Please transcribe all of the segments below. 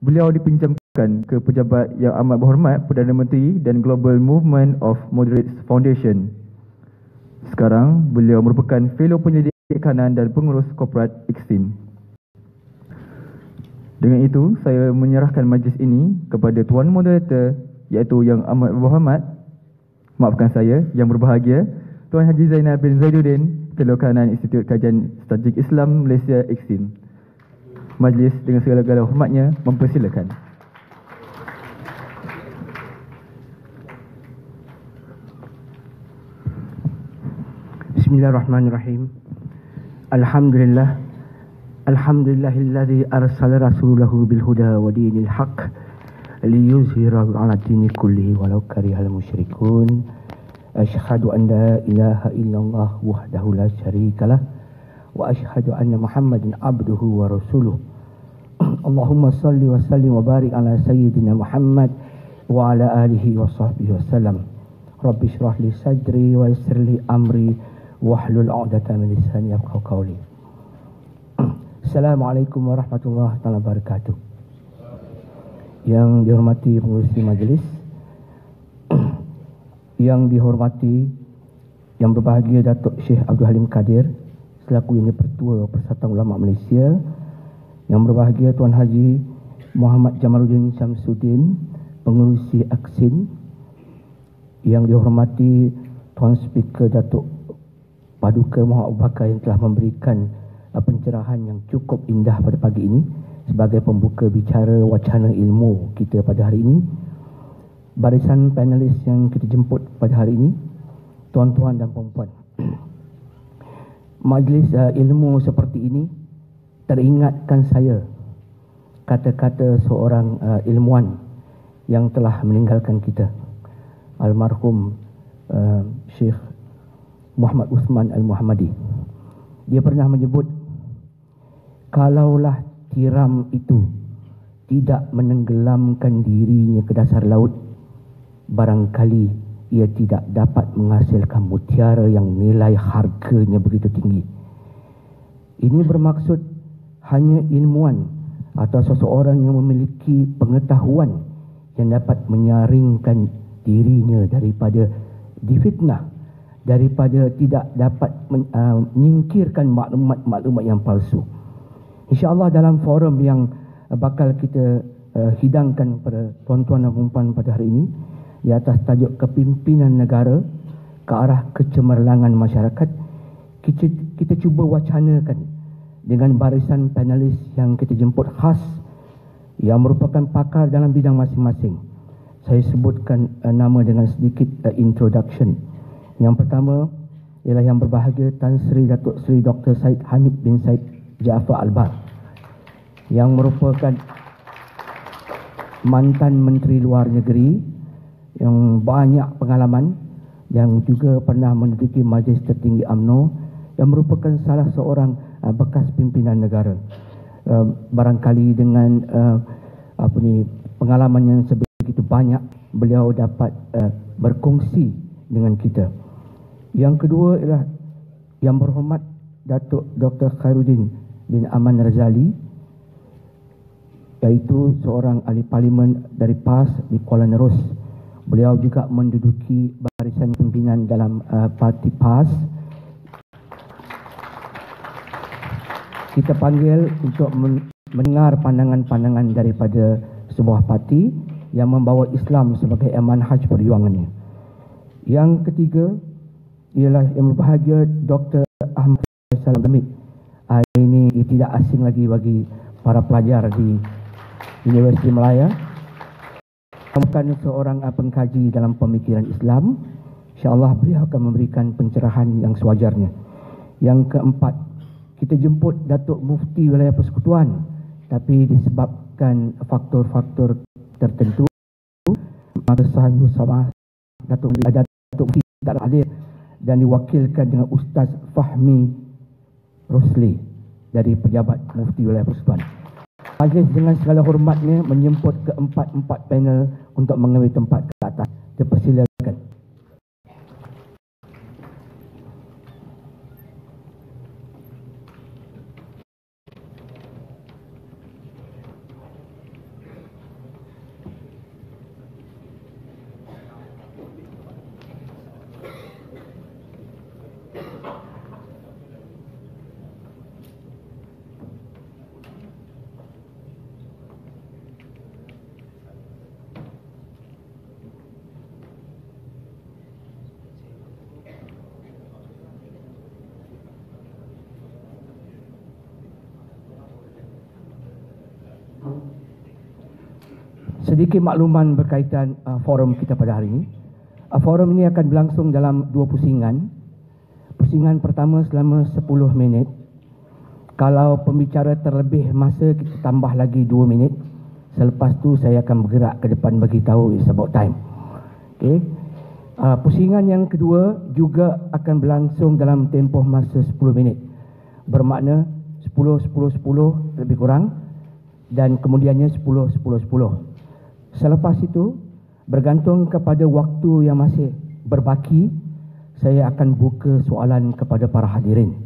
Beliau dipinjamkan ke pejabat yang amat berhormat Perdana Menteri dan Global Movement of Moderates Foundation. Sekarang, beliau merupakan fellow penyelidik kanan dan pengurus korporat ICSIN. Dengan itu, saya menyerahkan majlis ini kepada Tuan Moderator iaitu yang amat berhormat, maafkan saya, yang berbahagia, Tuan Haji Zainal bin Zaiduddin, Fellow Kanan Institut Kajian Strategik Islam Malaysia ICSIN majlis dengan segala-gala hormatnya mempersilakan. Bismillahirrahmanirrahim. Alhamdulillah. Alhamdulillahilladzi arsala rasulahu bil huda wa dinil haqq liyuzhirahu 'ala dini kullihi walau karihal musyrikun. Asyhadu an la ilaha illallah wahdahu la syarikalah wa asyhadu anna Muhammadan abduhu wa rasuluhu. Allahumma salli wa sallim wa barik ala sayyidina Muhammad wa ala alihi wa sahbihi wa sallam. Rabbi syrah li sadri wa yassir li amri wa hlul 'uqdatam min lisani yafqahu qawli. Assalamualaikum warahmatullahi wabarakatuh. Yang dihormati pengurusi majlis, yang dihormati yang berbahagia Datuk Syekh Abdul Halim Kadir selaku Yang Pertua Persatuan Ulama Malaysia yang berbahagia Tuan Haji Muhammad Jamaluddin Syamsuddin, pengurusi Aksin. Yang dihormati Tuan Speaker Datuk Paduka Muhammad Bakar yang telah memberikan uh, pencerahan yang cukup indah pada pagi ini sebagai pembuka bicara wacana ilmu kita pada hari ini. Barisan panelis yang kita jemput pada hari ini, tuan-tuan dan puan-puan. Majlis uh, ilmu seperti ini teringatkan saya kata-kata seorang uh, ilmuwan yang telah meninggalkan kita. Almarhum uh, Syekh Muhammad Uthman Al-Muhammadi. Dia pernah menyebut kalaulah tiram itu tidak menenggelamkan dirinya ke dasar laut barangkali ia tidak dapat menghasilkan mutiara yang nilai harganya begitu tinggi. Ini bermaksud hanya ilmuwan atau seseorang yang memiliki pengetahuan yang dapat menyaringkan dirinya daripada difitnah daripada tidak dapat uh, menyingkirkan maklumat-maklumat yang palsu. InsyaAllah dalam forum yang bakal kita uh, hidangkan pada tuan-tuan dan puan pada hari ini di atas tajuk kepimpinan negara ke arah kecemerlangan masyarakat kita, kita cuba wacanakan dengan barisan panelis yang kita jemput khas yang merupakan pakar dalam bidang masing-masing. Saya sebutkan uh, nama dengan sedikit uh, introduction. Yang pertama ialah yang berbahagia Tan Sri Datuk Sri Dr. Said Hamid bin Said Jaafar Albar yang merupakan mantan Menteri Luar Negeri yang banyak pengalaman yang juga pernah menduduki majlis tertinggi AMNO yang merupakan salah seorang uh, bekas pimpinan negara. Uh, barangkali dengan uh, apa ni pengalaman yang sebegitu banyak beliau dapat uh, berkongsi dengan kita. Yang kedua ialah yang berhormat Datuk Dr. Khairuddin bin Aman Razali iaitu seorang ahli parlimen dari PAS di Kuala Nerus. Beliau juga menduduki barisan pimpinan dalam uh, parti PAS kita panggil untuk mendengar pandangan-pandangan daripada sebuah parti yang membawa Islam sebagai manhaj perjuangannya. Yang ketiga ialah yang berbahagia Dr. Ahmad Faisal Hamid. Hari ini tidak asing lagi bagi para pelajar di Universiti Melaya. Bukan seorang pengkaji dalam pemikiran Islam. InsyaAllah beliau akan memberikan pencerahan yang sewajarnya. Yang keempat, kita jemput Datuk Mufti Wilayah Persekutuan tapi disebabkan faktor-faktor tertentu maka sahabat sama Datuk Datuk Mufti tak hadir dan diwakilkan dengan Ustaz Fahmi Rosli dari pejabat Mufti Wilayah Persekutuan. Majlis dengan segala hormatnya menjemput keempat-empat panel untuk mengambil tempat ke atas. Dipersilakan. Sedikit makluman berkaitan uh, forum kita pada hari ini. Uh, forum ini akan berlangsung dalam dua pusingan. Pusingan pertama selama 10 minit. Kalau pembicara terlebih masa, kita tambah lagi 2 minit. Selepas tu saya akan bergerak ke depan bagi tahu it's about time. Okay. Uh, pusingan yang kedua juga akan berlangsung dalam tempoh masa 10 minit. Bermakna 10 10 10 lebih kurang dan kemudiannya 10 10 10. Selepas itu bergantung kepada waktu yang masih berbaki saya akan buka soalan kepada para hadirin.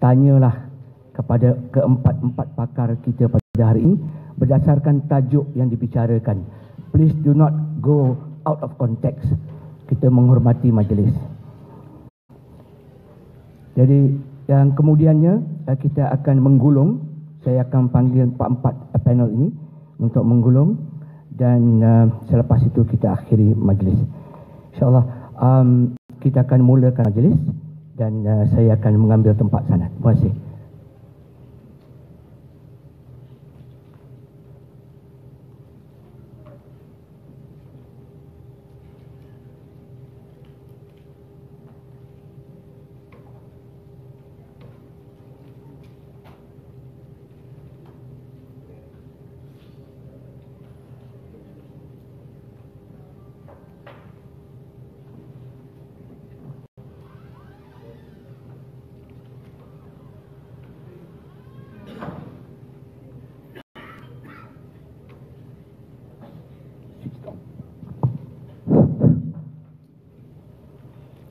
Tanyalah kepada keempat-empat pakar kita pada hari ini berdasarkan tajuk yang dibicarakan. Please do not go out of context. Kita menghormati majlis. Jadi yang kemudiannya eh, kita akan menggulung. Saya akan panggil empat-empat panel ini untuk menggulung dan uh, selepas itu kita akhiri majlis. InsyaAllah um, kita akan mulakan majlis dan uh, saya akan mengambil tempat sana. Terima kasih.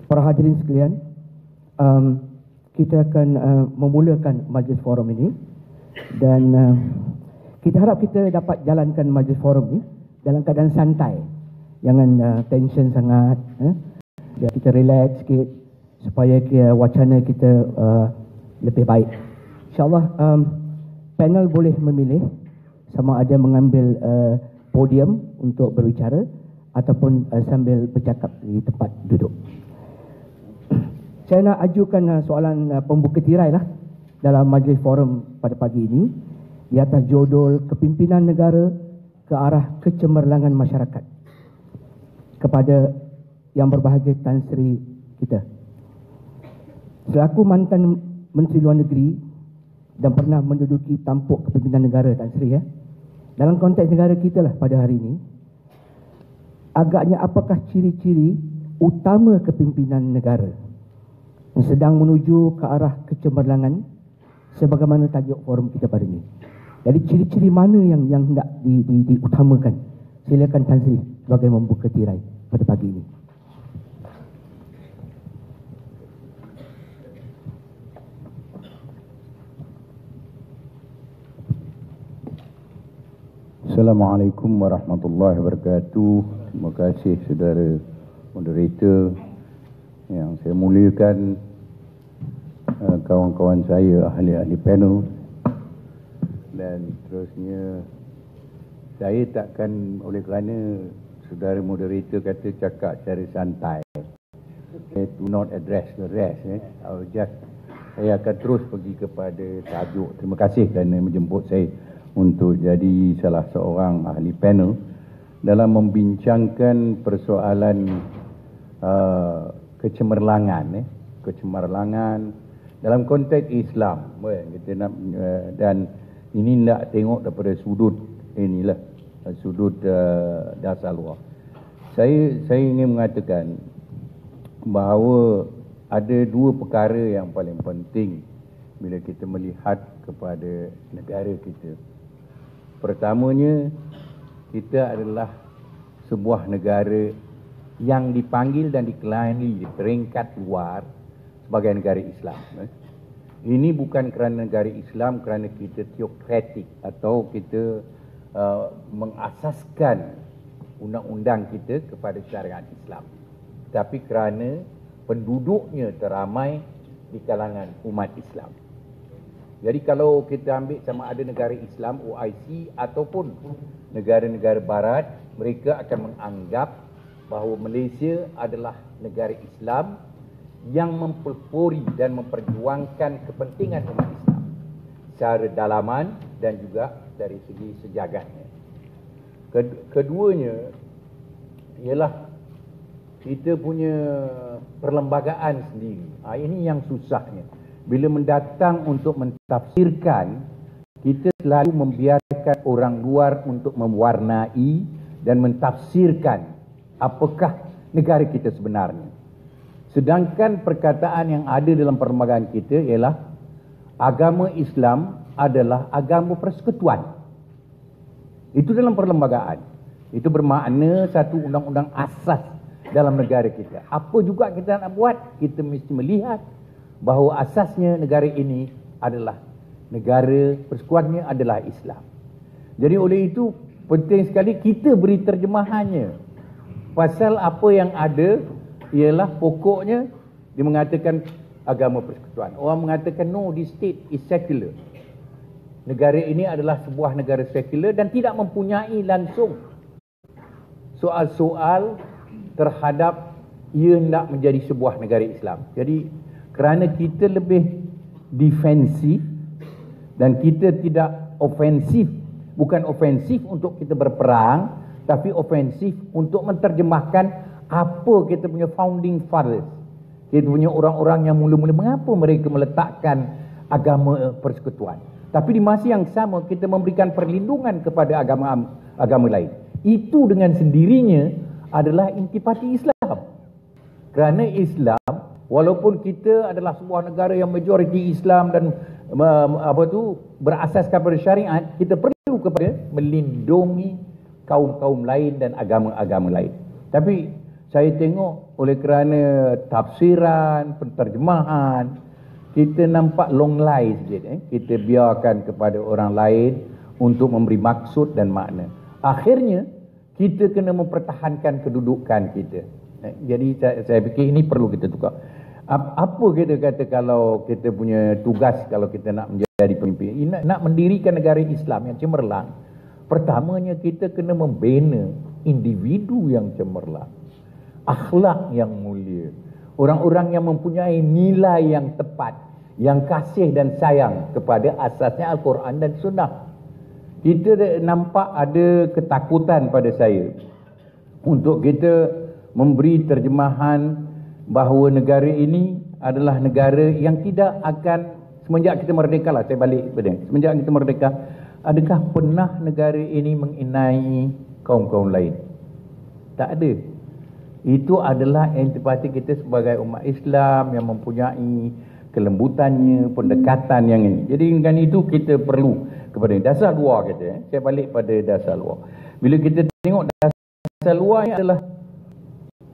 Para hadirin sekalian, um, kita akan uh, memulakan majlis forum ini dan uh, kita harap kita dapat jalankan majlis forum ini dalam keadaan santai. Jangan uh, tension sangat. Eh? Ya, kita relax sikit supaya kita, wacana kita uh, lebih baik. InsyaAllah um, panel boleh memilih sama ada mengambil uh, podium untuk berbicara ataupun uh, sambil bercakap di tempat duduk. Saya nak ajukan uh, soalan uh, pembuka tirai lah dalam majlis forum pada pagi ini di atas judul kepimpinan negara ke arah kecemerlangan masyarakat kepada yang berbahagia Tan Sri kita. Selaku mantan Menteri Luar Negeri dan pernah menduduki tampuk kepimpinan negara Tan Sri ya. Dalam konteks negara kita lah pada hari ini agaknya apakah ciri-ciri utama kepimpinan negara yang sedang menuju ke arah kecemerlangan sebagaimana tajuk forum kita pada ini. Jadi ciri-ciri mana yang yang hendak di, di, diutamakan? Silakan Tan Sri sebagai membuka tirai pada pagi ini. Assalamualaikum warahmatullahi wabarakatuh. Terima kasih saudara moderator yang saya muliakan uh, kawan-kawan saya ahli-ahli panel. Dan terusnya saya takkan oleh kerana saudara moderator kata cakap secara santai. Saya do not address the rest eh. I will just saya akan terus pergi kepada tajuk. Terima kasih kerana menjemput saya untuk jadi salah seorang ahli panel dalam membincangkan persoalan uh, kecemerlangan eh? Kecemerlangan. Dalam konteks Islam eh, kita nak eh, dan ini nak tengok daripada sudut inilah eh, sudut uh, dasar luar. Saya saya ingin mengatakan bahawa ada dua perkara yang paling penting bila kita melihat kepada negara kita. Pertamanya kita adalah sebuah negara yang dipanggil dan dikelani di peringkat luar sebagai negara Islam. Eh. Ini bukan kerana negara Islam kerana kita teokratik atau kita uh, mengasaskan undang-undang kita kepada syariat Islam. Tapi kerana penduduknya teramai di kalangan umat Islam. Jadi kalau kita ambil sama ada negara Islam OIC ataupun negara-negara barat, mereka akan menganggap bahawa Malaysia adalah negara Islam yang mempelpuri dan memperjuangkan kepentingan umat Islam secara dalaman dan juga dari segi sejagatnya. Keduanya ialah kita punya perlembagaan sendiri. Ha, ini yang susahnya. Bila mendatang untuk mentafsirkan, kita selalu membiarkan orang luar untuk mewarnai dan mentafsirkan apakah negara kita sebenarnya. Sedangkan perkataan yang ada dalam perlembagaan kita ialah agama Islam adalah agama persekutuan. Itu dalam perlembagaan. Itu bermakna satu undang-undang asas dalam negara kita. Apa juga kita nak buat, kita mesti melihat bahawa asasnya negara ini adalah negara persekutuannya adalah Islam. Jadi oleh itu penting sekali kita beri terjemahannya. Pasal apa yang ada ialah pokoknya dia mengatakan agama persekutuan. Orang mengatakan no, this state is secular. Negara ini adalah sebuah negara sekular dan tidak mempunyai langsung soal-soal terhadap ia nak menjadi sebuah negara Islam. Jadi kerana kita lebih defensif dan kita tidak ofensif, bukan ofensif untuk kita berperang, tapi ofensif untuk menterjemahkan apa kita punya founding fathers. Kita punya orang-orang yang mula-mula mengapa mereka meletakkan agama persekutuan. Tapi di masa yang sama kita memberikan perlindungan kepada agama agama lain. Itu dengan sendirinya adalah intipati Islam. Kerana Islam walaupun kita adalah sebuah negara yang majoriti Islam dan apa tu berasaskan pada syariat, kita perlu kepada melindungi kaum-kaum lain dan agama-agama lain. Tapi saya tengok oleh kerana tafsiran, penterjemahan, kita nampak long lie sikit. Eh? Kita biarkan kepada orang lain untuk memberi maksud dan makna. Akhirnya, kita kena mempertahankan kedudukan kita. Eh? Jadi saya, saya fikir ini perlu kita tukar. Apa kita kata kalau kita punya tugas kalau kita nak menjadi pemimpin? Nak, nak mendirikan negara Islam yang cemerlang. Pertamanya kita kena membina individu yang cemerlang akhlak yang mulia. Orang-orang yang mempunyai nilai yang tepat, yang kasih dan sayang kepada asasnya Al-Quran dan Sunnah. Kita nampak ada ketakutan pada saya untuk kita memberi terjemahan bahawa negara ini adalah negara yang tidak akan semenjak kita merdeka lah saya balik pada semenjak kita merdeka adakah pernah negara ini menginai kaum-kaum lain tak ada itu adalah antipati kita sebagai umat Islam yang mempunyai kelembutannya, pendekatan yang ini. Jadi dengan itu kita perlu kepada dasar luar kita. Eh. Saya balik pada dasar luar. Bila kita tengok dasar luar ini adalah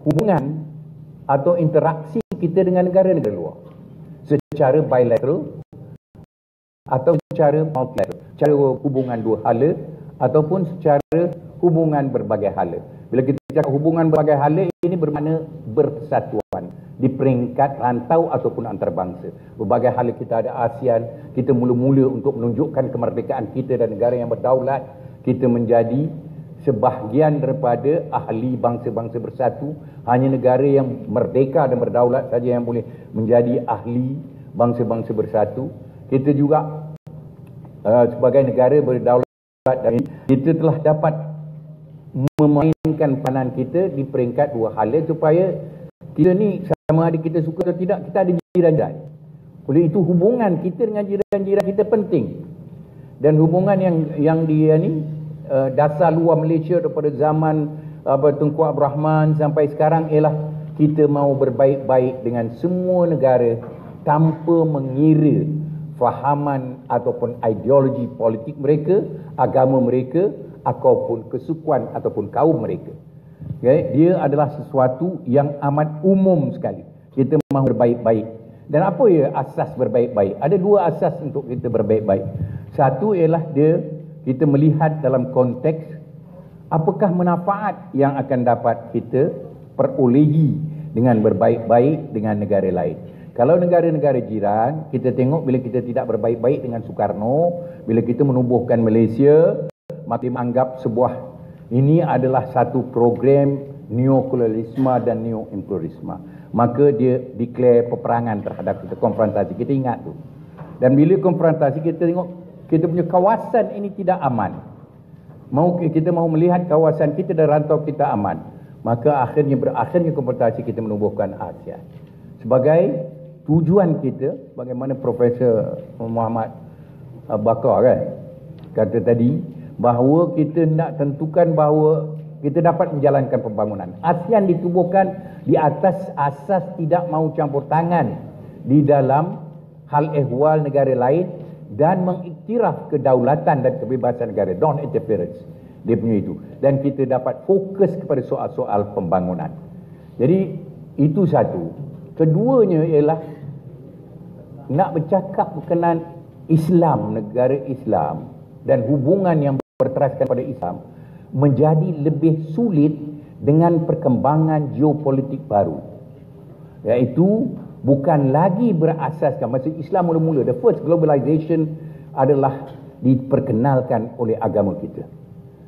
hubungan atau interaksi kita dengan negara-negara luar. Secara bilateral atau secara multilateral. Secara hubungan dua hala ataupun secara hubungan berbagai hala. Bila kita cakap hubungan berbagai hala ini bermakna bersatuan di peringkat rantau ataupun antarabangsa. Berbagai hala kita ada ASEAN, kita mula-mula untuk menunjukkan kemerdekaan kita dan negara yang berdaulat, kita menjadi sebahagian daripada ahli bangsa-bangsa bersatu. Hanya negara yang merdeka dan berdaulat saja yang boleh menjadi ahli bangsa-bangsa bersatu. Kita juga uh, sebagai negara berdaulat dan kita telah dapat memainkan peranan kita di peringkat dua hal supaya kita ni sama ada kita suka atau tidak kita ada jiran-jiran. Oleh itu hubungan kita dengan jiran-jiran kita penting. Dan hubungan yang yang dia ni uh, dasar luar Malaysia daripada zaman apa Tunku Abdul Rahman sampai sekarang ialah kita mau berbaik-baik dengan semua negara tanpa mengira fahaman ataupun ideologi politik mereka, agama mereka ataupun kesukuan ataupun kaum mereka. Okay? Dia adalah sesuatu yang amat umum sekali. Kita mahu berbaik-baik. Dan apa ya asas berbaik-baik? Ada dua asas untuk kita berbaik-baik. Satu ialah dia kita melihat dalam konteks apakah manfaat yang akan dapat kita perolehi dengan berbaik-baik dengan negara lain. Kalau negara-negara jiran, kita tengok bila kita tidak berbaik-baik dengan Soekarno, bila kita menubuhkan Malaysia, maka menganggap sebuah ini adalah satu program neokolonialisme dan neoimperialisme. Maka dia declare peperangan terhadap kita konfrontasi. Kita ingat tu. Dan bila konfrontasi kita tengok kita punya kawasan ini tidak aman. Mau kita mau melihat kawasan kita dan rantau kita aman, maka akhirnya berakhirnya kompetisi kita menubuhkan ASEAN. Sebagai tujuan kita, bagaimana Profesor Muhammad Bakar kan kata tadi bahawa kita nak tentukan bahawa kita dapat menjalankan pembangunan. ASEAN ditubuhkan di atas asas tidak mau campur tangan di dalam hal ehwal negara lain dan mengiktiraf kedaulatan dan kebebasan negara. Don't interference. Dia punya itu. Dan kita dapat fokus kepada soal-soal pembangunan. Jadi itu satu. Keduanya ialah nak bercakap berkenaan Islam, negara Islam dan hubungan yang berteraskan pada Islam menjadi lebih sulit dengan perkembangan geopolitik baru. Iaitu bukan lagi berasaskan masa Islam mula-mula the first globalization adalah diperkenalkan oleh agama kita.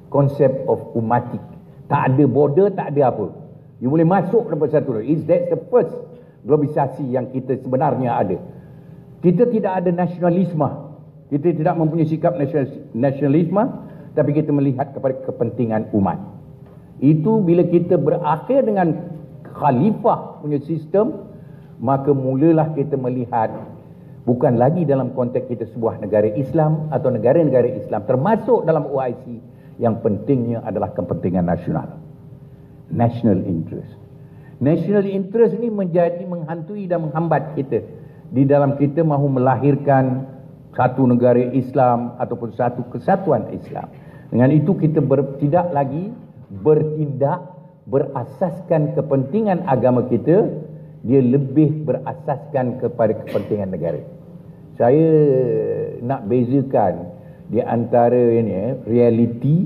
Konsep of umatik. Tak ada border tak ada apa. You boleh masuk dapat satu. Is that the first globalisasi yang kita sebenarnya ada kita tidak ada nasionalisme. Kita tidak mempunyai sikap nasionalisme tapi kita melihat kepada kepentingan umat. Itu bila kita berakhir dengan khalifah punya sistem maka mulalah kita melihat bukan lagi dalam konteks kita sebuah negara Islam atau negara-negara Islam termasuk dalam OIC yang pentingnya adalah kepentingan nasional. National interest. National interest ini menjadi menghantui dan menghambat kita di dalam kita mahu melahirkan satu negara Islam ataupun satu kesatuan Islam dengan itu kita ber, tidak lagi bertindak berasaskan kepentingan agama kita dia lebih berasaskan kepada kepentingan negara. Saya nak bezakan di antara ini eh, realiti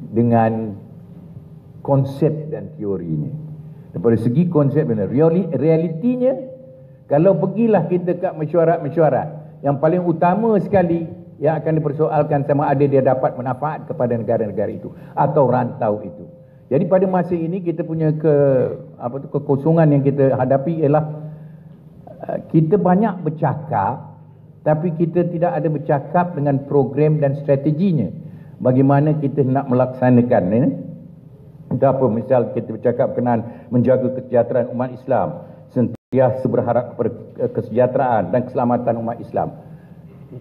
dengan konsep dan teorinya. Daripada segi konsep dan realitinya, kalau pergilah kita ke mesyuarat-mesyuarat, yang paling utama sekali yang akan dipersoalkan sama ada dia dapat manfaat kepada negara-negara itu atau rantau itu. Jadi pada masa ini kita punya ke apa tu kekosongan yang kita hadapi ialah uh, kita banyak bercakap tapi kita tidak ada bercakap dengan program dan strateginya. Bagaimana kita nak melaksanakan ini? Entah apa misal kita bercakap berkenaan menjaga kesejahteraan umat Islam, sentiasa berharap kepada kesejahteraan dan keselamatan umat Islam.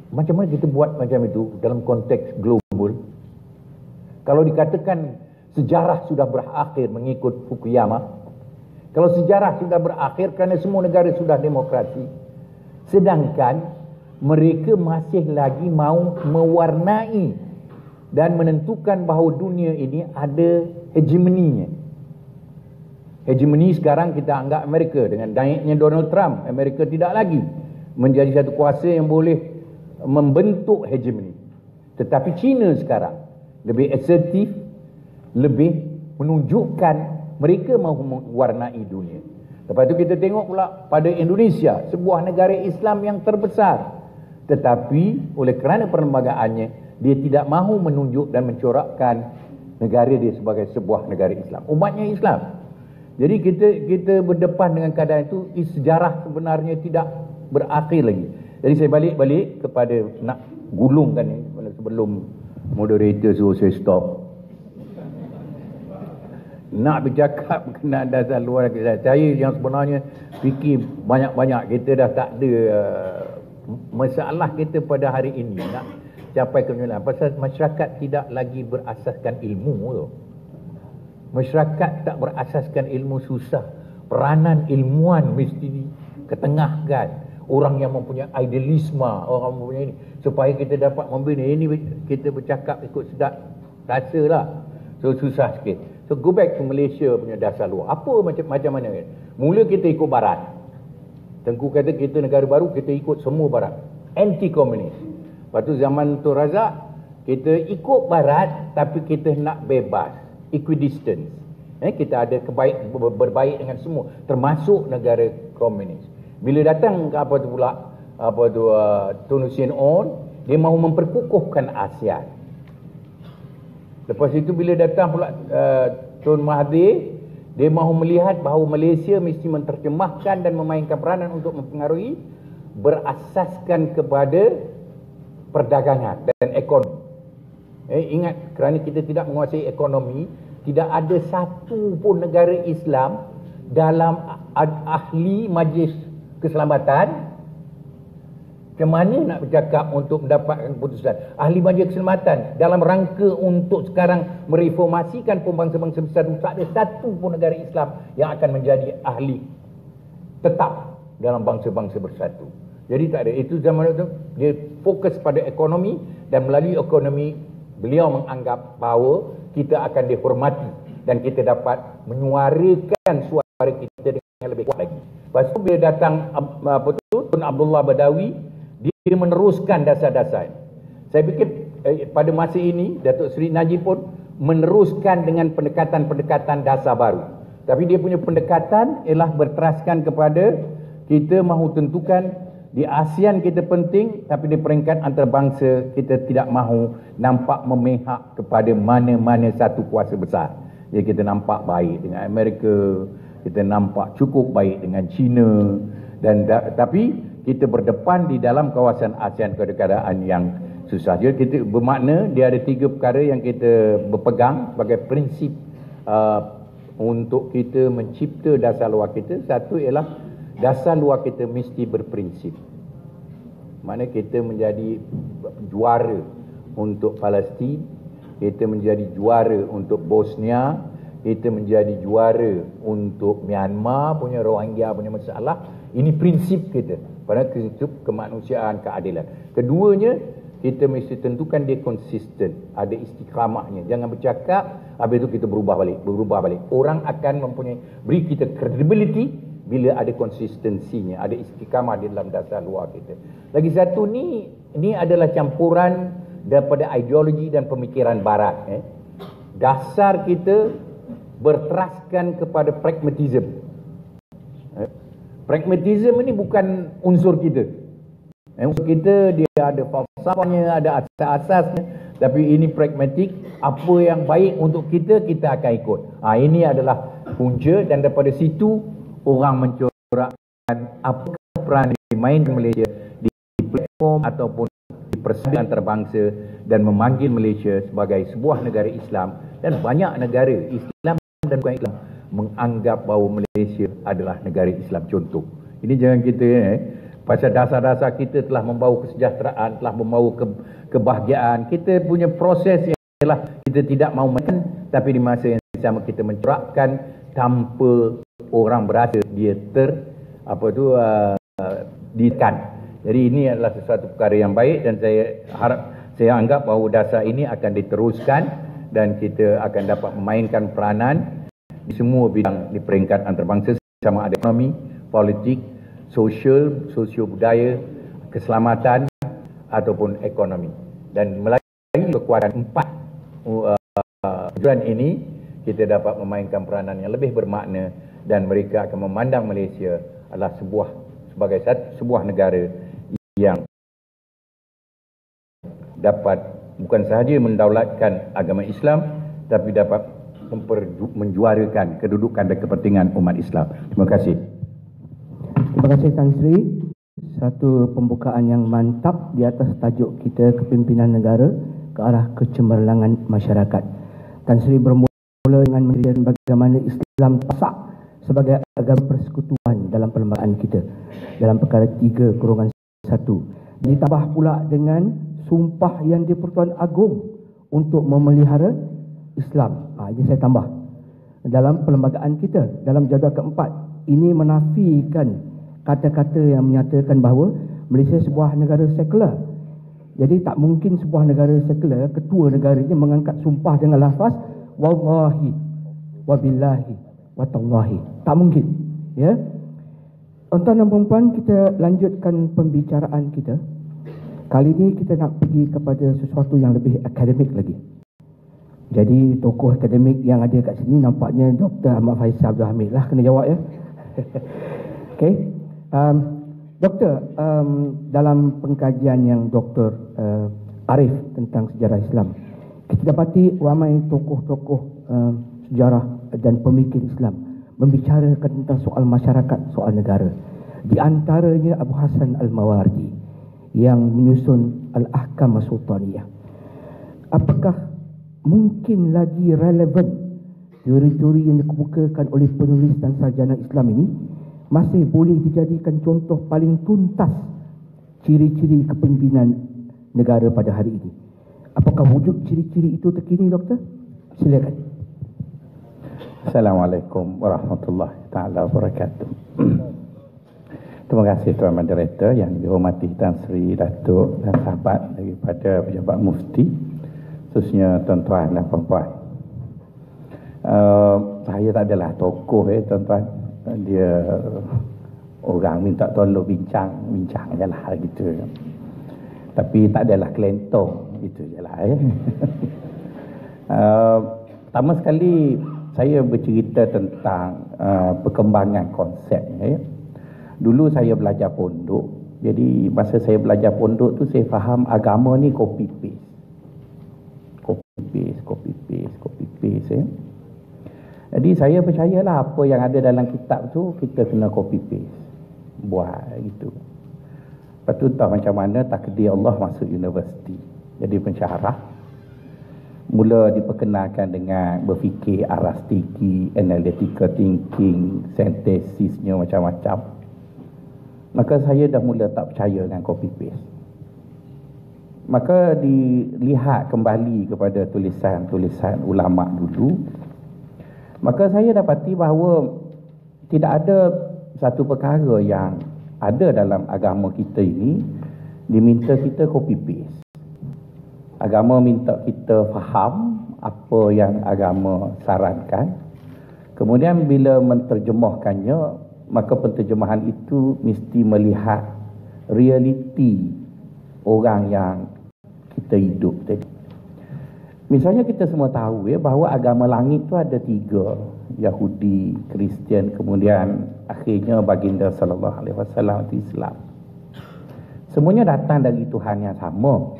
Macam mana kita buat macam itu dalam konteks global? Kalau dikatakan sejarah sudah berakhir mengikut Fukuyama. Kalau sejarah sudah berakhir kerana semua negara sudah demokrasi. Sedangkan mereka masih lagi mau mewarnai dan menentukan bahawa dunia ini ada hegemoninya. Hegemoni sekarang kita anggap Amerika dengan naiknya Donald Trump. Amerika tidak lagi menjadi satu kuasa yang boleh membentuk hegemoni. Tetapi China sekarang lebih assertif, lebih menunjukkan mereka mahu mewarnai dunia. Lepas itu kita tengok pula pada Indonesia, sebuah negara Islam yang terbesar. Tetapi oleh kerana perlembagaannya, dia tidak mahu menunjuk dan mencorakkan negara dia sebagai sebuah negara Islam. Umatnya Islam. Jadi kita kita berdepan dengan keadaan itu, sejarah sebenarnya tidak berakhir lagi. Jadi saya balik-balik kepada nak gulungkan ni. Sebelum moderator suruh saya stop. Nak bercakap berkenaan dasar luar. Negeri saya yang sebenarnya fikir banyak-banyak. Kita dah tak ada uh, masalah kita pada hari ini nak capai kemenangan pasal masyarakat tidak lagi berasaskan ilmu tu masyarakat tak berasaskan ilmu susah peranan ilmuan mesti ketengahkan orang yang mempunyai idealisme orang mempunyai ini supaya kita dapat membina ini kita bercakap ikut sedap rasalah so susah sikit So go back to Malaysia punya dasar luar. Apa macam macam mana kan? Mula kita ikut barat. Tengku kata kita negara baru kita ikut semua barat. Anti komunis. Lepas tu zaman tu Razak kita ikut barat tapi kita nak bebas. Equidistance. Eh, kita ada kebaik berbaik dengan semua termasuk negara komunis. Bila datang apa tu pula apa tu uh, Tunisian on dia mahu memperkukuhkan ASEAN. Lepas itu bila datang pula uh, Tun Mahathir, dia mahu melihat bahawa Malaysia mesti menterjemahkan dan memainkan peranan untuk mempengaruhi berasaskan kepada perdagangan dan ekonomi. Eh, ingat kerana kita tidak menguasai ekonomi, tidak ada satu pun negara Islam dalam ahli majlis keselamatan ke mana nak bercakap untuk mendapatkan keputusan. Ahli majlis keselamatan dalam rangka untuk sekarang mereformasikan pembangsa-bangsa besar tak ada satu pun negara Islam yang akan menjadi ahli tetap dalam bangsa-bangsa bersatu jadi tak ada. Itu zaman itu dia fokus pada ekonomi dan melalui ekonomi beliau menganggap bahawa kita akan dihormati dan kita dapat menyuarakan suara kita dengan lebih kuat lagi. Lepas tu bila datang apa tu Tun Abdullah Badawi dia meneruskan dasar-dasar. Saya fikir eh, pada masa ini Datuk Seri Najib pun meneruskan dengan pendekatan-pendekatan dasar baru. Tapi dia punya pendekatan ialah berteraskan kepada kita mahu tentukan di ASEAN kita penting tapi di peringkat antarabangsa kita tidak mahu nampak memihak kepada mana-mana satu kuasa besar. Jadi kita nampak baik dengan Amerika, kita nampak cukup baik dengan China dan da, tapi kita berdepan di dalam kawasan ASEAN keadaan yang susah. Jadi kita bermakna dia ada tiga perkara yang kita berpegang sebagai prinsip uh, untuk kita mencipta dasar luar kita. Satu ialah dasar luar kita mesti berprinsip. Mana kita menjadi juara untuk Palestin, kita menjadi juara untuk Bosnia, kita menjadi juara untuk Myanmar punya Rohingya punya masalah. Ini prinsip kita pada prinsip kemanusiaan keadilan. Keduanya kita mesti tentukan dia konsisten, ada istiqamahnya. Jangan bercakap habis itu kita berubah balik, berubah balik. Orang akan mempunyai beri kita credibility bila ada konsistensinya, ada istiqamah di dalam dasar luar kita. Lagi satu ni ini adalah campuran daripada ideologi dan pemikiran barat eh. Dasar kita berteraskan kepada pragmatism. Pragmatism ini bukan unsur kita. Eh, unsur kita dia ada falsafahnya, ada asas-asasnya. Tapi ini pragmatik. Apa yang baik untuk kita, kita akan ikut. Ha, ini adalah punca dan daripada situ orang mencorakkan apa peran dimain Malaysia di platform ataupun di persediaan antarabangsa dan memanggil Malaysia sebagai sebuah negara Islam dan banyak negara Islam dan bukan Islam menganggap bahawa Malaysia adalah negara Islam contoh. Ini jangan kita eh, pasal dasar-dasar kita telah membawa kesejahteraan, telah membawa ke, kebahagiaan. Kita punya proses ialah kita tidak mahu makan tapi di masa yang sama kita mencerapkan tanpa orang berasa dia ter apa tu uh, ditekan. Jadi ini adalah sesuatu perkara yang baik dan saya harap saya anggap bahawa dasar ini akan diteruskan dan kita akan dapat memainkan peranan di semua bidang di peringkat antarabangsa sama ada ekonomi, politik, sosial, sosio budaya, keselamatan ataupun ekonomi. Dan melalui kekuatan empat uh, ini kita dapat memainkan peranan yang lebih bermakna dan mereka akan memandang Malaysia adalah sebuah sebagai satu sebuah negara yang dapat bukan sahaja mendaulatkan agama Islam tapi dapat menjuarakan kedudukan dan kepentingan umat Islam. Terima kasih. Terima kasih Tan Sri. Satu pembukaan yang mantap di atas tajuk kita kepimpinan negara ke arah kecemerlangan masyarakat. Tan Sri bermula dengan menjelaskan bagaimana Islam pasak sebagai agama persekutuan dalam perlembagaan kita dalam perkara 3 kurungan 1. Ditambah pula dengan sumpah yang di-Pertuan Agong untuk memelihara Islam. Ha, ini saya tambah. Dalam perlembagaan kita, dalam jadual keempat, ini menafikan kata-kata yang menyatakan bahawa Malaysia sebuah negara sekular. Jadi tak mungkin sebuah negara sekular, ketua negara ini mengangkat sumpah dengan lafaz Wallahi, Wabillahi, Watallahi. Tak mungkin. Ya. Tuan-tuan dan perempuan, kita lanjutkan pembicaraan kita. Kali ini kita nak pergi kepada sesuatu yang lebih akademik lagi. Jadi tokoh akademik yang ada kat sini nampaknya Dr. Ahmad Faisal Abdul Hamid lah kena jawab ya. okay. Um, doktor, um, dalam pengkajian yang Dr. Uh, Arif tentang sejarah Islam, kita dapati ramai tokoh-tokoh uh, sejarah dan pemikir Islam membicarakan tentang soal masyarakat, soal negara. Di antaranya Abu Hasan Al-Mawardi yang menyusun Al-Ahkam Sultaniyah. Apakah mungkin lagi relevan teori-teori yang dikemukakan oleh penulis dan sarjana Islam ini masih boleh dijadikan contoh paling tuntas ciri-ciri kepimpinan negara pada hari ini. Apakah wujud ciri-ciri itu terkini, Doktor? Silakan. Assalamualaikum warahmatullahi taala wabarakatuh. Terima kasih Tuan Moderator yang dihormati Tan Sri Datuk dan sahabat daripada pejabat mufti khususnya tuan-tuan dan puan-puan. Uh, saya tak adalah tokoh eh tuan-tuan. Dia orang minta tolong bincang, bincang je lah gitu. Tapi tak adalah kelentong, gitu je lah eh. uh, pertama sekali saya bercerita tentang uh, perkembangan konsep eh. Dulu saya belajar pondok. Jadi masa saya belajar pondok tu saya faham agama ni copy paste. Copy paste, copy paste, copy paste eh. Jadi saya percayalah apa yang ada dalam kitab tu kita kena copy paste. Buat gitu. Lepas tu tahu macam mana takdir Allah masuk universiti. Jadi pensyarah. Mula diperkenalkan dengan berfikir aras tinggi, analytical thinking, sintesisnya macam-macam. Maka saya dah mula tak percaya dengan copy paste. Maka dilihat kembali kepada tulisan-tulisan ulama dulu. Maka saya dapati bahawa tidak ada satu perkara yang ada dalam agama kita ini diminta kita copy paste agama minta kita faham apa yang agama sarankan kemudian bila menterjemahkannya maka penterjemahan itu mesti melihat realiti orang yang kita hidup tadi. Misalnya kita semua tahu ya bahawa agama langit itu ada tiga, Yahudi, Kristian, kemudian akhirnya baginda sallallahu alaihi wasallam Islam. Semuanya datang dari Tuhan yang sama.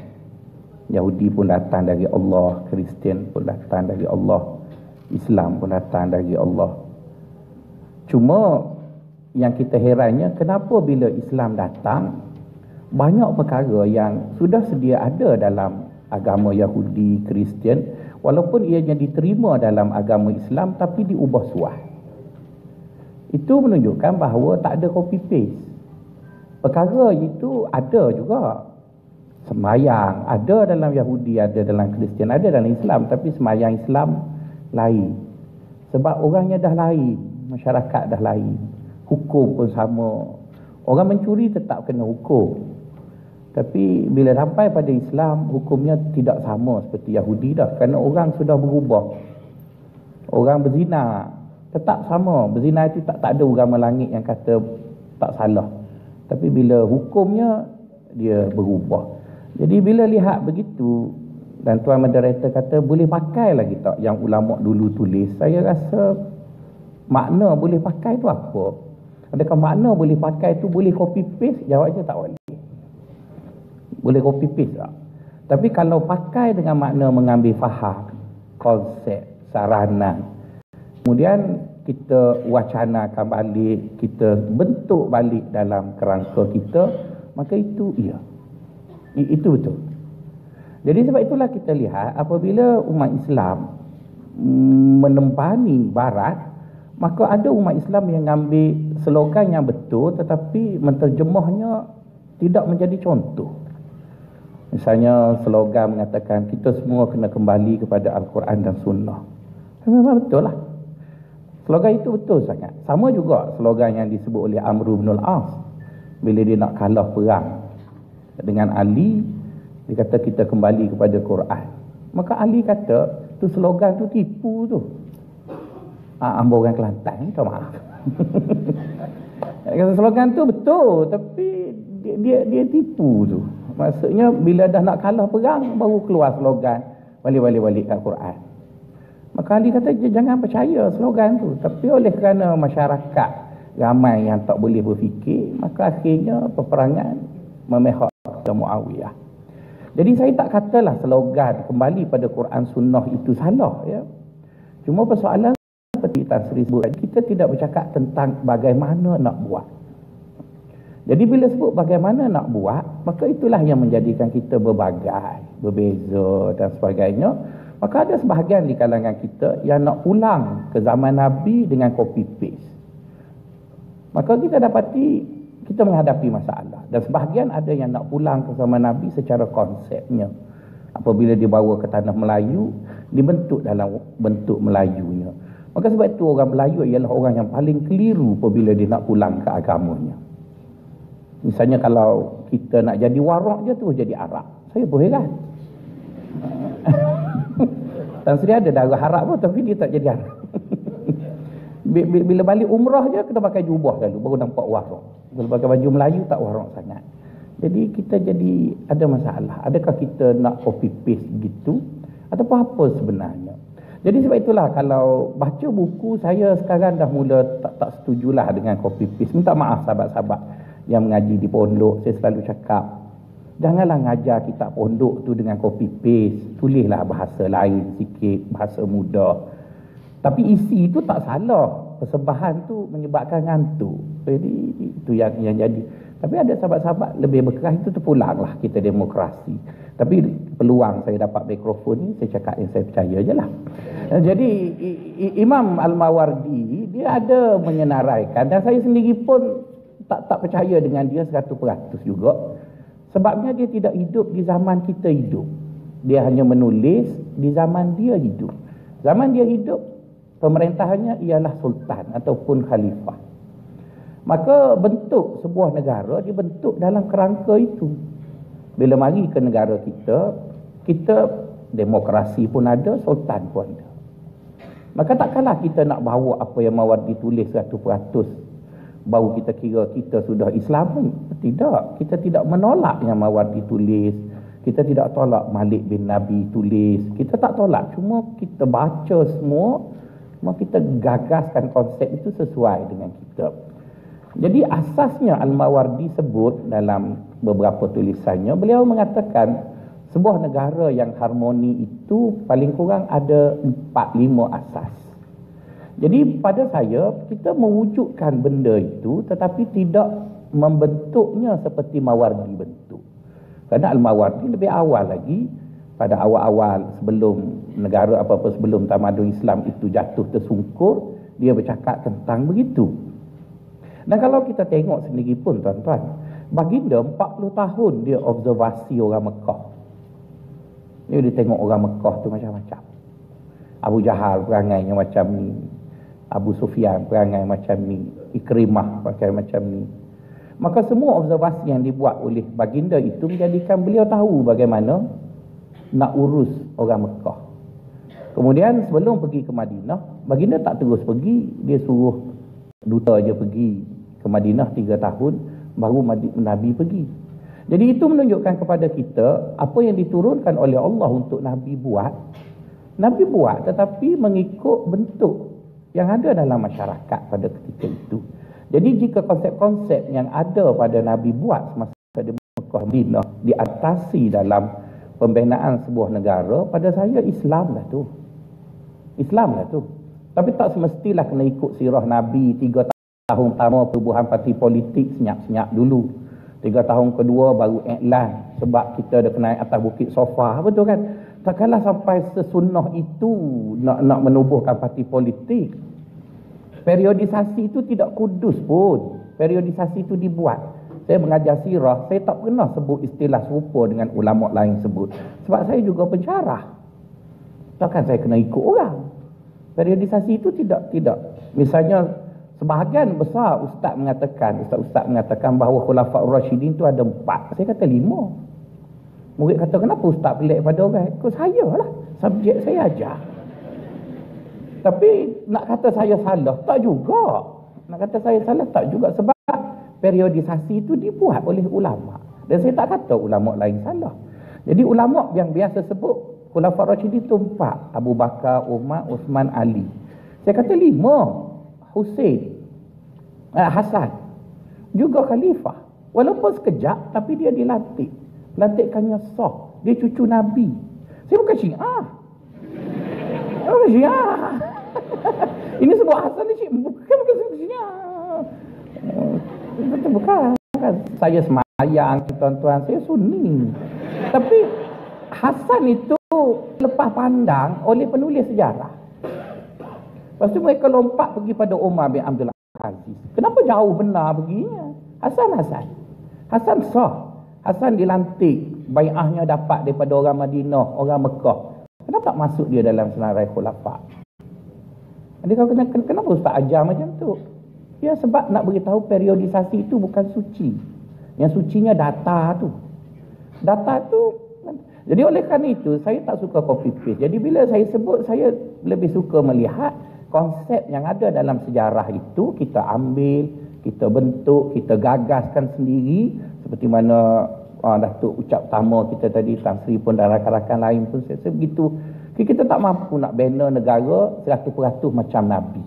Yahudi pun datang dari Allah, Kristian pun datang dari Allah, Islam pun datang dari Allah. Cuma yang kita herannya kenapa bila Islam datang banyak perkara yang sudah sedia ada dalam agama Yahudi, Kristian walaupun ianya diterima dalam agama Islam tapi diubah suah. Itu menunjukkan bahawa tak ada copy paste. Perkara itu ada juga. Semayang. Ada dalam Yahudi, ada dalam Kristian, ada dalam Islam tapi semayang Islam lain. Sebab orangnya dah lain, masyarakat dah lain. Hukum pun sama. Orang mencuri tetap kena hukum. Tapi bila sampai pada Islam hukumnya tidak sama seperti Yahudi dah. Kerana orang sudah berubah. Orang berzina tetap sama. Berzina itu tak, tak ada agama langit yang kata tak salah. Tapi bila hukumnya dia berubah jadi bila lihat begitu dan Tuan Moderator kata boleh pakai lagi tak yang ulama dulu tulis saya rasa makna boleh pakai tu apa Adakah makna boleh pakai tu boleh copy paste? Jawabnya tak boleh. Boleh copy paste tak? Tapi kalau pakai dengan makna mengambil faham, konsep, saranan, kemudian kita wacanakan balik, kita bentuk balik dalam kerangka kita, maka itu iya. Itu betul. Jadi sebab itulah kita lihat apabila umat Islam menempani barat maka ada umat Islam yang ambil slogan yang betul tetapi menterjemahnya tidak menjadi contoh. Misalnya slogan mengatakan kita semua kena kembali kepada Al-Quran dan Sunnah. Memang betul lah. Slogan itu betul sangat. Sama juga slogan yang disebut oleh Amru bin Al-As. Bila dia nak kalah perang dengan Ali dia kata kita kembali kepada Quran. Maka Ali kata tu slogan tu tipu tu. Ah, ambo orang Kelantan minta maaf. Kata slogan tu betul tapi dia, dia dia tipu tu. Maksudnya bila dah nak kalah perang baru keluar slogan balik-balik-balik Al-Quran maka Ali kata jangan percaya slogan tu. Tapi oleh kerana masyarakat ramai yang tak boleh berfikir maka akhirnya peperangan memehak ke Muawiyah jadi saya tak katalah slogan kembali pada Quran Sunnah itu salah ya cuma persoalan seperti Tan Sri sebut kita tidak bercakap tentang bagaimana nak buat Jadi bila sebut bagaimana nak buat, maka itulah yang menjadikan kita berbagai, berbeza dan sebagainya. Maka ada sebahagian di kalangan kita yang nak pulang ke zaman Nabi dengan copy paste. Maka kita dapati kita menghadapi masalah. Dan sebahagian ada yang nak pulang ke zaman Nabi secara konsepnya. Apabila dibawa ke tanah Melayu, dibentuk dalam bentuk Melayunya. Maka sebab itu orang Melayu ialah orang yang paling keliru apabila dia nak pulang ke agamanya. Misalnya kalau kita nak jadi warak je tu jadi Arab. Saya pun heran. Tan Sri ada darah Arab pun tapi dia tak jadi Arab. Bila balik umrah je kita pakai jubah dulu baru nampak warak. Kalau pakai baju Melayu tak warak sangat. Jadi kita jadi ada masalah. Adakah kita nak copy paste gitu atau apa sebenarnya? Jadi sebab itulah kalau baca buku saya sekarang dah mula tak tak setujulah dengan copy paste. Minta maaf sahabat-sahabat yang mengaji di pondok saya selalu cakap janganlah ngajar kitab pondok tu dengan copy paste tulislah bahasa lain sikit bahasa mudah tapi isi itu tak salah persembahan tu menyebabkan ngantuk jadi itu yang yang jadi tapi ada sahabat-sahabat lebih berkeras itu terpulanglah kita demokrasi tapi peluang saya dapat mikrofon ni saya cakap yang saya percaya je lah jadi Imam Al-Mawardi dia ada menyenaraikan dan saya sendiri pun tak tak percaya dengan dia 100% juga. Sebabnya dia tidak hidup di zaman kita hidup. Dia hanya menulis di zaman dia hidup. Zaman dia hidup, pemerintahannya ialah sultan ataupun khalifah. Maka bentuk sebuah negara dibentuk dalam kerangka itu. Bila mari ke negara kita, kita demokrasi pun ada, sultan pun ada. Maka takkanlah kita nak bawa apa yang Mawardi tulis 100% baru kita kira kita sudah Islam tidak kita tidak menolak yang Mawardi tulis kita tidak tolak Malik bin Nabi tulis kita tak tolak cuma kita baca semua cuma kita gagaskan konsep itu sesuai dengan kita jadi asasnya Al-Mawardi sebut dalam beberapa tulisannya beliau mengatakan sebuah negara yang harmoni itu paling kurang ada 4 5 asas jadi pada saya kita mewujudkan benda itu tetapi tidak membentuknya seperti Mawardi bentuk. Kerana Al-Mawardi lebih awal lagi pada awal-awal sebelum negara apa-apa sebelum tamadun Islam itu jatuh tersungkur dia bercakap tentang begitu. Dan kalau kita tengok sendiri pun tuan-tuan, baginda 40 tahun dia observasi orang Mekah. Dia, dia tengok orang Mekah tu macam-macam. Abu Jahal perangainya macam ni, Abu Sufyan perangai macam ni, Ikrimah pakai macam ni. Maka semua observasi yang dibuat oleh baginda itu menjadikan beliau tahu bagaimana nak urus orang Mekah. Kemudian sebelum pergi ke Madinah, baginda tak terus pergi, dia suruh duta je pergi ke Madinah tiga tahun, baru Nabi pergi. Jadi itu menunjukkan kepada kita apa yang diturunkan oleh Allah untuk Nabi buat. Nabi buat tetapi mengikut bentuk yang ada dalam masyarakat pada ketika itu. Jadi jika konsep-konsep yang ada pada Nabi buat semasa di Mekah Madinah diatasi dalam pembinaan sebuah negara, pada saya Islam lah tu. Islam lah tu. Tapi tak semestilah kena ikut sirah Nabi tiga tahun pertama perubahan parti politik senyap-senyap dulu. Tiga tahun kedua baru iklan sebab kita dah kena atas bukit sofa. Betul kan? takkanlah sampai sesunnah itu nak nak menubuhkan parti politik periodisasi itu tidak kudus pun periodisasi itu dibuat saya mengajar sirah saya tak pernah sebut istilah serupa dengan ulama lain sebut sebab saya juga pencarah takkan saya kena ikut orang periodisasi itu tidak tidak misalnya sebahagian besar ustaz mengatakan ustaz-ustaz mengatakan bahawa khulafa rasyidin itu ada empat saya kata lima Murid kata kenapa ustaz pelik pada orang? Ikut saya lah. Subjek saya ajar. Tapi nak kata saya salah, tak juga. Nak kata saya salah, tak juga. Sebab periodisasi itu dibuat oleh ulama. Dan saya tak kata ulama lain salah. Jadi ulama yang biasa sebut, Khulafat Rashidin itu empat. Abu Bakar, Umar, Uthman, Ali. Saya kata lima. Hussein. Eh, Hasan. Juga khalifah. Walaupun sekejap, tapi dia dilantik lantikannya sah. Dia cucu Nabi. Saya bukan syiah. Saya bukan syiah. Ini sebuah asal ni cik. Bukan bukan syiah. Betul bukan. saya semayang tuan-tuan. Saya sunni tapi Hasan itu lepas pandang oleh penulis sejarah. Lepas tu mereka lompat pergi pada Umar bin Abdul Aziz. Kenapa jauh benar begini? Hasan Hasan. Hasan sah. Hasan dilantik. Bayahnya dapat daripada orang Madinah orang Mekah. Kenapa tak masuk dia dalam senarai khulafak kau kena, kenapa Ustaz ajar macam tu Ya sebab nak beritahu periodisasi itu bukan suci. Yang sucinya data tu. Data tu jadi oleh kerana itu saya tak suka copy paste. Jadi bila saya sebut saya lebih suka melihat konsep yang ada dalam sejarah itu kita ambil, kita bentuk, kita gagaskan sendiri seperti mana uh, Datuk ucap utama kita tadi Tan Sri pun dan rakan-rakan lain pun saya begitu. Kita tak mampu nak bina negara 100% macam Nabi.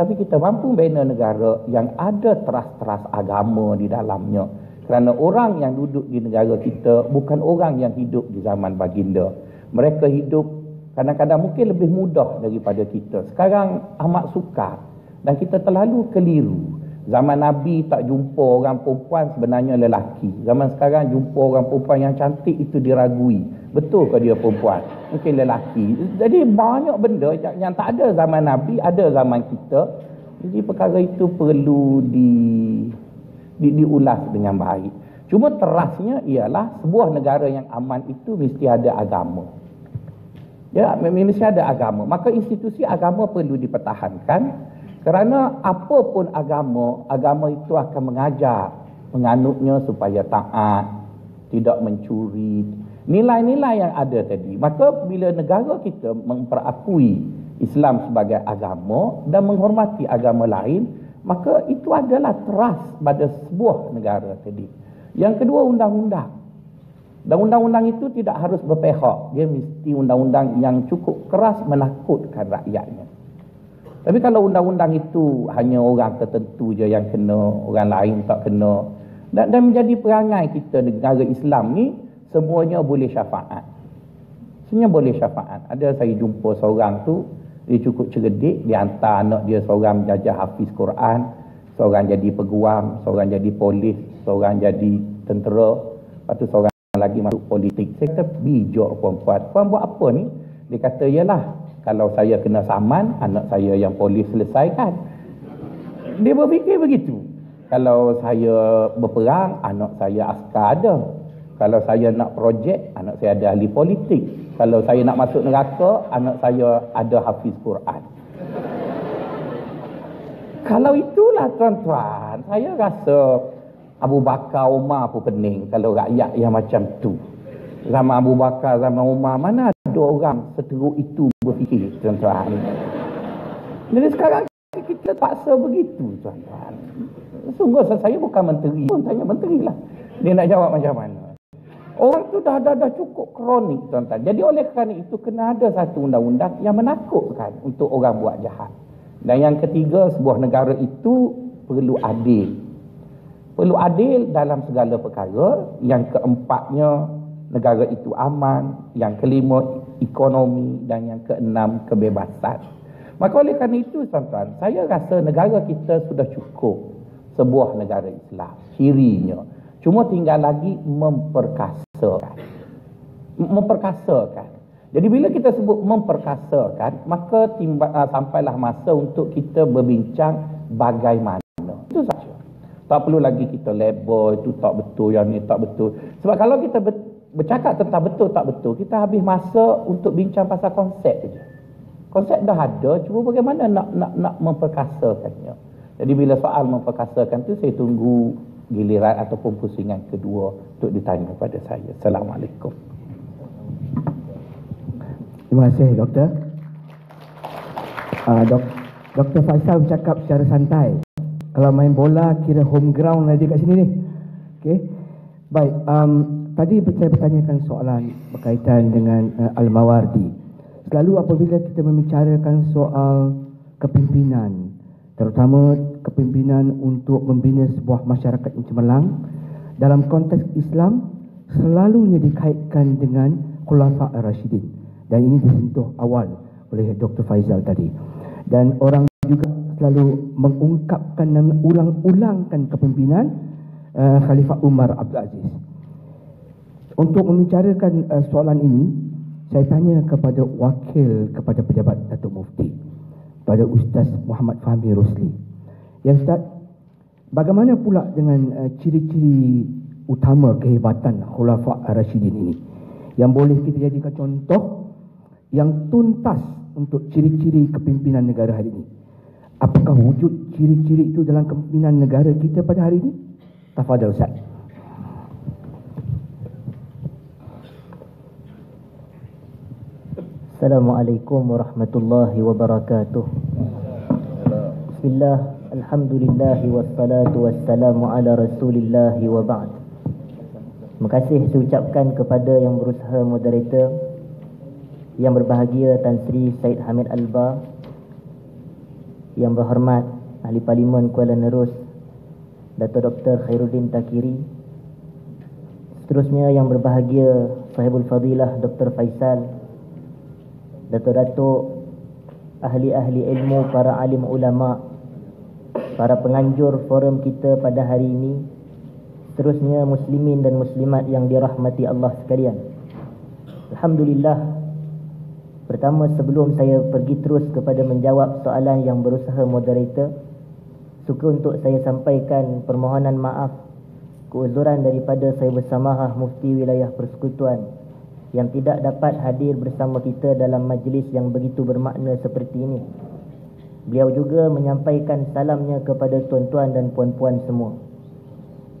Tapi kita mampu bina negara yang ada teras-teras agama di dalamnya. Kerana orang yang duduk di negara kita bukan orang yang hidup di zaman baginda. Mereka hidup kadang-kadang mungkin lebih mudah daripada kita. Sekarang amat sukar dan kita terlalu keliru. Zaman Nabi tak jumpa orang perempuan sebenarnya lelaki. Zaman sekarang jumpa orang perempuan yang cantik itu diragui. Betul ke dia perempuan? mungkin lelaki. Jadi banyak benda yang tak ada zaman Nabi, ada zaman kita. Jadi perkara itu perlu di, di diulas dengan baik. Cuma terasnya ialah sebuah negara yang aman itu mesti ada agama. Ya, mesti ada agama. Maka institusi agama perlu dipertahankan kerana apapun agama, agama itu akan mengajar menganutnya supaya taat, tidak mencuri, nilai-nilai yang ada tadi. Maka bila negara kita memperakui Islam sebagai agama dan menghormati agama lain, maka itu adalah teras pada sebuah negara tadi. Yang kedua undang-undang. Dan undang-undang itu tidak harus berpihak. Dia mesti undang-undang yang cukup keras menakutkan rakyatnya. Tapi kalau undang-undang itu hanya orang tertentu je yang kena, orang lain tak kena. Dan, dan menjadi perangai kita negara Islam ni, semuanya boleh syafaat. Semuanya boleh syafaat. Ada saya jumpa seorang tu, dia cukup cerdik, dia hantar anak dia seorang menjajah hafiz Quran, seorang jadi peguam, seorang jadi polis, seorang jadi tentera, lepas tu seorang lagi masuk politik. Saya kata, bijak perempuan. Puan buat apa ni? Dia kata, yalah, kalau saya kena saman, anak saya yang polis selesaikan. Dia berfikir begitu. Kalau saya berperang, anak saya askar ada. Kalau saya nak projek, anak saya ada ahli politik. Kalau saya nak masuk neraka, anak saya ada hafiz Quran. Kalau itulah tuan-tuan, saya rasa Abu Bakar Umar pun pening kalau rakyat yang macam tu. Zaman Abu Bakar, zaman Umar, mana orang seteruk itu berfikir tuan-tuan. Jadi sekarang kita paksa begitu tuan-tuan. Sungguh saya bukan menteri pun tanya menteri lah. Dia nak jawab macam mana. Orang tu dah, dah, dah cukup kronik tuan-tuan. Jadi oleh kerana itu kena ada satu undang-undang yang menakutkan untuk orang buat jahat. Dan yang ketiga sebuah negara itu perlu adil. Perlu adil dalam segala perkara. Yang keempatnya negara itu aman. Yang kelima ekonomi dan yang keenam kebebasan. Maka oleh kerana itu tuan-tuan, saya rasa negara kita sudah cukup sebuah negara Islam. Cirinya. Cuma tinggal lagi memperkasa memperkasakan. Memperkasakan. Jadi bila kita sebut memperkasakan, maka timba, uh, sampailah masa untuk kita berbincang bagaimana. Itu saja. Tak perlu lagi kita label itu tak betul, yang ni tak betul. Sebab kalau kita bercakap tentang betul tak betul, kita habis masa untuk bincang pasal konsep saja. Konsep dah ada, cuma bagaimana nak nak nak memperkasakannya. Jadi bila soal memperkasakan tu saya tunggu giliran ataupun pusingan kedua untuk ditanya kepada saya. Assalamualaikum. Terima kasih doktor. Uh, dok, doktor Faisal bercakap secara santai. Kalau main bola kira home ground lagi kat sini ni. Okey. Baik, um, tadi saya bertanyakan soalan berkaitan dengan uh, Al-Mawardi. Selalu apabila kita membicarakan soal kepimpinan, terutama kepimpinan untuk membina sebuah masyarakat yang cemerlang dalam konteks Islam selalunya dikaitkan dengan Khulafa Ar-Rashidin dan ini disentuh awal oleh Dr. Faizal tadi dan orang juga selalu mengungkapkan dan ulang-ulangkan kepimpinan uh, Khalifah Umar Abdul Aziz. Untuk membicarakan uh, soalan ini, saya tanya kepada wakil kepada pejabat Datuk Mufti, pada Ustaz Muhammad Fahmi Rosli. Yang Ustaz, bagaimana pula dengan uh, ciri-ciri utama kehebatan Khulafa Ar-Rashidin ini yang boleh kita jadikan contoh yang tuntas untuk ciri-ciri kepimpinan negara hari ini. Apakah wujud ciri-ciri itu dalam kepimpinan negara kita pada hari ini? Tafadhal Ustaz. Assalamualaikum warahmatullahi wabarakatuh. Bismillah, alhamdulillah wassalatu wassalamu ala rasulillah wa ba'd. Terima kasih saya ucapkan kepada yang berusaha moderator yang berbahagia Tan Sri Said Hamid Alba yang berhormat Ahli Parlimen Kuala Nerus Dato' Dr. Khairuddin Takiri Seterusnya yang berbahagia Sahibul Fadilah Dr. Faisal Dato'-Dato' Ahli-ahli ilmu Para alim ulama Para penganjur forum kita pada hari ini Seterusnya muslimin dan muslimat yang dirahmati Allah sekalian. Alhamdulillah Pertama sebelum saya pergi terus kepada menjawab soalan yang berusaha moderator Suka untuk saya sampaikan permohonan maaf Keuzuran daripada saya bersamahah Mufti Wilayah Persekutuan Yang tidak dapat hadir bersama kita dalam majlis yang begitu bermakna seperti ini Beliau juga menyampaikan salamnya kepada tuan-tuan dan puan-puan semua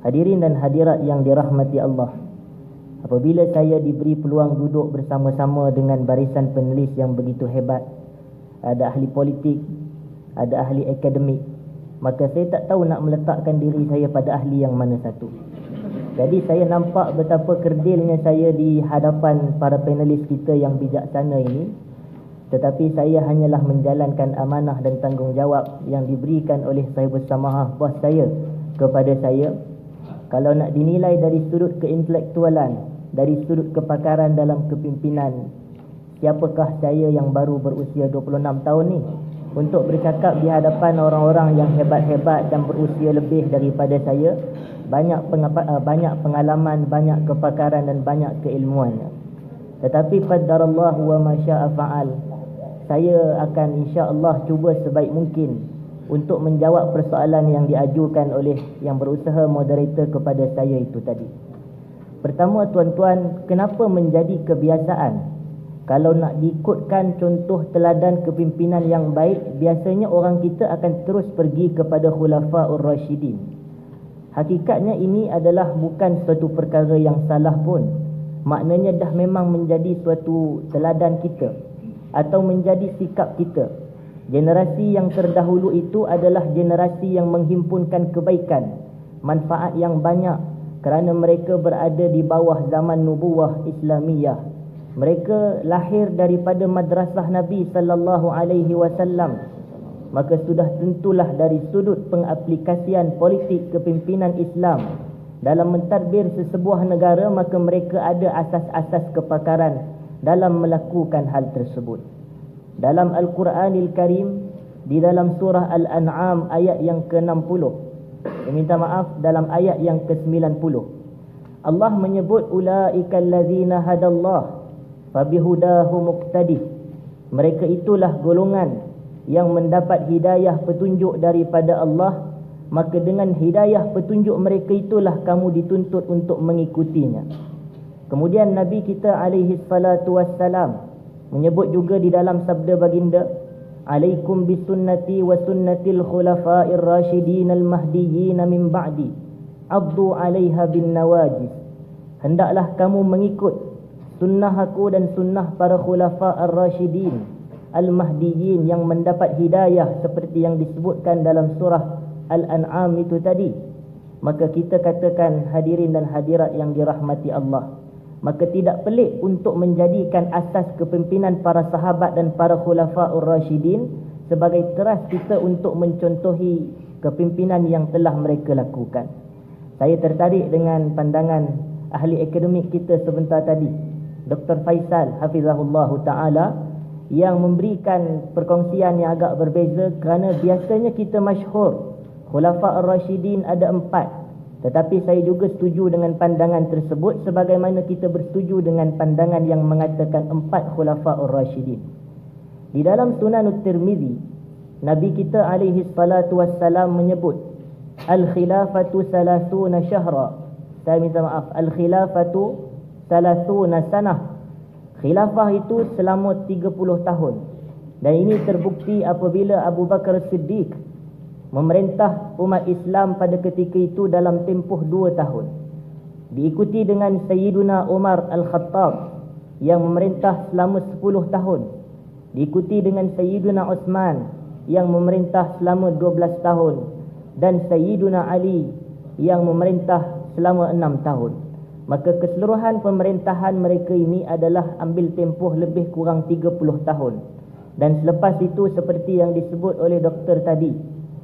Hadirin dan hadirat yang dirahmati Allah Apabila saya diberi peluang duduk bersama-sama dengan barisan penulis yang begitu hebat, ada ahli politik, ada ahli akademik, maka saya tak tahu nak meletakkan diri saya pada ahli yang mana satu. Jadi saya nampak betapa kerdilnya saya di hadapan para panelis kita yang bijaksana ini. Tetapi saya hanyalah menjalankan amanah dan tanggungjawab yang diberikan oleh saya bersama bos saya kepada saya. Kalau nak dinilai dari sudut keintelektualan, dari sudut kepakaran dalam kepimpinan siapakah saya yang baru berusia 26 tahun ni untuk bercakap di hadapan orang-orang yang hebat-hebat dan berusia lebih daripada saya banyak eh, banyak pengalaman banyak kepakaran dan banyak keilmuan tetapi qadarallahu wa syaa fa'al saya akan insya-Allah cuba sebaik mungkin untuk menjawab persoalan yang diajukan oleh yang berusaha moderator kepada saya itu tadi. Pertama tuan-tuan, kenapa menjadi kebiasaan? Kalau nak diikutkan contoh teladan kepimpinan yang baik, biasanya orang kita akan terus pergi kepada Khulafa'ur Rashidin. Hakikatnya ini adalah bukan suatu perkara yang salah pun. Maknanya dah memang menjadi suatu teladan kita atau menjadi sikap kita. Generasi yang terdahulu itu adalah generasi yang menghimpunkan kebaikan, manfaat yang banyak kerana mereka berada di bawah zaman nubuah Islamiyah. Mereka lahir daripada madrasah Nabi sallallahu alaihi wasallam. Maka sudah tentulah dari sudut pengaplikasian politik kepimpinan Islam dalam mentadbir sesebuah negara maka mereka ada asas-asas kepakaran dalam melakukan hal tersebut. Dalam Al-Quranil Karim di dalam surah Al-An'am ayat yang ke-60 saya minta maaf dalam ayat yang ke-90. Allah menyebut ulaika allazina hadallah fabihudahu muqtadi. Mereka itulah golongan yang mendapat hidayah petunjuk daripada Allah, maka dengan hidayah petunjuk mereka itulah kamu dituntut untuk mengikutinya. Kemudian Nabi kita alaihi salatu wassalam menyebut juga di dalam sabda baginda alaikum bisunnati wa sunnatil khulafa'ir rasyidin al mahdiyyin min ba'di addu 'alaiha bin nawajis hendaklah kamu mengikut sunnah aku dan sunnah para khulafa'ir rasyidin al mahdiyyin yang mendapat hidayah seperti yang disebutkan dalam surah al an'am itu tadi maka kita katakan hadirin dan hadirat yang dirahmati Allah maka tidak pelik untuk menjadikan asas kepimpinan para sahabat dan para khulafa'ur rasyidin sebagai teras kita untuk mencontohi kepimpinan yang telah mereka lakukan. Saya tertarik dengan pandangan ahli akademik kita sebentar tadi, Dr. Faisal Hafizahullah Ta'ala yang memberikan perkongsian yang agak berbeza kerana biasanya kita masyhur khulafa'ur rasyidin ada empat Tetapi saya juga setuju dengan pandangan tersebut sebagaimana kita bersetuju dengan pandangan yang mengatakan empat khulafa'ur rasyidin. Di dalam Sunan Tirmizi, Nabi kita alaihi salatu wassalam menyebut al-khilafatu salasuna syahra. Saya minta maaf, al-khilafatu salasuna sanah. Khilafah itu selama 30 tahun. Dan ini terbukti apabila Abu Bakar Siddiq memerintah umat Islam pada ketika itu dalam tempoh dua tahun. Diikuti dengan Sayyiduna Umar Al-Khattab yang memerintah selama sepuluh tahun. Diikuti dengan Sayyiduna Osman yang memerintah selama dua belas tahun. Dan Sayyiduna Ali yang memerintah selama enam tahun. Maka keseluruhan pemerintahan mereka ini adalah ambil tempoh lebih kurang tiga puluh tahun. Dan selepas itu seperti yang disebut oleh doktor tadi,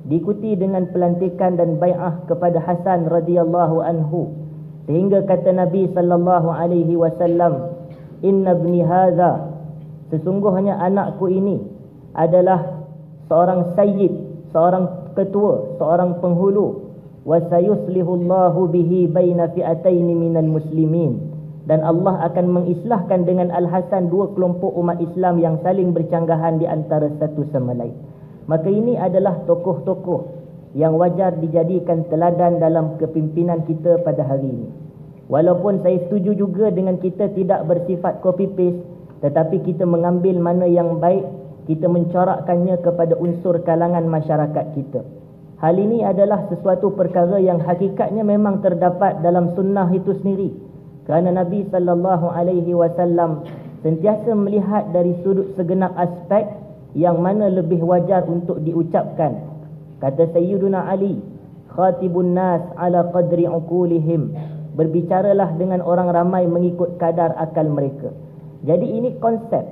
diikuti dengan pelantikan dan bai'ah kepada Hasan radhiyallahu anhu sehingga kata Nabi sallallahu alaihi wasallam inna ibni hadza sesungguhnya anakku ini adalah seorang sayyid seorang ketua seorang penghulu wa sayuslihu Allahu bihi baina fi'atayn minal muslimin dan Allah akan mengislahkan dengan Al Hasan dua kelompok umat Islam yang saling bercanggahan di antara satu sama lain Maka ini adalah tokoh-tokoh yang wajar dijadikan teladan dalam kepimpinan kita pada hari ini. Walaupun saya setuju juga dengan kita tidak bersifat copy paste tetapi kita mengambil mana yang baik kita mencorakkannya kepada unsur kalangan masyarakat kita. Hal ini adalah sesuatu perkara yang hakikatnya memang terdapat dalam sunnah itu sendiri. Kerana Nabi sallallahu alaihi wasallam sentiasa melihat dari sudut segenap aspek yang mana lebih wajar untuk diucapkan. Kata sayyiduna ali khatibun nas ala qadri uqulihim. Berbicaralah dengan orang ramai mengikut kadar akal mereka. Jadi ini konsep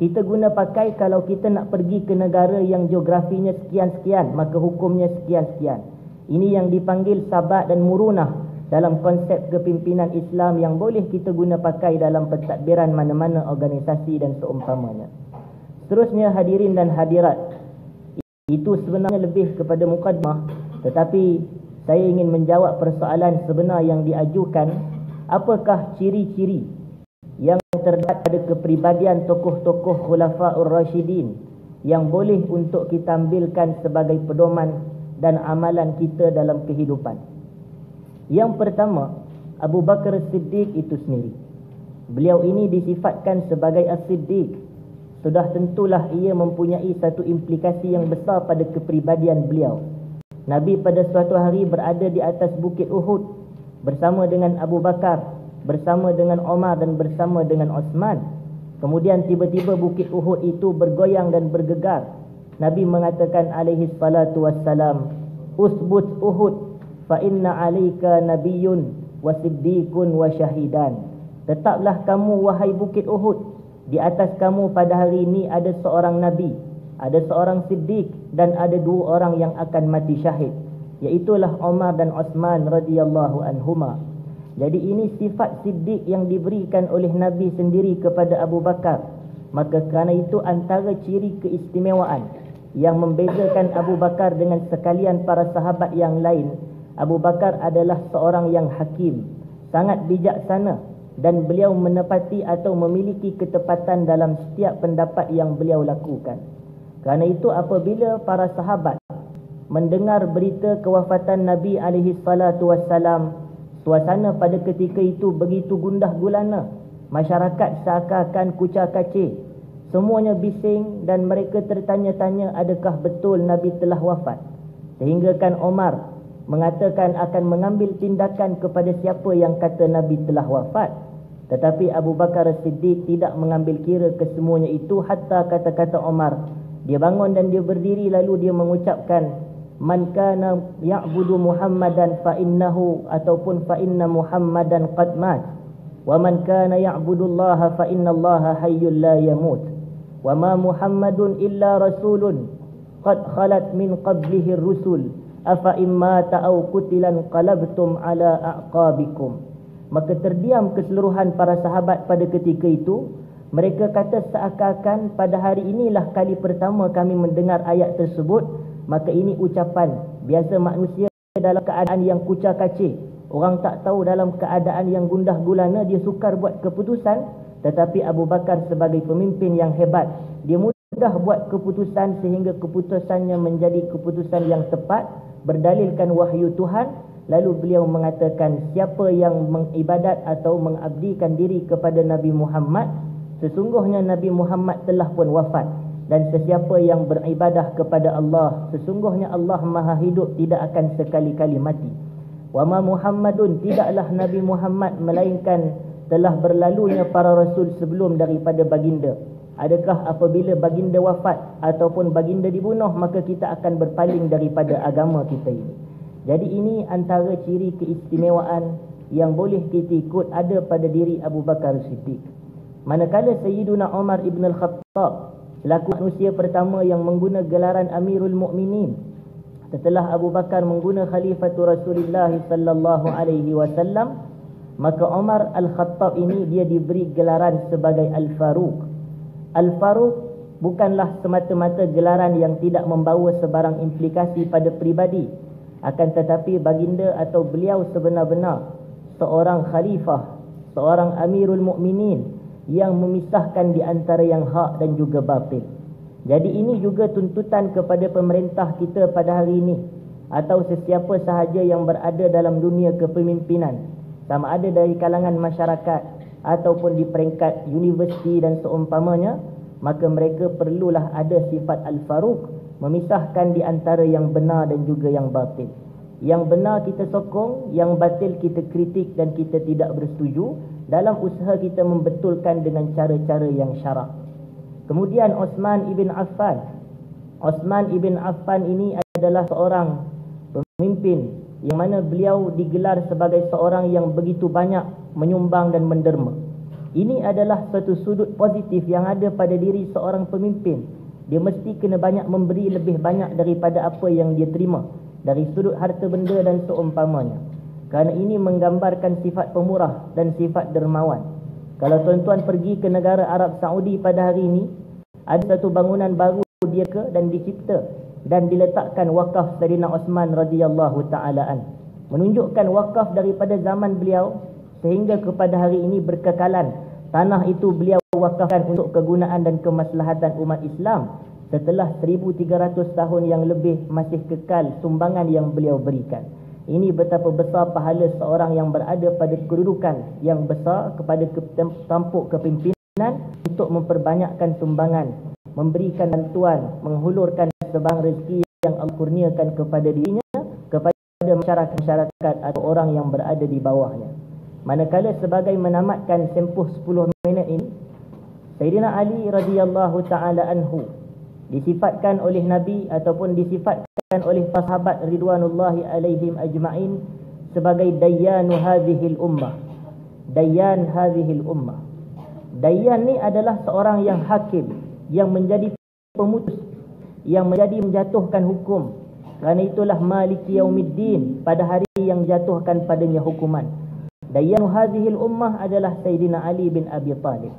kita guna pakai kalau kita nak pergi ke negara yang geografinya sekian-sekian maka hukumnya sekian-sekian. Ini yang dipanggil sabat dan murunah dalam konsep kepimpinan Islam yang boleh kita guna pakai dalam pentadbiran mana-mana organisasi dan seumpamanya. Seterusnya hadirin dan hadirat. Itu sebenarnya lebih kepada mukadmah Tetapi saya ingin menjawab persoalan sebenar yang diajukan. Apakah ciri-ciri terdapat pada kepribadian tokoh-tokoh khulafa'ur rasyidin Yang boleh untuk kita ambilkan sebagai pedoman dan amalan kita dalam kehidupan. Yang pertama Abu Bakar Siddiq itu sendiri. Beliau ini disifatkan sebagai As-Siddiq. Sudah tentulah ia mempunyai satu implikasi yang besar pada kepribadian beliau. Nabi pada suatu hari berada di atas bukit Uhud bersama dengan Abu Bakar, bersama dengan Omar dan bersama dengan Osman. Kemudian tiba-tiba bukit Uhud itu bergoyang dan bergegar. Nabi mengatakan alaihi salatu wassalam, "Usbut Uhud fa inna 'alaika nabiyyun wa siddiqun wa syahidan." Tetaplah kamu wahai bukit Uhud di atas kamu pada hari ini ada seorang Nabi, ada seorang Siddiq dan ada dua orang yang akan mati syahid. Iaitulah Omar dan Osman radhiyallahu anhuma. Jadi ini sifat Siddiq yang diberikan oleh Nabi sendiri kepada Abu Bakar. Maka kerana itu antara ciri keistimewaan yang membezakan Abu Bakar dengan sekalian para sahabat yang lain. Abu Bakar adalah seorang yang hakim, sangat bijaksana dan beliau menepati atau memiliki ketepatan dalam setiap pendapat yang beliau lakukan. Kerana itu apabila para sahabat mendengar berita kewafatan Nabi alaihi salatu suasana pada ketika itu begitu gundah gulana. Masyarakat seakan-akan kucar kacir. Semuanya bising dan mereka tertanya-tanya adakah betul Nabi telah wafat. Sehingga kan Omar mengatakan akan mengambil tindakan kepada siapa yang kata Nabi telah wafat. Tetapi Abu Bakar Siddiq tidak mengambil kira kesemuanya itu hatta kata-kata Omar. Dia bangun dan dia berdiri lalu dia mengucapkan Man kana ya'budu Muhammadan fa innahu ataupun fa inna Muhammadan qad mat. Wa man kana ya'budu Allah fa inna Allah hayyul la yamut. Wa ma Muhammadun illa rasulun qad khalat min qablihi ar-rusul afa imma ta'aw qutilan qalabtum ala a'qabikum maka terdiam keseluruhan para sahabat pada ketika itu mereka kata seakan-akan pada hari inilah kali pertama kami mendengar ayat tersebut maka ini ucapan biasa manusia dalam keadaan yang kucar kacir Orang tak tahu dalam keadaan yang gundah gulana dia sukar buat keputusan. Tetapi Abu Bakar sebagai pemimpin yang hebat. Dia mudah buat keputusan sehingga keputusannya menjadi keputusan yang tepat. Berdalilkan wahyu Tuhan. Lalu beliau mengatakan siapa yang mengibadat atau mengabdikan diri kepada Nabi Muhammad. Sesungguhnya Nabi Muhammad telah pun wafat. Dan sesiapa yang beribadah kepada Allah. Sesungguhnya Allah maha hidup tidak akan sekali-kali mati. Wa ma Muhammadun tidaklah Nabi Muhammad melainkan telah berlalunya para rasul sebelum daripada baginda. Adakah apabila baginda wafat ataupun baginda dibunuh maka kita akan berpaling daripada agama kita ini. Jadi ini antara ciri keistimewaan yang boleh kita ikut ada pada diri Abu Bakar Siddiq. Manakala Sayyiduna Umar ibn al-Khattab selaku manusia pertama yang mengguna gelaran Amirul Mukminin setelah Abu Bakar mengguna khalifatul Rasulullah sallallahu alaihi wasallam maka Umar Al-Khattab ini dia diberi gelaran sebagai Al-Faruq. Al-Faruq bukanlah semata-mata gelaran yang tidak membawa sebarang implikasi pada pribadi akan tetapi baginda atau beliau sebenar-benar seorang khalifah seorang amirul mukminin yang memisahkan di antara yang hak dan juga batil jadi ini juga tuntutan kepada pemerintah kita pada hari ini atau sesiapa sahaja yang berada dalam dunia kepemimpinan sama ada dari kalangan masyarakat ataupun di peringkat universiti dan seumpamanya maka mereka perlulah ada sifat al-faruq memisahkan di antara yang benar dan juga yang batil. Yang benar kita sokong, yang batil kita kritik dan kita tidak bersetuju dalam usaha kita membetulkan dengan cara-cara yang syarak. Kemudian Osman ibn Affan. Osman ibn Affan ini adalah seorang pemimpin yang mana beliau digelar sebagai seorang yang begitu banyak menyumbang dan menderma. Ini adalah satu sudut positif yang ada pada diri seorang pemimpin. Dia mesti kena banyak memberi lebih banyak daripada apa yang dia terima dari sudut harta benda dan seumpamanya. Kerana ini menggambarkan sifat pemurah dan sifat dermawan. Kalau tuan-tuan pergi ke negara Arab Saudi pada hari ini, ada satu bangunan baru dia ke dan dicipta dan diletakkan wakaf Sayyidina Osman radhiyallahu taalaan. Menunjukkan wakaf daripada zaman beliau sehingga kepada hari ini berkekalan. Tanah itu beliau wakafkan untuk kegunaan dan kemaslahatan umat Islam setelah 1300 tahun yang lebih masih kekal sumbangan yang beliau berikan. Ini betapa besar pahala seorang yang berada pada kedudukan yang besar kepada tampuk kepimpinan untuk memperbanyakkan sumbangan, memberikan bantuan, menghulurkan sebang rezeki yang Allah kurniakan kepada dirinya, kepada masyarakat-masyarakat atau orang yang berada di bawahnya. Manakala sebagai menamatkan tempoh 10 minit ini, Sayyidina Ali radhiyallahu taala anhu disifatkan oleh Nabi ataupun disifatkan oleh sahabat ridwanullahi alaihim ajma'in sebagai dayyanu hadhil ummah. Dayyan hadhil ummah. Dayyan ni adalah seorang yang hakim yang menjadi pemutus yang menjadi menjatuhkan hukum. Kerana itulah maliki yaumiddin pada hari yang jatuhkan padanya hukuman. Dayyanu hadhil ummah adalah sayyidina ali bin abi talib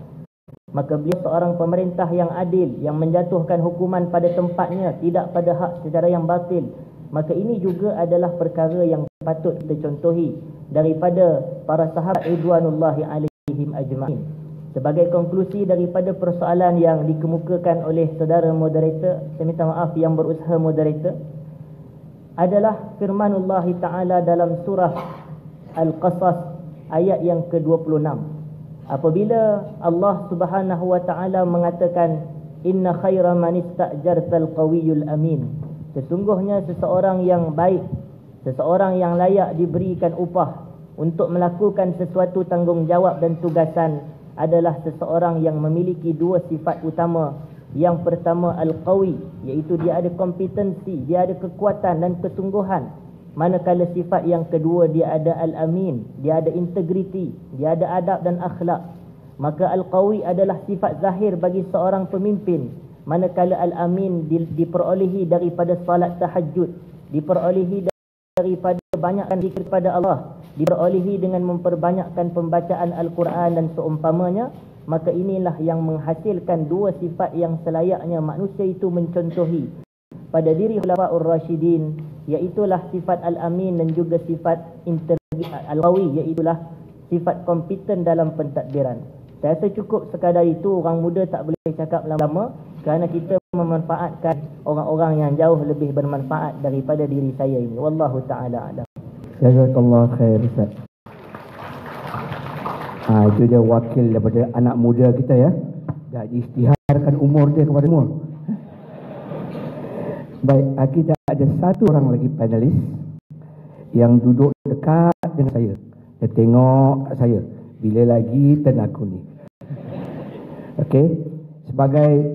maka beliau seorang pemerintah yang adil yang menjatuhkan hukuman pada tempatnya tidak pada hak secara yang batil. Maka ini juga adalah perkara yang patut kita contohi daripada para sahabat ridwanullahi alaihim ajma'in. Sebagai konklusi daripada persoalan yang dikemukakan oleh saudara moderator saya minta maaf yang berusaha moderator adalah firmanullah taala dalam surah al-qasas ayat yang ke-26 apabila Allah Subhanahu wa taala mengatakan inna khaira man istajartal qawiyul amin sesungguhnya seseorang yang baik seseorang yang layak diberikan upah untuk melakukan sesuatu tanggungjawab dan tugasan adalah seseorang yang memiliki dua sifat utama. Yang pertama al-qawi iaitu dia ada kompetensi dia ada kekuatan dan kesungguhan Manakala sifat yang kedua dia ada al-amin, dia ada integriti, dia ada adab dan akhlak. Maka al-qawi adalah sifat zahir bagi seorang pemimpin. Manakala al-amin diperolehi daripada salat tahajud, diperolehi daripada banyakkan zikir kepada Allah, diperolehi dengan memperbanyakkan pembacaan al-Quran dan seumpamanya, maka inilah yang menghasilkan dua sifat yang selayaknya manusia itu mencontohi pada diri khulafaur rasyidin iaitulah sifat al-amin dan juga sifat al-qawi iaitulah sifat kompeten dalam pentadbiran. Saya rasa cukup sekadar itu orang muda tak boleh cakap lama-lama kerana kita memanfaatkan orang-orang yang jauh lebih bermanfaat daripada diri saya ini. Wallahu taala alam. Jazakallah khair Ustaz. Ha, itu dia wakil daripada anak muda kita ya. Dah istiharkan umur dia kepada semua. Baik, kita ada satu orang lagi panelis yang duduk dekat dengan saya. Dia tengok saya. Bila lagi turn aku ni. Okey. Sebagai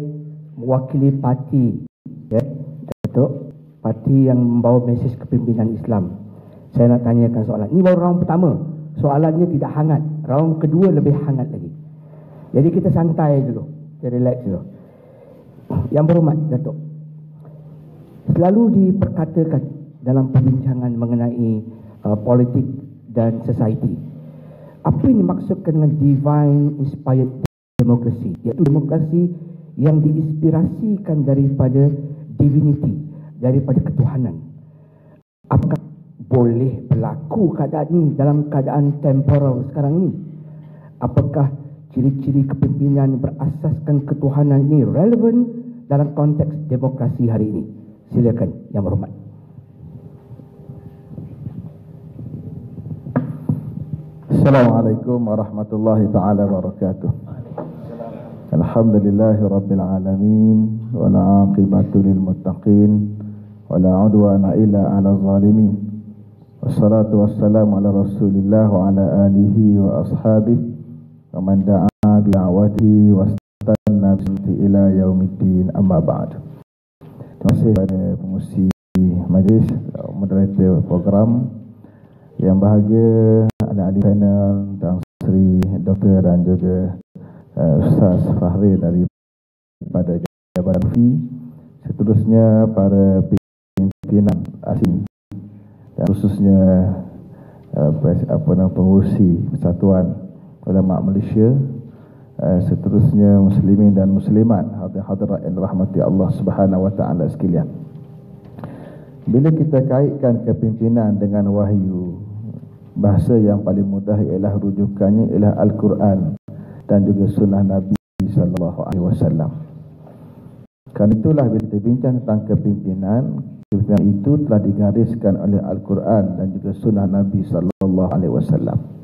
mewakili parti. Ya. Datuk. Parti yang membawa mesej kepimpinan Islam. Saya nak tanyakan soalan. Ini baru round pertama. Soalannya tidak hangat. Round kedua lebih hangat lagi. Jadi kita santai dulu. Kita relax dulu. Yang berhormat Datuk. Selalu diperkatakan dalam perbincangan mengenai uh, politik dan society. Apa yang dimaksudkan dengan divine inspired democracy? Iaitu demokrasi yang diinspirasikan daripada divinity, daripada ketuhanan. Apakah boleh berlaku keadaan ini dalam keadaan temporal sekarang ini? Apakah ciri-ciri kepimpinan berasaskan ketuhanan ini relevan dalam konteks demokrasi hari ini? Silakan, Yang Berhormat. Assalamualaikum warahmatullahi taala wabarakatuh. Alhamdulillahi rabbil alamin wa la aqibatu lil muttaqin wa la udwana illa ala zalimin. Wassalatu wassalamu ala Rasulillah wa ala alihi wa ashabihi wa man da'a bi da'watihi wastanna bi ila yaumiddin amma ba'd. Terima kasih kepada pengurusi majlis moderator program. Yang bahagia ada ahli panel dan Sri Doktor dan juga uh, Ustaz Fahri dari pada Jabatan FI seterusnya para pimpinan asing dan khususnya uh, apa nama pengurusi Persatuan Ulama Malaysia uh, seterusnya muslimin dan muslimat hadirat yang rahmati Allah Subhanahu wa taala sekalian bila kita kaitkan kepimpinan dengan wahyu bahasa yang paling mudah ialah rujukannya ialah Al-Quran dan juga sunnah Nabi sallallahu alaihi wasallam. Kan itulah bila kita bincang tentang kepimpinan, kepimpinan itu telah digariskan oleh Al-Quran dan juga sunnah Nabi sallallahu alaihi wasallam.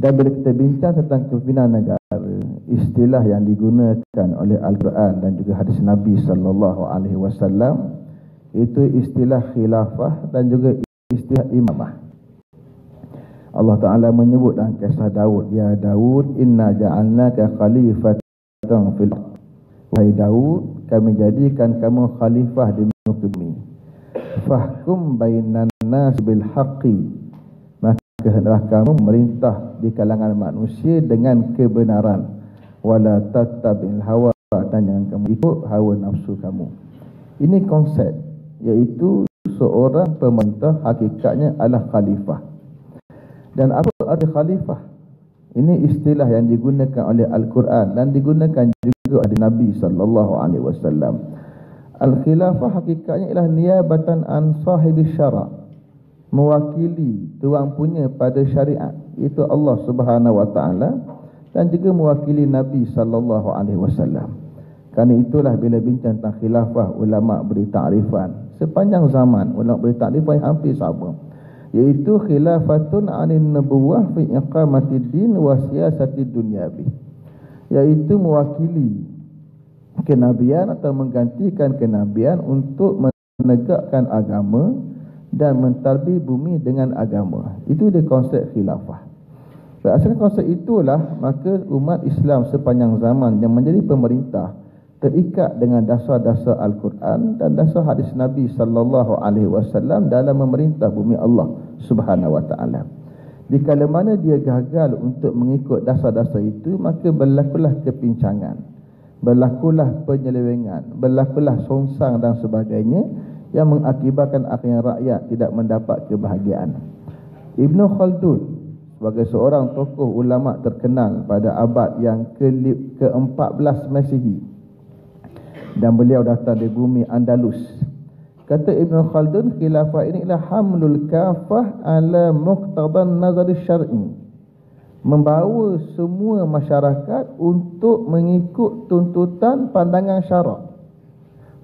Dan bila kita bincang tentang kepimpinan negara, istilah yang digunakan oleh Al-Quran dan juga hadis Nabi sallallahu alaihi wasallam itu istilah khilafah dan juga istilah imamah. Allah Ta'ala menyebut dalam kisah Daud Ya Daud inna ja'alnaka khalifatan fil Wahai Daud kami jadikan kamu khalifah di muka bumi. Fahkum bainan nas bil haqqi Maka hendaklah kamu merintah di kalangan manusia dengan kebenaran Wala tatabil hawa dan jangan kamu ikut hawa nafsu kamu Ini konsep iaitu seorang pemerintah hakikatnya adalah khalifah dan apa arti khalifah? Ini istilah yang digunakan oleh Al-Quran dan digunakan juga oleh Nabi sallallahu alaihi wasallam. Al-khilafah hakikatnya ialah niabatan an sahibi syara. Mewakili tuan punya pada syariat itu Allah Subhanahu wa taala dan juga mewakili Nabi sallallahu alaihi wasallam. Kerana itulah bila bincang tentang khilafah ulama beri takrifan sepanjang zaman ulama beri takrifan hampir sama iaitu khilafatun anin nubuwah fi iqamati din wa siyasati dunyabi iaitu mewakili kenabian atau menggantikan kenabian untuk menegakkan agama dan mentarbi bumi dengan agama itu dia konsep khilafah Berdasarkan konsep itulah maka umat Islam sepanjang zaman yang menjadi pemerintah terikat dengan dasar-dasar Al-Quran dan dasar hadis Nabi sallallahu alaihi wasallam dalam memerintah bumi Allah Subhanahu wa taala. Dikala mana dia gagal untuk mengikut dasar-dasar itu, maka berlakulah kepincangan. Berlakulah penyelewengan, berlakulah songsang dan sebagainya yang mengakibatkan akhirnya rakyat tidak mendapat kebahagiaan. Ibn Khaldun sebagai seorang tokoh ulama terkenal pada abad yang ke-14 Masihi dan beliau datang di bumi Andalus Kata Ibn Khaldun, khilafah ini adalah hamlul kafah ala muqtadan nazari syar'i. Membawa semua masyarakat untuk mengikut tuntutan pandangan syarak.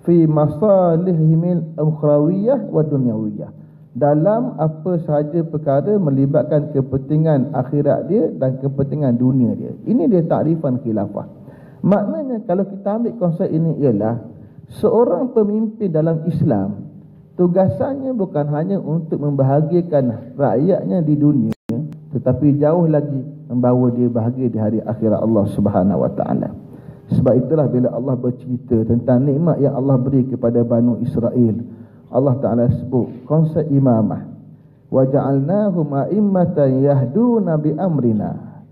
Fi masalihimil ukhrawiyah wa dunyawiyah. Dalam apa sahaja perkara melibatkan kepentingan akhirat dia dan kepentingan dunia dia. Ini dia takrifan khilafah. Maknanya kalau kita ambil konsep ini ialah Seorang pemimpin dalam Islam Tugasannya bukan hanya untuk membahagiakan rakyatnya di dunia Tetapi jauh lagi membawa dia bahagia di hari akhirat Allah subhanahu wa ta'ala Sebab itulah bila Allah bercerita tentang nikmat yang Allah beri kepada Banu Israel Allah Ta'ala sebut konsep imamah. A'immatan yahduna bi amrina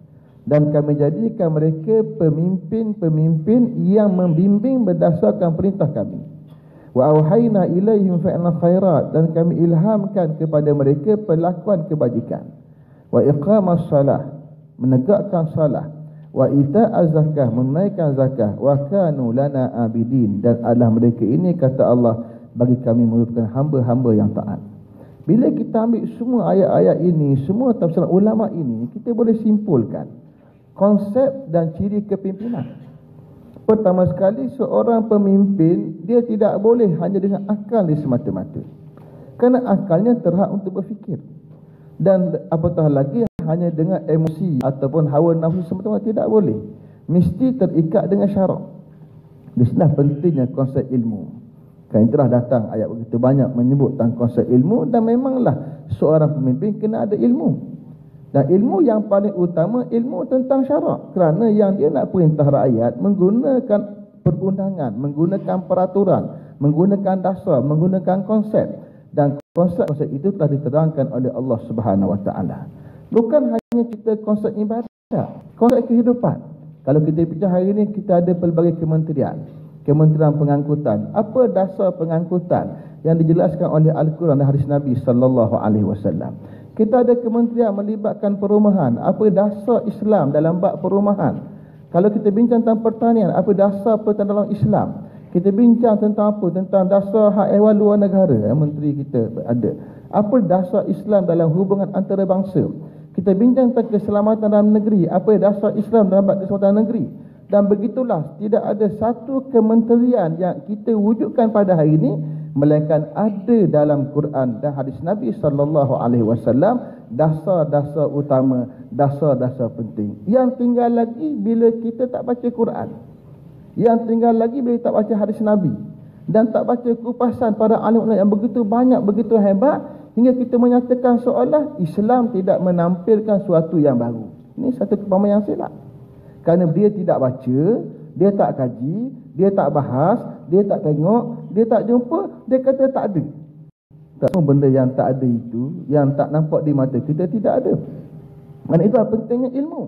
dan kami jadikan mereka pemimpin-pemimpin yang membimbing berdasarkan perintah kami. Auhayna ilaihim fa'na khairat. Dan kami ilhamkan kepada mereka perlakuan kebajikan. Iqamas salah. Menegakkan salah wa ita'az zakah menaikkan zakah wa kanu lana abidin dan adalah mereka ini kata Allah bagi kami merupakan hamba-hamba yang taat. Bila kita ambil semua ayat-ayat ini, semua tafsiran ulama ini, kita boleh simpulkan konsep dan ciri kepimpinan. Pertama sekali seorang pemimpin dia tidak boleh hanya dengan akal dia semata-mata. Kerana akalnya terhak untuk berfikir. Dan apatah lagi hanya dengan emosi ataupun hawa nafsu semata-mata tidak boleh. Mesti terikat dengan syarak. Di sini pentingnya konsep ilmu. Kan itulah datang ayat begitu banyak menyebut tentang konsep ilmu dan memanglah seorang pemimpin kena ada ilmu. Dan ilmu yang paling utama ilmu tentang syarak. Kerana yang dia nak perintah rakyat menggunakan perundangan, menggunakan peraturan, menggunakan dasar, menggunakan konsep. Dan konsep-konsep itu telah diterangkan oleh Allah Subhanahu Wa Taala. Bukan hanya kita konsep ibadah, konsep kehidupan. Kalau kita bincang hari ini, kita ada pelbagai kementerian. Kementerian Pengangkutan. Apa dasar pengangkutan yang dijelaskan oleh Al-Quran dan hadis Nabi Sallallahu Alaihi Wasallam? Kita ada kementerian melibatkan perumahan. Apa dasar Islam dalam bab perumahan? Kalau kita bincang tentang pertanian, apa dasar pertanian dalam Islam? Kita bincang tentang apa? Tentang dasar hak ehwal luar negara yang menteri kita ada. Apa dasar Islam dalam hubungan antarabangsa? Kita bincang tentang keselamatan dalam negeri. Apa dasar Islam dalam bab keselamatan negeri? Dan begitulah, tidak ada satu kementerian yang kita wujudkan pada hari ini melainkan ada dalam Quran dan hadis Nabi sallallahu alaihi wasallam dasar-dasar utama, dasar-dasar penting. Yang tinggal lagi bila kita tak baca Quran. Yang tinggal lagi bila tak baca hadis Nabi dan tak baca kupasan para alim yang begitu banyak, begitu hebat hingga kita menyatakan seolah Islam tidak menampilkan sesuatu yang baru. Ini satu kepahaman yang silap. Kerana dia tidak baca, dia tak kaji, dia tak bahas, dia tak tengok, dia tak jumpa, dia kata tak ada. Tak semua benda yang tak ada itu, yang tak nampak di mata kita tidak ada. Kerana itu pentingnya ilmu.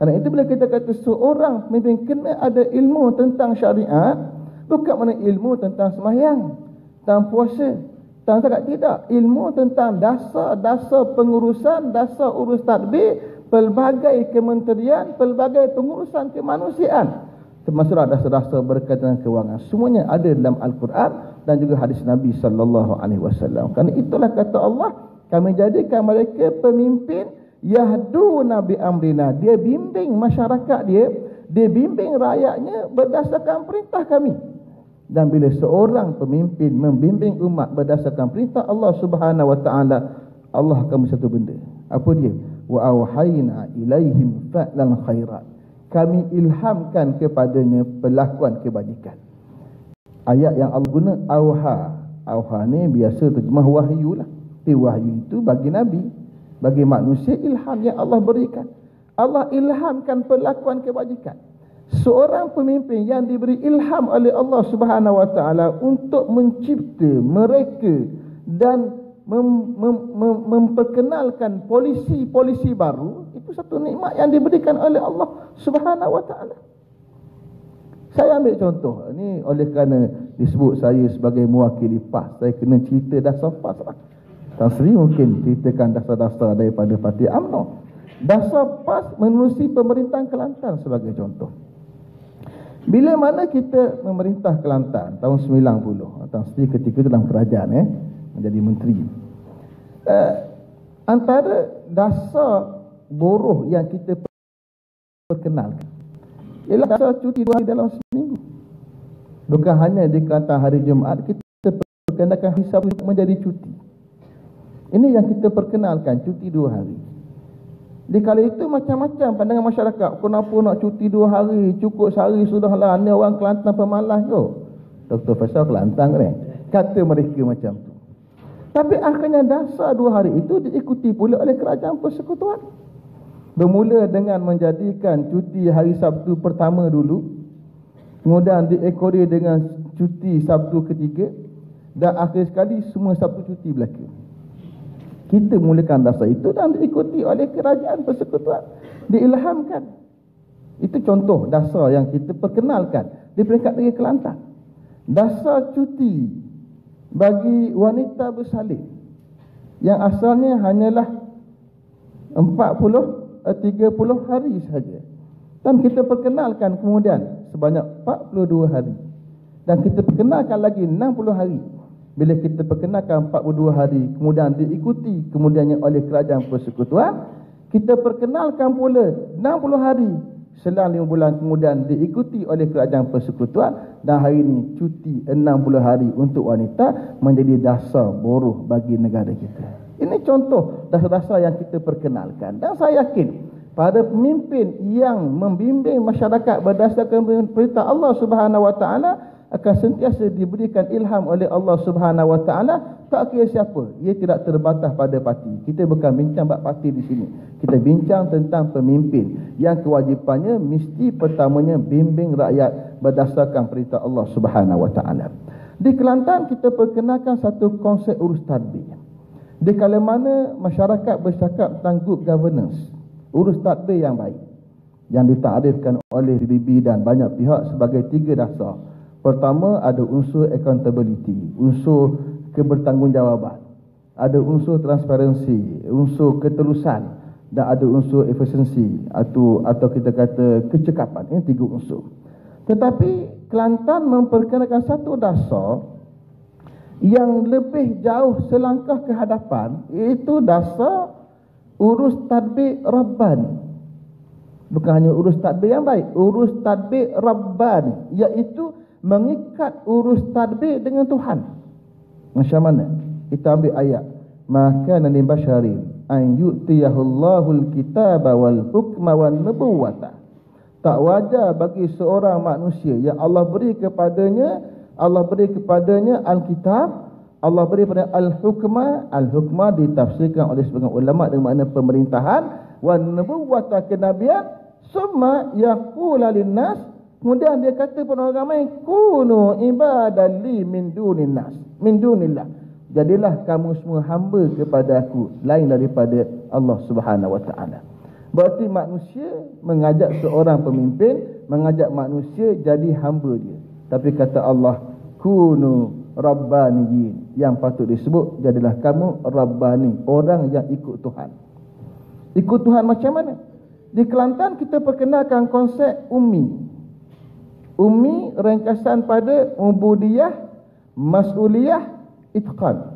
Kerana itu bila kita kata seorang mungkin kena ada ilmu tentang syariat, bukan mana ilmu tentang semayang, tentang puasa, tentang zakat tidak. Ilmu tentang dasar-dasar pengurusan, dasar urus tadbir, pelbagai kementerian, pelbagai pengurusan kemanusiaan. Termasuklah dasar-dasar berkaitan kewangan. Semuanya ada dalam al-Quran dan juga hadis Nabi sallallahu alaihi wasallam. Kerana itulah kata Allah kami jadikan mereka pemimpin yahdu nabi amrina. Dia bimbing masyarakat dia dia bimbing rakyatnya berdasarkan perintah kami dan bila seorang pemimpin membimbing umat berdasarkan perintah Allah Subhanahu wa taala Allah akan satu benda apa dia wa auhayna ilaihim fa'lan khairat kami ilhamkan kepadanya pelakuan kebajikan. Ayat yang Allah guna auha. Auha ni biasa terjemah wahyu lah. Tapi wahyu itu bagi Nabi. Bagi manusia ilham yang Allah berikan. Allah ilhamkan pelakuan kebajikan. Seorang pemimpin yang diberi ilham oleh Allah Subhanahu Wa Taala untuk mencipta mereka dan mem, mem, mem, memperkenalkan polisi-polisi baru itu satu nikmat yang diberikan oleh Allah Subhanahu wa taala. Saya ambil contoh ini oleh kerana disebut saya sebagai mewakili PAS saya kena cerita dasar PAS lah. Tan Sri mungkin ceritakan dasar-dasar daripada Parti UMNO. Dasar PAS menerusi pemerintahan Kelantan sebagai contoh. Bila mana kita memerintah Kelantan tahun 90, Tan Sri ketika dalam kerajaan eh, menjadi menteri. Uh, antara dasar buruh yang kita perkenalkan ialah dasar cuti dua hari dalam seminggu. Bukan hanya di Kelantan hari Jumaat, kita perkenalkan hisab menjadi cuti. Ini yang kita perkenalkan, cuti dua hari. Di kala itu macam-macam pandangan masyarakat. Kenapa nak cuti dua hari? Cukup sehari sudahlah. Ini orang Kelantan pemalas tu. Dr. Faisal Kelantan kan? Kata mereka macam tu. Tapi akhirnya dasar dua hari itu diikuti pula oleh kerajaan persekutuan. Bermula dengan menjadikan cuti hari Sabtu pertama dulu. Kemudian diekori dengan cuti Sabtu ketiga. Dan akhir sekali semua Sabtu cuti berlaku. Kita mulakan dasar itu dan diikuti oleh kerajaan persekutuan. Diilhamkan. Itu contoh dasar yang kita perkenalkan di peringkat negeri Kelantan. Dasar cuti bagi wanita bersalin yang asalnya hanyalah 40 30 eh, hari sahaja. Dan kita perkenalkan kemudian sebanyak 42 hari. Dan kita perkenalkan lagi 60 hari bila kita perkenalkan 42 hari kemudian diikuti kemudiannya oleh kerajaan persekutuan kita perkenalkan pula 60 hari. Selang 5 bulan kemudian diikuti oleh kerajaan persekutuan dan hari ini cuti 60 hari untuk wanita menjadi dasar buruh bagi negara kita. Ini contoh dasar-dasar yang kita perkenalkan. Dan saya yakin pada pemimpin yang membimbing masyarakat berdasarkan perintah Allah Subhanahu Wa Taala akan sentiasa diberikan ilham oleh Allah Subhanahu Wa Taala. Tak kira siapa ia tidak terbatas pada parti. Kita bukan bincang bab parti di sini. Kita bincang tentang pemimpin. Yang kewajipannya mesti pertamanya bimbing rakyat berdasarkan perintah Allah Subhanahu Wa Taala. Di Kelantan kita perkenalkan satu konsep urus tadbir. Di kala mana masyarakat bercakap tentang good governance urus tadbir yang baik yang ditakdirkan oleh PBB dan banyak pihak sebagai tiga dasar Pertama ada unsur accountability, unsur kebertanggungjawaban. Ada unsur transparansi, unsur ketelusan dan ada unsur efisiensi atau atau kita kata kecekapan. Ini tiga unsur. Tetapi Kelantan memperkenalkan satu dasar yang lebih jauh selangkah ke hadapan iaitu dasar urus tadbir rabbani. Bukan hanya urus tadbir yang baik, urus tadbir rabbani iaitu mengikat urus tadbir dengan Tuhan. Macam mana? Kita ambil ayat. Maka nabi basyarin an yu'tiyahullahu al-kitaba wal hukma wan nubuwata. Tak wajar bagi seorang manusia yang Allah beri kepadanya, Allah beri kepadanya al-kitab, Allah beri kepada al-hukma, al-hukma ditafsirkan oleh sebagian ulama dengan makna pemerintahan, wan nubuwata kenabian, summa yaqulu lin-nas Kemudian dia kata pada orang ramai, kunu ibadan li min dunin nas, min dunillah. Jadilah kamu semua hamba kepada aku lain daripada Allah Subhanahu wa taala. Berarti manusia mengajak seorang pemimpin, mengajak manusia jadi hamba dia. Tapi kata Allah, kunu rabbaniyin. Yang patut disebut jadilah kamu rabbani, orang yang ikut Tuhan. Ikut Tuhan macam mana? Di Kelantan kita perkenalkan konsep ummi. Umi ringkasan pada ubudiyah, mas'uliyah, itqan.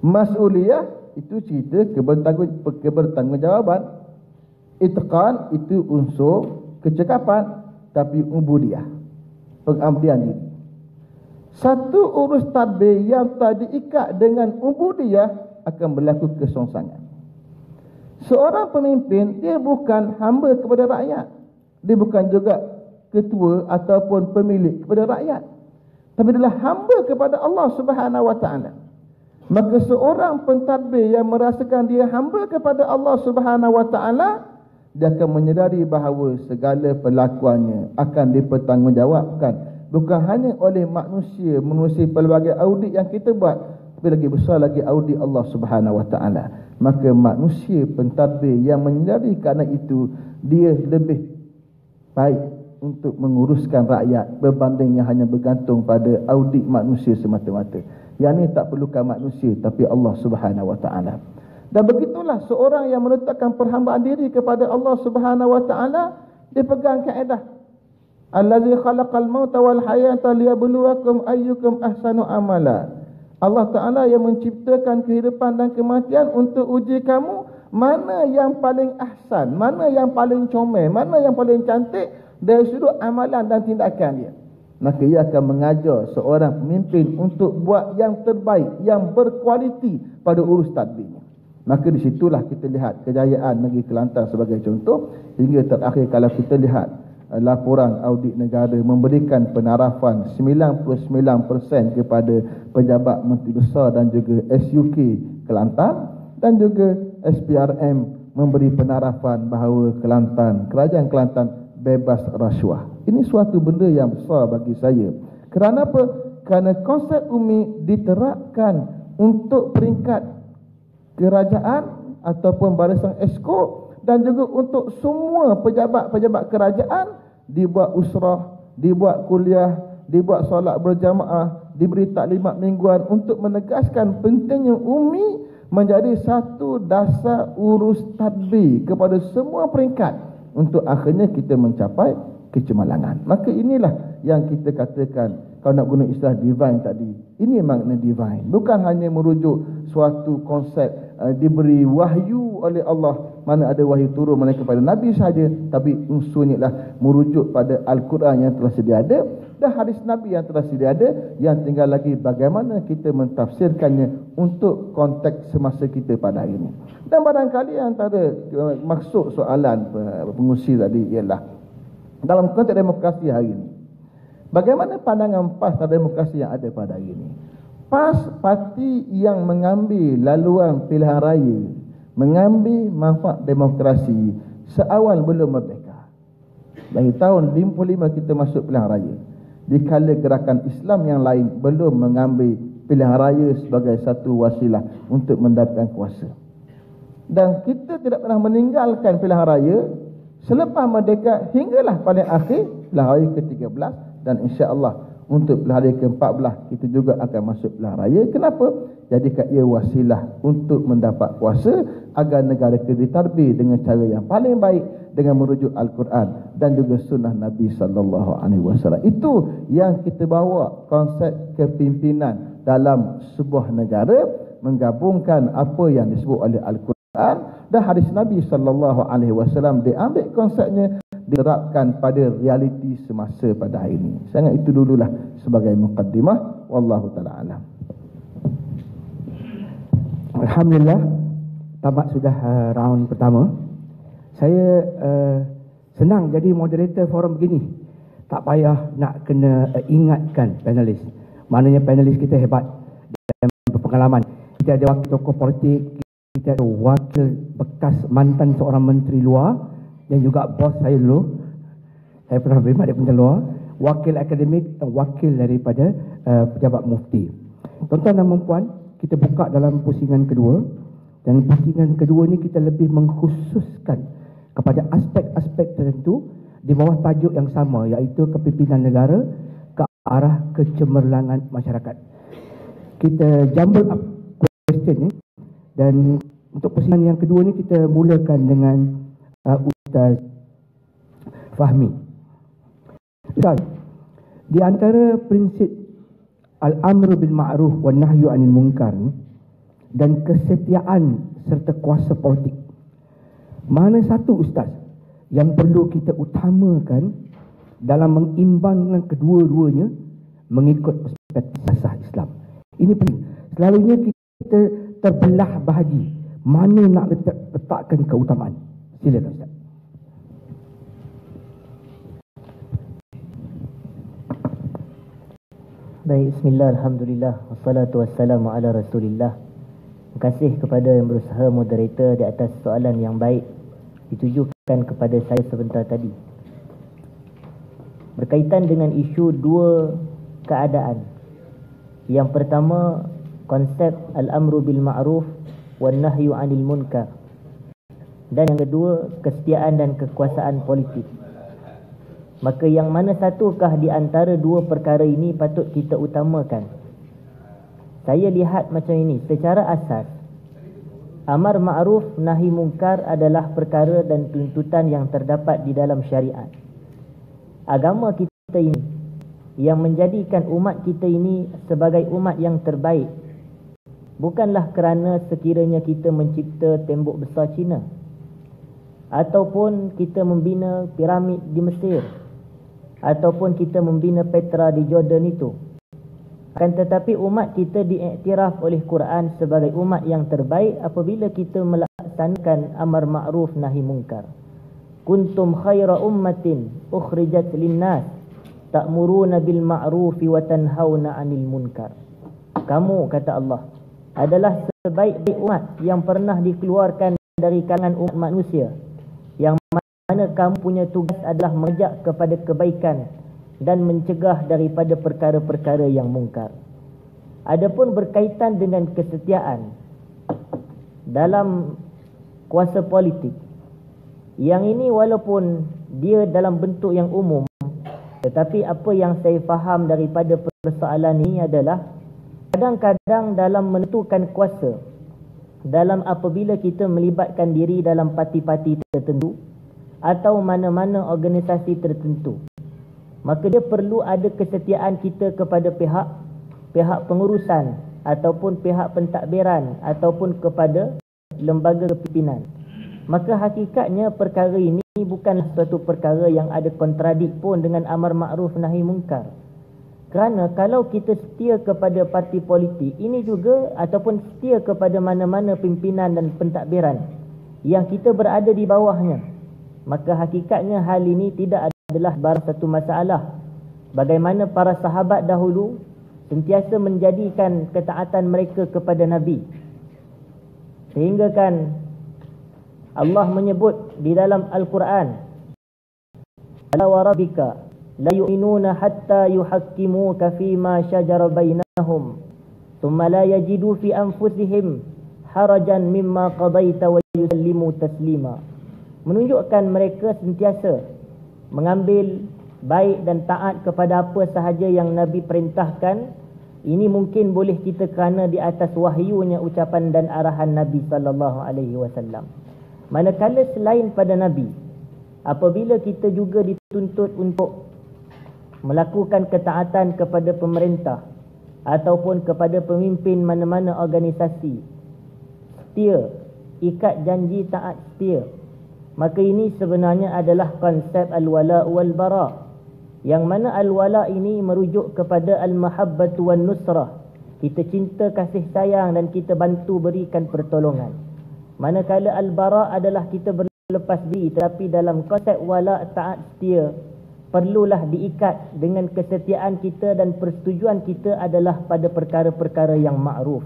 Mas'uliyah itu cerita kebertanggung, kebertanggungjawaban. Itqan itu unsur kecekapan tapi ubudiyah. Pengabdian diri. Satu urus tadbir yang tak diikat dengan ubudiyah akan berlaku kesongsangan. Seorang pemimpin dia bukan hamba kepada rakyat. Dia bukan juga ketua ataupun pemilik kepada rakyat. Tapi adalah hamba kepada Allah Subhanahu wa taala. Maka seorang pentadbir yang merasakan dia hamba kepada Allah Subhanahu wa taala dia akan menyedari bahawa segala perlakuannya akan dipertanggungjawabkan. Bukan hanya oleh manusia menerusi pelbagai audit yang kita buat tapi lagi besar lagi audit Allah Subhanahu wa taala. Maka manusia pentadbir yang menyedari kerana itu dia lebih baik untuk menguruskan rakyat berbandingnya hanya bergantung pada audit manusia semata-mata. Yang ini tak perlukan manusia tapi Allah Subhanahu Wa Taala. Dan begitulah seorang yang meletakkan perhambaan diri kepada Allah Subhanahu Wa Taala dia pegang kaedah Allazi khalaqal mauta wal hayata liyabluwakum ayyukum ahsanu amala. Allah Taala yang menciptakan kehidupan dan kematian untuk uji kamu mana yang paling ahsan, mana yang paling comel, mana yang paling cantik dari sudut amalan dan tindakan dia. Maka ia akan mengajar seorang pemimpin untuk buat yang terbaik, yang berkualiti pada urus tadbirnya. Maka disitulah kita lihat kejayaan negeri Kelantan sebagai contoh hingga terakhir kalau kita lihat Eh, laporan audit negara memberikan penarafan 99% kepada pejabat Menteri Besar dan juga SUK Kelantan dan juga SPRM memberi penarafan bahawa Kelantan, kerajaan Kelantan bebas rasuah. Ini suatu benda yang besar bagi saya. Kerana apa? Kerana konsep UMI diterapkan untuk peringkat kerajaan ataupun barisan esko dan juga untuk semua pejabat-pejabat kerajaan dibuat usrah, dibuat kuliah, dibuat solat berjamaah, diberi taklimat mingguan untuk menegaskan pentingnya umi menjadi satu dasar urus tadbir kepada semua peringkat untuk akhirnya kita mencapai kecemerlangan. Maka inilah yang kita katakan kalau nak guna istilah divine tadi. Ini makna divine. Bukan hanya merujuk suatu konsep uh, diberi wahyu oleh Allah. Mana ada wahyu turun mana kepada Nabi saja tapi unsurnya lah merujuk pada Al-Quran yang telah sedia ada dan hadis Nabi yang telah sedia ada. Yang tinggal lagi bagaimana kita mentafsirkannya untuk konteks semasa kita pada hari ini. Dan barangkali antara uh, maksud soalan uh, pengusi tadi ialah dalam konteks demokrasi hari ini bagaimana pandangan PAS terhadap demokrasi yang ada pada hari ini PAS parti yang mengambil laluan pilihan raya mengambil manfaat demokrasi seawal belum merdeka. Dari tahun 55 kita masuk pilihan raya. Dikala gerakan Islam yang lain belum mengambil pilihan raya sebagai satu wasilah untuk mendapatkan kuasa. Dan kita tidak pernah meninggalkan pilihan raya selepas merdeka hinggalah paling akhir pilihan raya ke-13 dan insya-Allah untuk raya ke-14 kita juga akan masuk pilihan raya. Kenapa? Jadikan ia wasilah untuk mendapat kuasa agar negara kita ditarbih dengan cara yang paling baik dengan merujuk Al-Quran dan juga sunnah Nabi sallallahu alaihi wasallam. Itu yang kita bawa konsep kepimpinan dalam sebuah negara menggabungkan apa yang disebut oleh Al-Quran dan hadis Nabi sallallahu alaihi wasallam diambil konsepnya diterapkan pada realiti semasa pada hari ini. Sangat itu dululah sebagai mukaddimah. Wallahu ta'ala alam. Alhamdulillah, tamat sudah uh, round pertama. Saya uh, senang jadi moderator forum begini. Tak payah nak kena uh, ingatkan panelis. Maknanya panelis kita hebat dan berpengalaman. Kita ada wakil tokoh politik, kita ada wakil bekas mantan seorang menteri luar, yang juga bos saya dulu saya pernah berkhidmat di Penjara Luar wakil akademik dan wakil daripada uh, pejabat mufti. Tuan-tuan dan puan kita buka dalam pusingan kedua. Dan pusingan kedua ni kita lebih mengkhususkan kepada aspek-aspek tertentu di bawah tajuk yang sama iaitu kepimpinan negara ke arah kecemerlangan masyarakat. Kita jumble up question ni. Dan untuk pusingan yang kedua ni kita mulakan dengan uh, Ustaz Fahmi. Ustaz, di antara prinsip Al-Amr bil Ma'ruf wa Nahyu Anil Munkar dan kesetiaan serta kuasa politik. Mana satu Ustaz yang perlu kita utamakan dalam mengimbangkan kedua-duanya mengikut perspektif asas Islam. Ini penting. Selalunya kita terbelah bahagi mana nak letakkan keutamaan. Silakan Ustaz. Baik, bismillah, alhamdulillah. Wassalatu wassalamu ala rasulillah. Terima kasih kepada yang berusaha moderator di atas soalan yang baik Ditujukan kepada saya sebentar tadi. Berkaitan dengan isu dua keadaan. Yang pertama Konsep Al-Amru Bil Ma'ruf Wan Nahyu Anil Munkar. Dan yang kedua Kesetiaan dan kekuasaan politik Maka yang mana satukah di antara dua perkara ini patut kita utamakan? Saya lihat macam ini, secara asas amar ma'ruf nahi mungkar adalah perkara dan tuntutan yang terdapat di dalam syariat. agama kita ini yang menjadikan umat kita ini sebagai umat yang terbaik bukanlah kerana sekiranya kita mencipta tembok besar Cina ataupun kita membina piramid di Mesir ataupun kita membina Petra di Jordan itu akan tetapi umat kita diiktiraf oleh Quran sebagai umat yang terbaik apabila kita melaksanakan amar ma'ruf nahi mungkar. Kuntum khaira ummatin ukhrijat linnas ta'muruna bil ma'ruf wa tanhauna 'anil munkar. Kamu kata Allah adalah sebaik-baik umat yang pernah dikeluarkan dari kalangan umat manusia mana kamu punya tugas adalah mengajak kepada kebaikan dan mencegah daripada perkara-perkara yang mungkar. Adapun berkaitan dengan kesetiaan dalam kuasa politik, yang ini walaupun dia dalam bentuk yang umum, tetapi apa yang saya faham daripada persoalan ini adalah kadang-kadang dalam menentukan kuasa, dalam apabila kita melibatkan diri dalam parti-parti tertentu atau mana-mana organisasi tertentu, maka dia perlu ada kesetiaan kita kepada pihak pihak pengurusan ataupun pihak pentadbiran ataupun kepada lembaga kepimpinan. Maka hakikatnya perkara ini bukanlah suatu perkara yang ada kontradik pun dengan amar makruf nahi mungkar. Kerana kalau kita setia kepada parti politik ini juga ataupun setia kepada mana-mana pimpinan dan pentadbiran yang kita berada di bawahnya maka hakikatnya hal ini tidak ada adalah bar satu masalah. Bagaimana para sahabat dahulu sentiasa menjadikan ketaatan mereka kepada Nabi. Sehingga kan Allah menyebut di dalam Al-Quran ala wa rabbika la yu'minuna hatta yuhakkimuka fima shajara bainahum thumma la yajidu fi anfusihim harajan mimma qadaita wa yusallimu taslima menunjukkan mereka sentiasa mengambil baik dan taat kepada apa sahaja yang Nabi perintahkan. Ini mungkin boleh kita kerana di atas wahyunya ucapan dan arahan Nabi sallallahu alaihi wasallam. Manakala selain pada Nabi apabila kita juga dituntut untuk melakukan ketaatan kepada pemerintah ataupun kepada pemimpin mana-mana organisasi setia ikat janji taat setia Maka ini sebenarnya adalah konsep al-wala wal-bara. Yang mana al-wala ini merujuk kepada al-mahabbatu wan-nusrah. Kita cinta kasih sayang dan kita bantu berikan pertolongan. Manakala al-bara adalah kita berlepas diri tetapi dalam konsep wala taat setia perlulah diikat dengan kesetiaan kita dan persetujuan kita adalah pada perkara-perkara yang ma'ruf.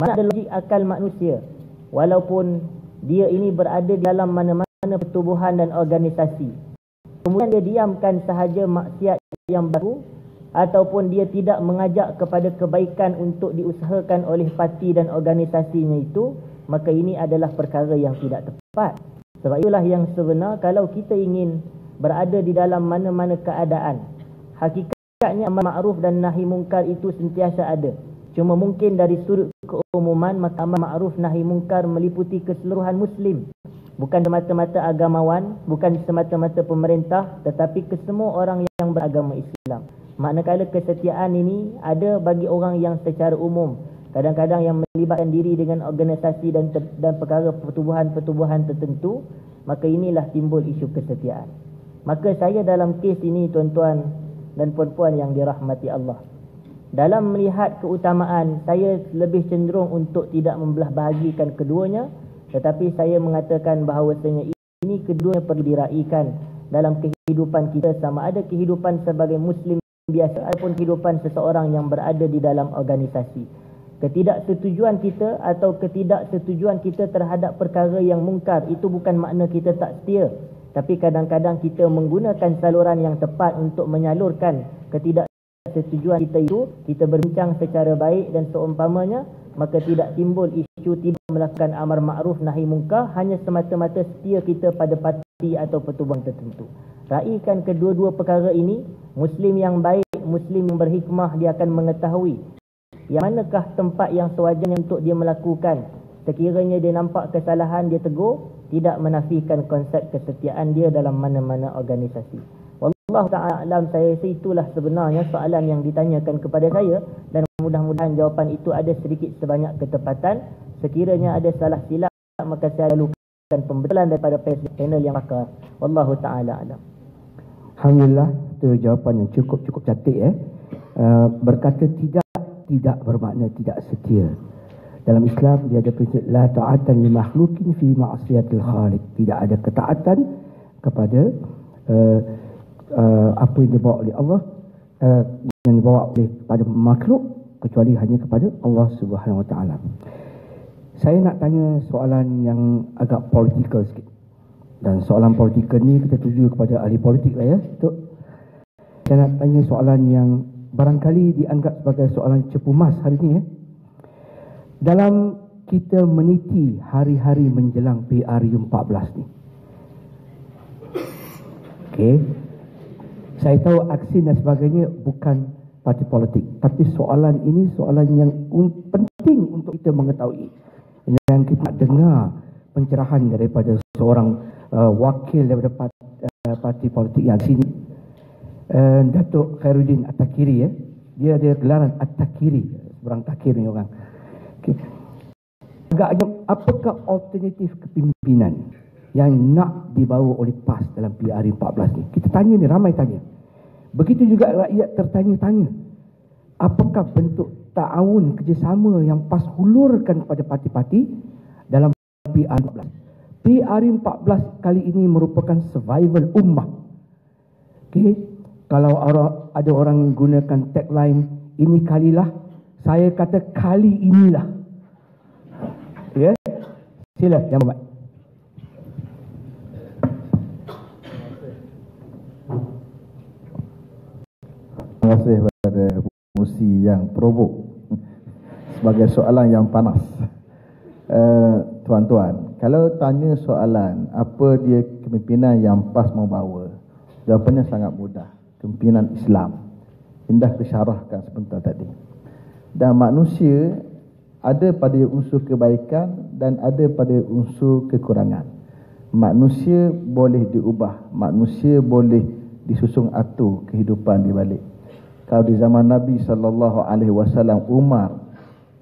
Mana ada logik akal manusia walaupun dia ini berada di dalam mana-mana pertubuhan dan organisasi. Kemudian dia diamkan sahaja maksiat yang baru ataupun dia tidak mengajak kepada kebaikan untuk diusahakan oleh parti dan organisasinya itu, maka ini adalah perkara yang tidak tepat. Sebab itulah yang sebenar kalau kita ingin berada di dalam mana-mana keadaan, hakikatnya amal ma'ruf dan nahi mungkar itu sentiasa ada. Cuma mungkin dari sudut keumuman maka amal ma'ruf nahi mungkar meliputi keseluruhan muslim. Bukan semata-mata agamawan, bukan semata-mata pemerintah tetapi kesemua orang yang beragama Islam. Manakala kesetiaan ini ada bagi orang yang secara umum kadang-kadang yang melibatkan diri dengan organisasi dan dan perkara pertubuhan-pertubuhan tertentu, maka inilah timbul isu kesetiaan. Maka saya dalam kes ini tuan-tuan dan puan-puan yang dirahmati Allah dalam melihat keutamaan saya lebih cenderung untuk tidak membelah bahagikan keduanya tetapi saya mengatakan bahawasanya ini keduanya perlu diraikan dalam kehidupan kita. Sama ada kehidupan sebagai muslim biasa ataupun kehidupan seseorang yang berada di dalam organisasi. Ketidaksetujuan kita atau ketidaksetujuan kita terhadap perkara yang mungkar itu bukan makna kita tak setia. Tapi kadang-kadang kita menggunakan saluran yang tepat untuk menyalurkan ketidak setujuan kita itu kita berbincang secara baik dan seumpamanya maka tidak timbul isu tidak melakukan amar ma'ruf nahi munkar hanya semata-mata setia kita pada parti atau pertubuhan tertentu. Raikan kedua-dua perkara ini muslim yang baik muslim yang berhikmah dia akan mengetahui yang manakah tempat yang sewajarnya untuk dia melakukan. Sekiranya dia nampak kesalahan dia tegur tidak menafikan konsep kesetiaan dia dalam mana-mana organisasi Allah Ta'ala alam saya rasa itulah sebenarnya soalan yang ditanyakan kepada saya dan mudah-mudahan jawapan itu ada sedikit sebanyak ketepatan sekiranya ada salah silap maka saya lakukan pembetulan daripada panel yang pakar Wallahu Ta'ala alam Alhamdulillah itu jawapan yang cukup-cukup cantik eh. Uh, berkata tidak tidak bermakna tidak setia. Dalam Islam dia ada prinsip la ta'atan li makhlukin fi ma'siyatil khaliq. Tidak ada ketaatan kepada uh, uh, apa yang dibawa oleh Allah uh, yang dibawa oleh pada makhluk kecuali hanya kepada Allah Subhanahu Wa Taala. Saya nak tanya soalan yang agak politikal sikit. Dan soalan politikal ni kita tuju kepada ahli politik lah ya. Tuk. Saya nak tanya soalan yang barangkali dianggap sebagai soalan cepu mas hari ni ya. Dalam kita meniti hari-hari menjelang PRU 14 ni. Okey. Saya tahu aksi dan sebagainya bukan parti politik. Tapi soalan ini soalan yang penting untuk kita mengetahui. Dan kita dengar pencerahan daripada seorang uh, wakil daripada parti, uh, parti politik yang sini uh, Datuk Khairuddin At-Takiri ya. Dia ada gelaran At-Takiri seorang takir ni orang okay. agaknya apakah alternatif kepimpinan yang nak dibawa oleh PAS dalam PRI 14 ni kita tanya ni ramai tanya begitu juga rakyat tertanya-tanya apakah bentuk ta'awun kerjasama yang PAS hulurkan kepada parti-parti dalam PRI 14 PRI14 kali ini merupakan survival ummah. Okay. Kalau ada orang gunakan tagline, ini kalilah, saya kata kali inilah. Ya. Yeah. Sila, yang baik. Terima kasih kepada Musi yang provok sebagai soalan yang panas. Uh, tuan-tuan, kalau tanya soalan apa dia kepimpinan yang pas mau bawa, jawapannya sangat mudah. Kepimpinan Islam. Indah disyarahkan sebentar tadi. Dan manusia ada pada unsur kebaikan dan ada pada unsur kekurangan. Manusia boleh diubah, manusia boleh disusung atur kehidupan di balik. Kalau di zaman Nabi sallallahu alaihi wasallam Umar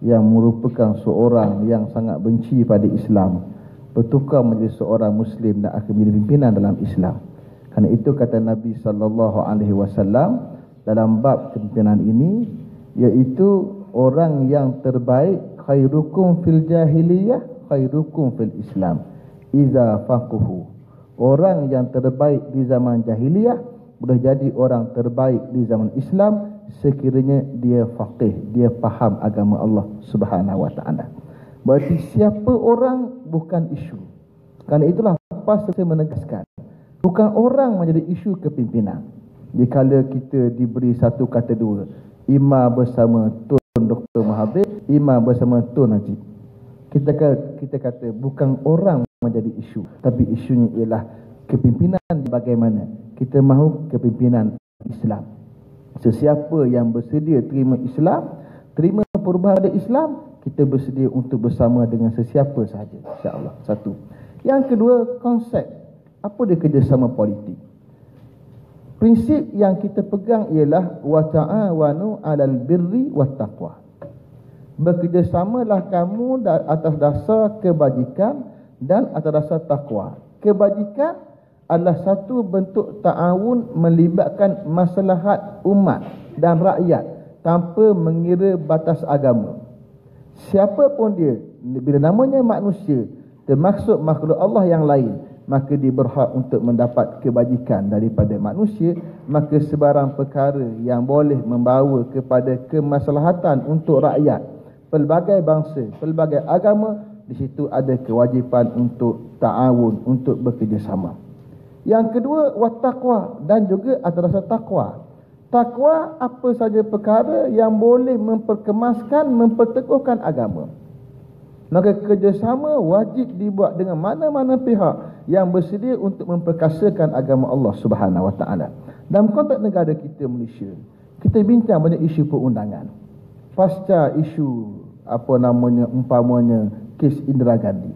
yang merupakan seorang yang sangat benci pada Islam, bertukar menjadi seorang muslim dan akan menjadi pimpinan dalam Islam. Karena itu kata Nabi sallallahu alaihi wasallam dalam bab kepimpinan ini iaitu orang yang terbaik khairukum fil jahiliyah khairukum fil Islam iza faquhu. Orang yang terbaik di zaman jahiliyah boleh jadi orang terbaik di zaman Islam sekiranya dia faqih, dia faham agama Allah Subhanahu wa taala. Berarti siapa orang bukan isu. Karena itulah pas saya menegaskan. Bukan orang menjadi isu kepimpinan. Jika kita diberi satu kata dua. Ima bersama Tun Dr. Mahathir. Ima bersama Tun Najib. Kita kata, kita kata bukan orang menjadi isu. Tapi isunya ialah kepimpinan bagaimana. Kita mahu kepimpinan Islam. Sesiapa yang bersedia terima Islam. Terima perubahan Islam kita bersedia untuk bersama dengan sesiapa sahaja insya-Allah. Satu. Yang kedua konsep. Apa dia kerjasama politik? Prinsip yang kita pegang ialah wa ta'awanu 'alal birri wat taqwa. Bekerjasamalah kamu atas dasar kebajikan dan atas dasar takwa kebajikan adalah satu bentuk ta'awun melibatkan maslahat umat dan rakyat tanpa mengira batas agama. Siapa pun dia bila namanya manusia termasuk makhluk Allah yang lain maka dia berhak untuk mendapat kebajikan daripada manusia maka sebarang perkara yang boleh membawa kepada kemaslahatan untuk rakyat pelbagai bangsa pelbagai agama di situ ada kewajipan untuk ta'awun untuk bekerjasama yang kedua wattaqwa dan juga atas takwa Takwa apa saja perkara yang boleh memperkemaskan, memperteguhkan agama. Maka kerjasama wajib dibuat dengan mana-mana pihak yang bersedia untuk memperkasakan agama Allah Subhanahu Wa Taala. Dalam konteks negara kita Malaysia, kita bincang banyak isu perundangan. Pasca isu apa namanya umpamanya kes Indira Gandhi.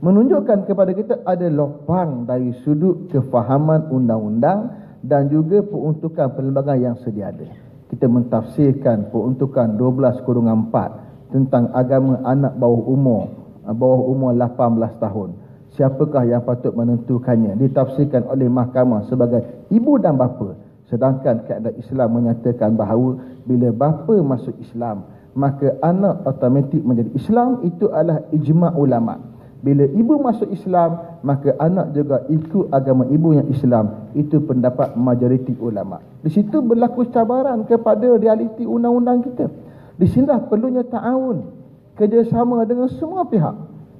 Menunjukkan kepada kita ada lopang dari sudut kefahaman undang-undang dan juga peruntukan perlembagaan yang sedia ada. Kita mentafsirkan peruntukan 12 kurungan 4 tentang agama anak bawah umur uh, bawah umur 18 tahun. Siapakah yang patut menentukannya? Ditafsirkan oleh mahkamah sebagai ibu dan bapa. Sedangkan kaedah Islam menyatakan bahawa bila bapa masuk Islam, maka anak automatik menjadi Islam itu adalah ijma' ulama' bila ibu masuk Islam maka anak juga ikut agama ibu yang Islam. Itu pendapat majoriti ulama. Di situ berlaku cabaran kepada realiti undang-undang kita. Di sinilah perlunya ta'awun kerjasama dengan semua pihak.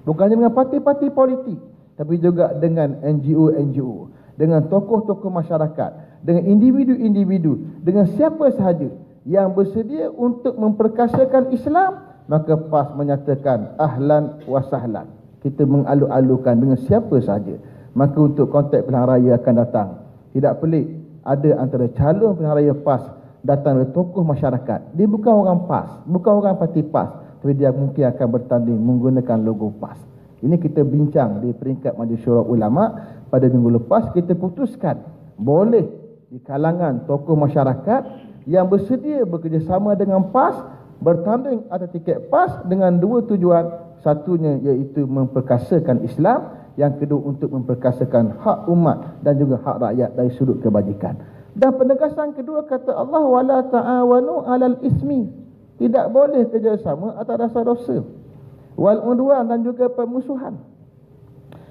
Bukan hanya dengan parti-parti politik tapi juga dengan NGO-NGO dengan tokoh-tokoh masyarakat dengan individu-individu dengan siapa sahaja yang bersedia untuk memperkasakan Islam maka PAS menyatakan ahlan wa sahlan kita mengalu-alukan dengan siapa saja maka untuk konteks pilihan raya akan datang. Tidak pelik ada antara calon pilihan raya PAS datang dari tokoh masyarakat. Dia bukan orang PAS bukan orang parti PAS tapi dia mungkin akan bertanding menggunakan logo PAS. Ini kita bincang di peringkat Majlis Syurah Ulama. Pada minggu lepas kita putuskan boleh di kalangan tokoh masyarakat yang bersedia bekerjasama dengan PAS bertanding atas tiket PAS dengan dua tujuan Satunya iaitu memperkasakan Islam Yang kedua untuk memperkasakan hak umat Dan juga hak rakyat dari sudut kebajikan. Dan penegasan kedua kata Allah Wala ta'awanu alal ismi. Tidak boleh kerjasama atas dasar dosa. Wal unduan dan juga pemusuhan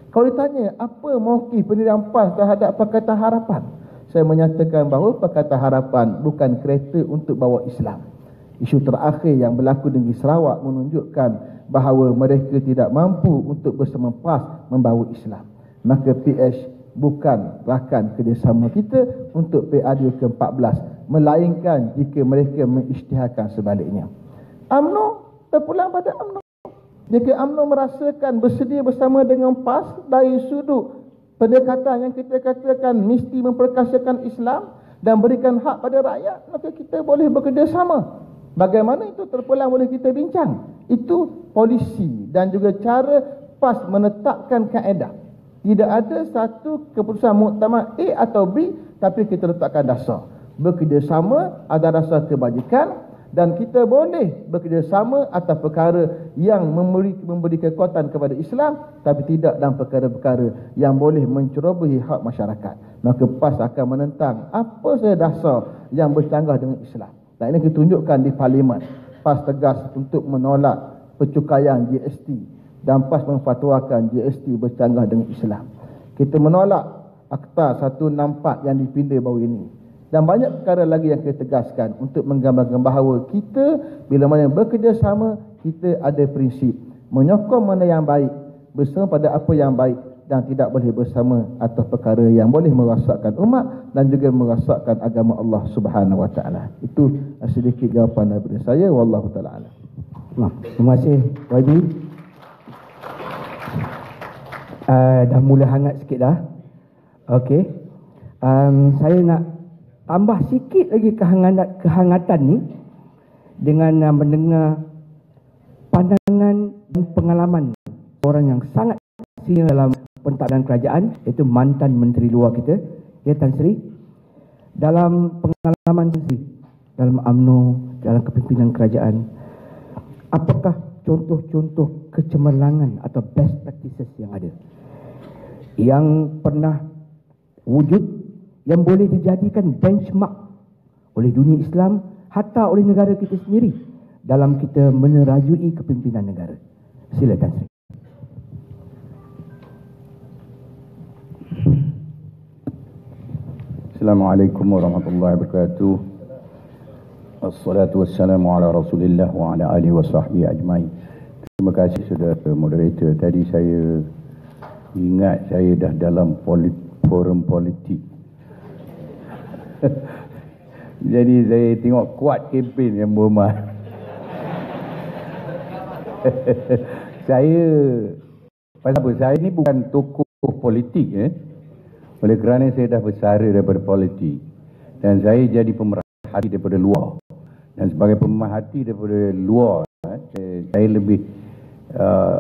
Kalau ditanya apa mauki pendirian PAS terhadap Pakatan Harapan? Saya menyatakan bahawa Pakatan Harapan bukan kereta untuk bawa Islam. Isu terakhir yang berlaku di Sarawak menunjukkan bahawa mereka tidak mampu untuk bersama PAS membawa Islam. Maka PH bukan rakan kerjasama kita untuk PAD ke-14. Melainkan jika mereka mengisytiharkan sebaliknya. UMNO terpulang pada UMNO. Jika UMNO merasakan bersedia bersama dengan PAS dari sudut pendekatan yang kita katakan mesti memperkasakan Islam dan berikan hak pada rakyat, maka kita boleh bekerjasama. Bagaimana itu terpulang boleh kita bincang. Itu polisi dan juga cara PAS menetapkan kaedah. Tidak ada satu keputusan muktamad A atau B tapi kita letakkan dasar. Bekerjasama ada dasar kebajikan dan kita boleh bekerjasama atas perkara yang memberi, memberi kekuatan kepada Islam tapi tidak dalam perkara-perkara yang boleh mencerobohi hak masyarakat. Maka PAS akan menentang apa saja dasar yang bercanggah dengan Islam. Dan ini kita tunjukkan di parlimen. PAS tegas untuk menolak percukaian GST. Dan PAS memfatwakan GST bercanggah dengan Islam. Kita menolak Akta 164 yang dipindah baru ini. Dan banyak perkara lagi yang kita tegaskan untuk menggambarkan bahawa kita bila mana bekerjasama, kita ada prinsip. Menyokong mana yang baik, bersama pada apa yang baik dan tidak boleh bersama atas perkara yang boleh merosakkan umat dan juga merosakkan agama Allah Subhanahu Wa Taala. Itu sedikit jawapan daripada saya wallahu taala. Nah, terima kasih YB. Uh, dah mula hangat sikit dah. Okey. Um, saya nak tambah sikit lagi kehangatan, kehangatan ni dengan uh, mendengar pandangan dan pengalaman orang yang sangat senior dalam pentadbiran kerajaan iaitu mantan menteri luar kita ya Tan Sri dalam pengalaman Tan Sri dalam UMNO dalam kepimpinan kerajaan apakah contoh-contoh kecemerlangan atau best practices yang ada yang pernah wujud yang boleh dijadikan benchmark oleh dunia Islam hatta oleh negara kita sendiri dalam kita menerajui kepimpinan negara. Silakan Sri. Assalamualaikum warahmatullahi wabarakatuh. Assalatu wassalamu ala Rasulillah wa ala alihi wa sahbihi ajmain. Terima kasih saudara moderator. Tadi saya ingat saya dah dalam polit, forum politik. Jadi saya tengok kuat kempen yang bermah. saya pasal apa? Saya ni bukan tokoh politik eh. Oleh kerana saya dah bersara daripada politik dan saya jadi pemerhati daripada luar dan sebagai pemerhati daripada luar eh, saya lebih uh,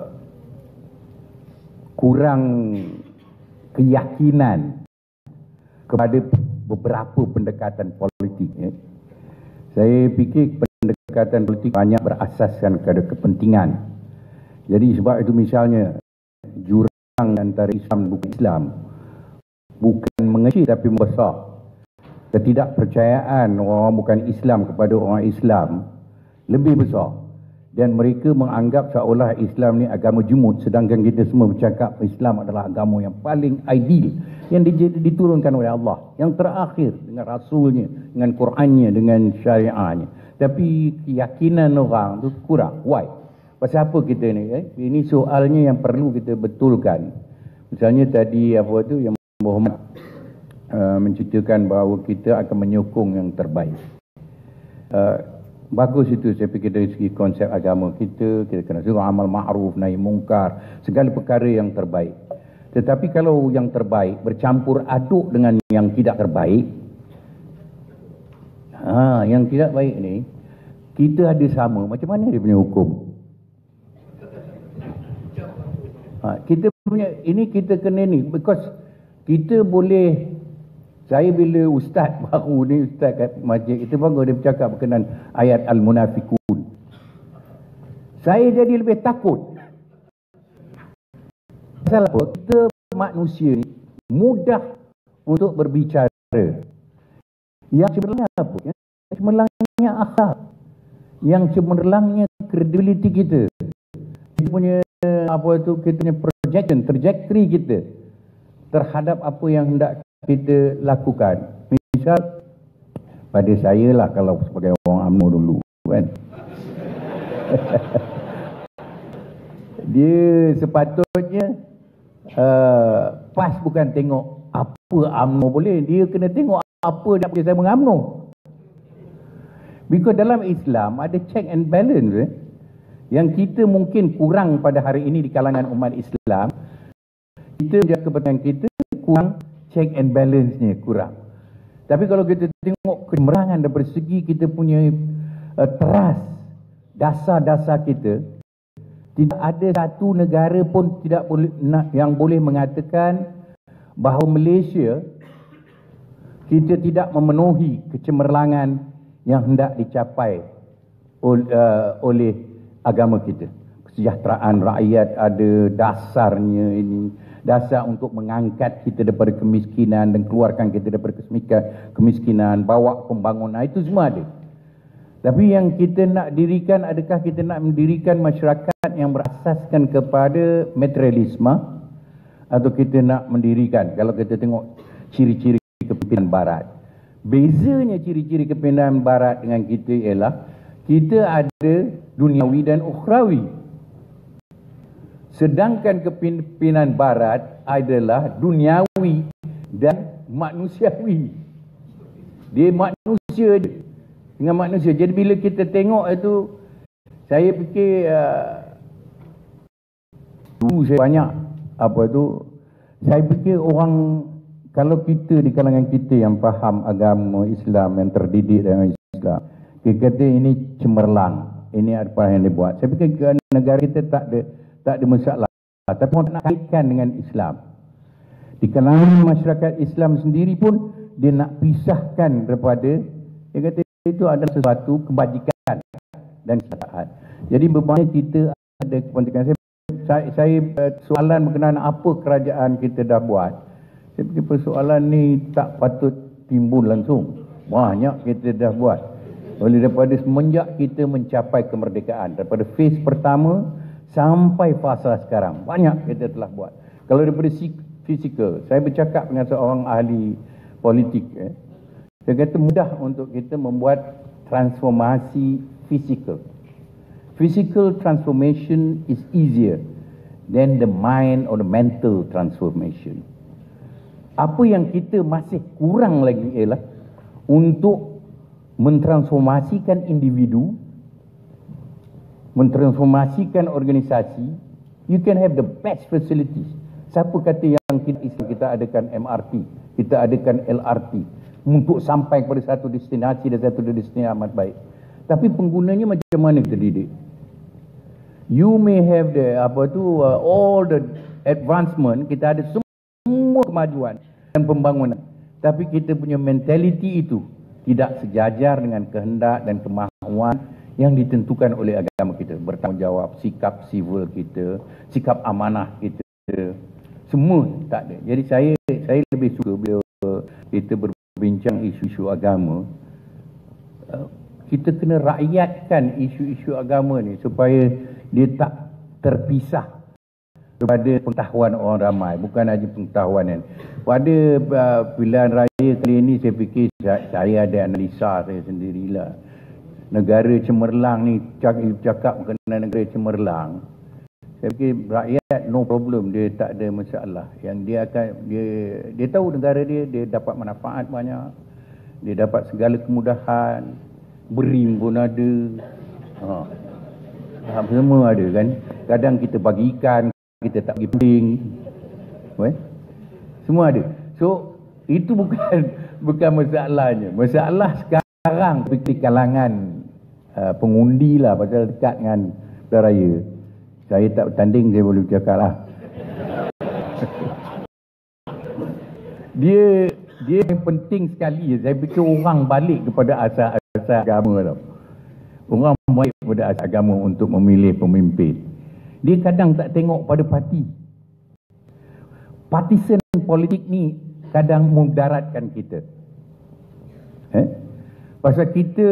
kurang keyakinan kepada beberapa pendekatan politik. Eh. Saya fikir pendekatan politik banyak berasaskan kepada kepentingan. Jadi sebab itu misalnya jurang antara Islam dan Islam bukan mengecil tapi membesar. Ketidakpercayaan orang bukan Islam kepada orang Islam lebih besar dan mereka menganggap seolah Islam ni agama jumud sedangkan kita semua bercakap Islam adalah agama yang paling ideal yang diturunkan oleh Allah yang terakhir dengan rasulnya dengan Qurannya dengan syariahnya tapi keyakinan orang tu kurang why pasal apa kita ni eh? ini soalnya yang perlu kita betulkan misalnya tadi apa tu yang Muhammad uh, menceritakan bahawa kita akan menyokong yang terbaik uh, Bagus itu saya fikir dari segi konsep agama kita, kita kena suruh amal ma'ruf, nahi mungkar, segala perkara yang terbaik. Tetapi kalau yang terbaik bercampur aduk dengan yang tidak terbaik, ha, yang tidak baik ni, kita ada sama, macam mana dia punya hukum? Ha, kita punya, ini kita kena ni, because kita boleh saya bila ustaz baru ni ustaz kat masjid itu baru dia bercakap berkenaan ayat al-munafikun. Saya jadi lebih takut. Pasal apa? Kita manusia ni mudah untuk berbicara. Yang cemerlangnya apa? Yang cemerlangnya akhlak. Yang cemerlangnya kredibiliti kita. Kita punya apa itu kita punya projection, trajectory kita terhadap apa yang hendak kita lakukan. Misal pada saya lah kalau sebagai orang UMNO dulu kan. Dia sepatutnya uh, pas bukan tengok apa UMNO boleh. Dia kena tengok apa nak boleh saya mengamno. Because dalam Islam ada check and balance eh, yang kita mungkin kurang pada hari ini di kalangan umat Islam. Kita menjaga kepentingan kita kurang check and balance-nya kurang. Tapi kalau kita tengok kemerangan dari segi kita punya uh, trust, dasar-dasar kita, tidak ada satu negara pun tidak boleh nak, yang boleh mengatakan bahawa Malaysia kita tidak memenuhi kecemerlangan yang hendak dicapai oleh, uh, oleh agama kita. Kesejahteraan rakyat ada dasarnya ini dasar untuk mengangkat kita daripada kemiskinan dan keluarkan kita daripada kemiskinan, bawa pembangunan, itu semua ada. Tapi yang kita nak dirikan, adakah kita nak mendirikan masyarakat yang berasaskan kepada materialisme atau kita nak mendirikan, kalau kita tengok ciri-ciri kepimpinan barat. Bezanya ciri-ciri kepimpinan barat dengan kita ialah kita ada duniawi dan ukhrawi. Sedangkan kepimpinan barat adalah duniawi dan manusiawi. Dia manusia dengan manusia. Jadi bila kita tengok itu, saya fikir uh, saya banyak apa itu, saya fikir orang kalau kita di kalangan kita yang faham agama Islam yang terdidik dengan Islam, kita kata ini cemerlang. Ini apa yang dia buat. Saya fikir negara kita tak ada tak ada masalah. Tapi orang nak kaitkan dengan Islam. Di kalangan masyarakat Islam sendiri pun dia nak pisahkan daripada dia kata itu adalah sesuatu kebajikan dan kesalahan. Jadi bebannya kita ada kepentingan saya saya, saya eh, soalan berkenaan apa kerajaan kita dah buat. Saya fikir persoalan ni tak patut timbul langsung. Banyak kita dah buat. Oleh daripada semenjak kita mencapai kemerdekaan daripada fase pertama sampai fasa sekarang. Banyak kita telah buat. Kalau daripada fizikal saya bercakap dengan seorang ahli politik eh. dia kata mudah untuk kita membuat transformasi fizikal. Physical transformation is easier than the mind or the mental transformation. Apa yang kita masih kurang lagi ialah untuk mentransformasikan individu mentransformasikan organisasi, you can have the best facilities. Siapa kata yang kita kita adakan MRT, kita adakan LRT untuk sampai kepada satu destinasi dan satu destinasi amat baik. Tapi penggunanya macam mana kita didik? You may have the apa tu uh, all the advancement, kita ada semua kemajuan dan pembangunan. Tapi kita punya mentality itu tidak sejajar dengan kehendak dan kemahuan yang ditentukan oleh agama kita. Bertanggungjawab, sikap civil kita, sikap amanah kita. Semua tak ada. Jadi saya saya lebih suka bila kita berbincang isu-isu agama. Uh, kita kena rakyatkan isu-isu agama ni supaya dia tak terpisah daripada pengetahuan orang ramai bukan saja pengetahuan kan pada uh, pilihan raya kali ini saya fikir saya, saya ada analisa saya sendirilah negara cemerlang ni cakap, cakap mengenai negara cemerlang. Saya fikir rakyat no problem dia tak ada masalah. Yang dia akan dia dia tahu negara dia dia dapat manfaat banyak. Dia dapat segala kemudahan. Berim pun ada. Ha. semua ada kan? Kadang kita bagi ikan kita tak pergi penting eh? semua ada. So itu bukan bukan masalahnya. Masalah sekarang di kalangan uh, pengundi lah pasal dekat dengan raya saya tak bertanding saya boleh cakap lah dia dia yang penting sekali saya fikir orang balik kepada asal-asal agama tau. Orang balik kepada asal agama untuk memilih pemimpin. Dia kadang tak tengok pada parti. Partisan politik ni kadang mudaratkan kita. Eh? Pasal kita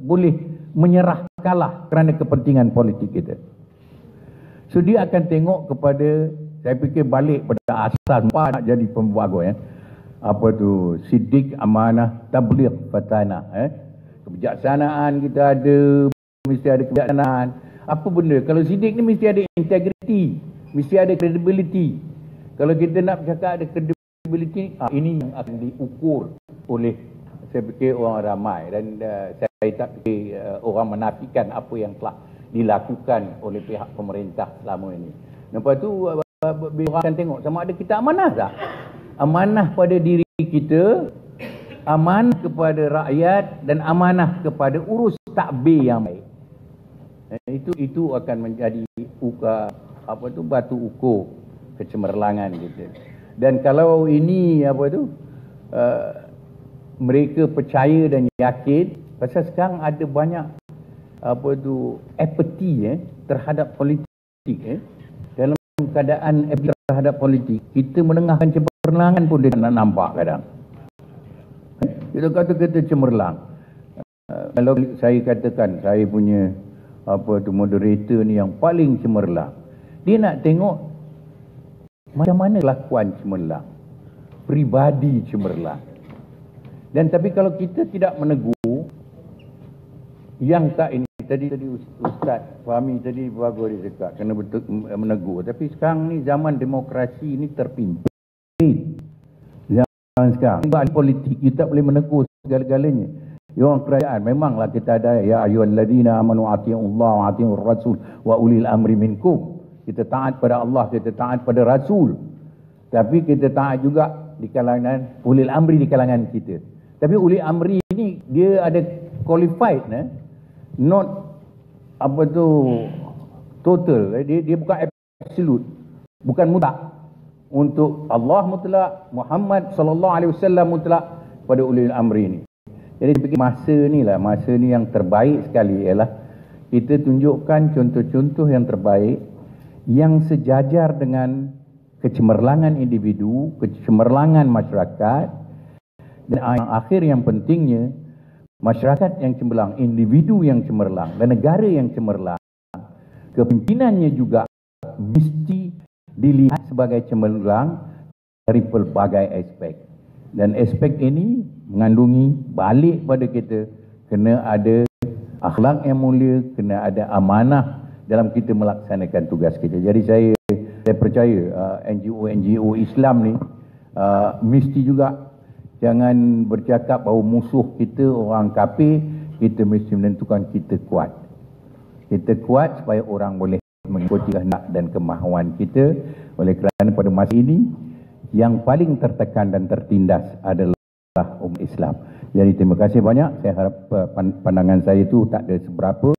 boleh menyerah kalah kerana kepentingan politik kita. So dia akan tengok kepada saya fikir balik pada asal nak jadi pembagus ya. Eh? apa tu sidik amanah tabligh fatana eh kebijaksanaan kita ada mesti ada kebijaksanaan apa benda kalau sidik ni mesti ada integriti mesti ada credibility kalau kita nak bercakap ada credibility ah, ini yang akan diukur oleh saya fikir orang ramai dan uh, saya tak fikir uh, orang menafikan apa yang telah dilakukan oleh pihak pemerintah selama ini lepas tu uh, orang akan tengok sama ada kita amanah tak amanah pada diri kita, amanah kepada rakyat dan amanah kepada urus takbir yang baik. Dan itu itu akan menjadi uka apa tu batu ukur kecemerlangan kita. Dan kalau ini apa tu uh, mereka percaya dan yakin. Pasal sekarang ada banyak apa tu apathy eh terhadap politik eh. Dalam keadaan terhadap politik kita menengahkan cemerlangan pun dia nak nampak kadang. Kita kata kita cemerlang. Uh, kalau saya katakan saya punya apa tu moderator ni yang paling cemerlang dia nak tengok macam mana kelakuan cemerlang. Pribadi cemerlang dan tapi kalau kita tidak menegur yang tak ini tadi tadi ustaz Fahmi tadi bagus dia cakap kena betul menegur. Tapi sekarang ni zaman demokrasi ni terpimpin zaman sekarang. Ini politik kita boleh menegur segala-galanya. Ya orang kerajaan memanglah kita ada ya ayyuhallazina amanu atiiullah wa atiiur rasul wa ulil amri minkum. Kita taat pada Allah kita taat pada rasul. Tapi kita taat juga di kalangan ulil amri di kalangan kita tapi ulil amri ini dia ada qualified eh? not apa tu total. Eh, dia dia bukan absolute. Bukan mutlak. Untuk Allah mutlak Muhammad sallallahu alaihi wasallam mutlak pada ulil amri ini jadi fikir masa ni lah masa ni yang terbaik sekali ialah kita tunjukkan contoh-contoh yang terbaik yang sejajar dengan kecemerlangan individu, kecemerlangan masyarakat dan akhir yang pentingnya masyarakat yang cemerlang, individu yang cemerlang dan negara yang cemerlang, kepimpinannya juga mesti dilihat sebagai cemerlang dari pelbagai aspek. Dan aspek ini mengandungi balik pada kita kena ada akhlak yang mulia, kena ada amanah dalam kita melaksanakan tugas kita. Jadi saya saya percaya uh, NGO-NGO Islam ni uh, mesti juga Jangan bercakap bahawa musuh kita orang kafir, kita mesti menentukan kita kuat. Kita kuat supaya orang boleh mengikuti kehendak dan kemahuan kita. Oleh kerana pada masa ini, yang paling tertekan dan tertindas adalah umat Islam. Jadi terima kasih banyak. Saya harap uh, pandangan saya itu tak ada seberapa.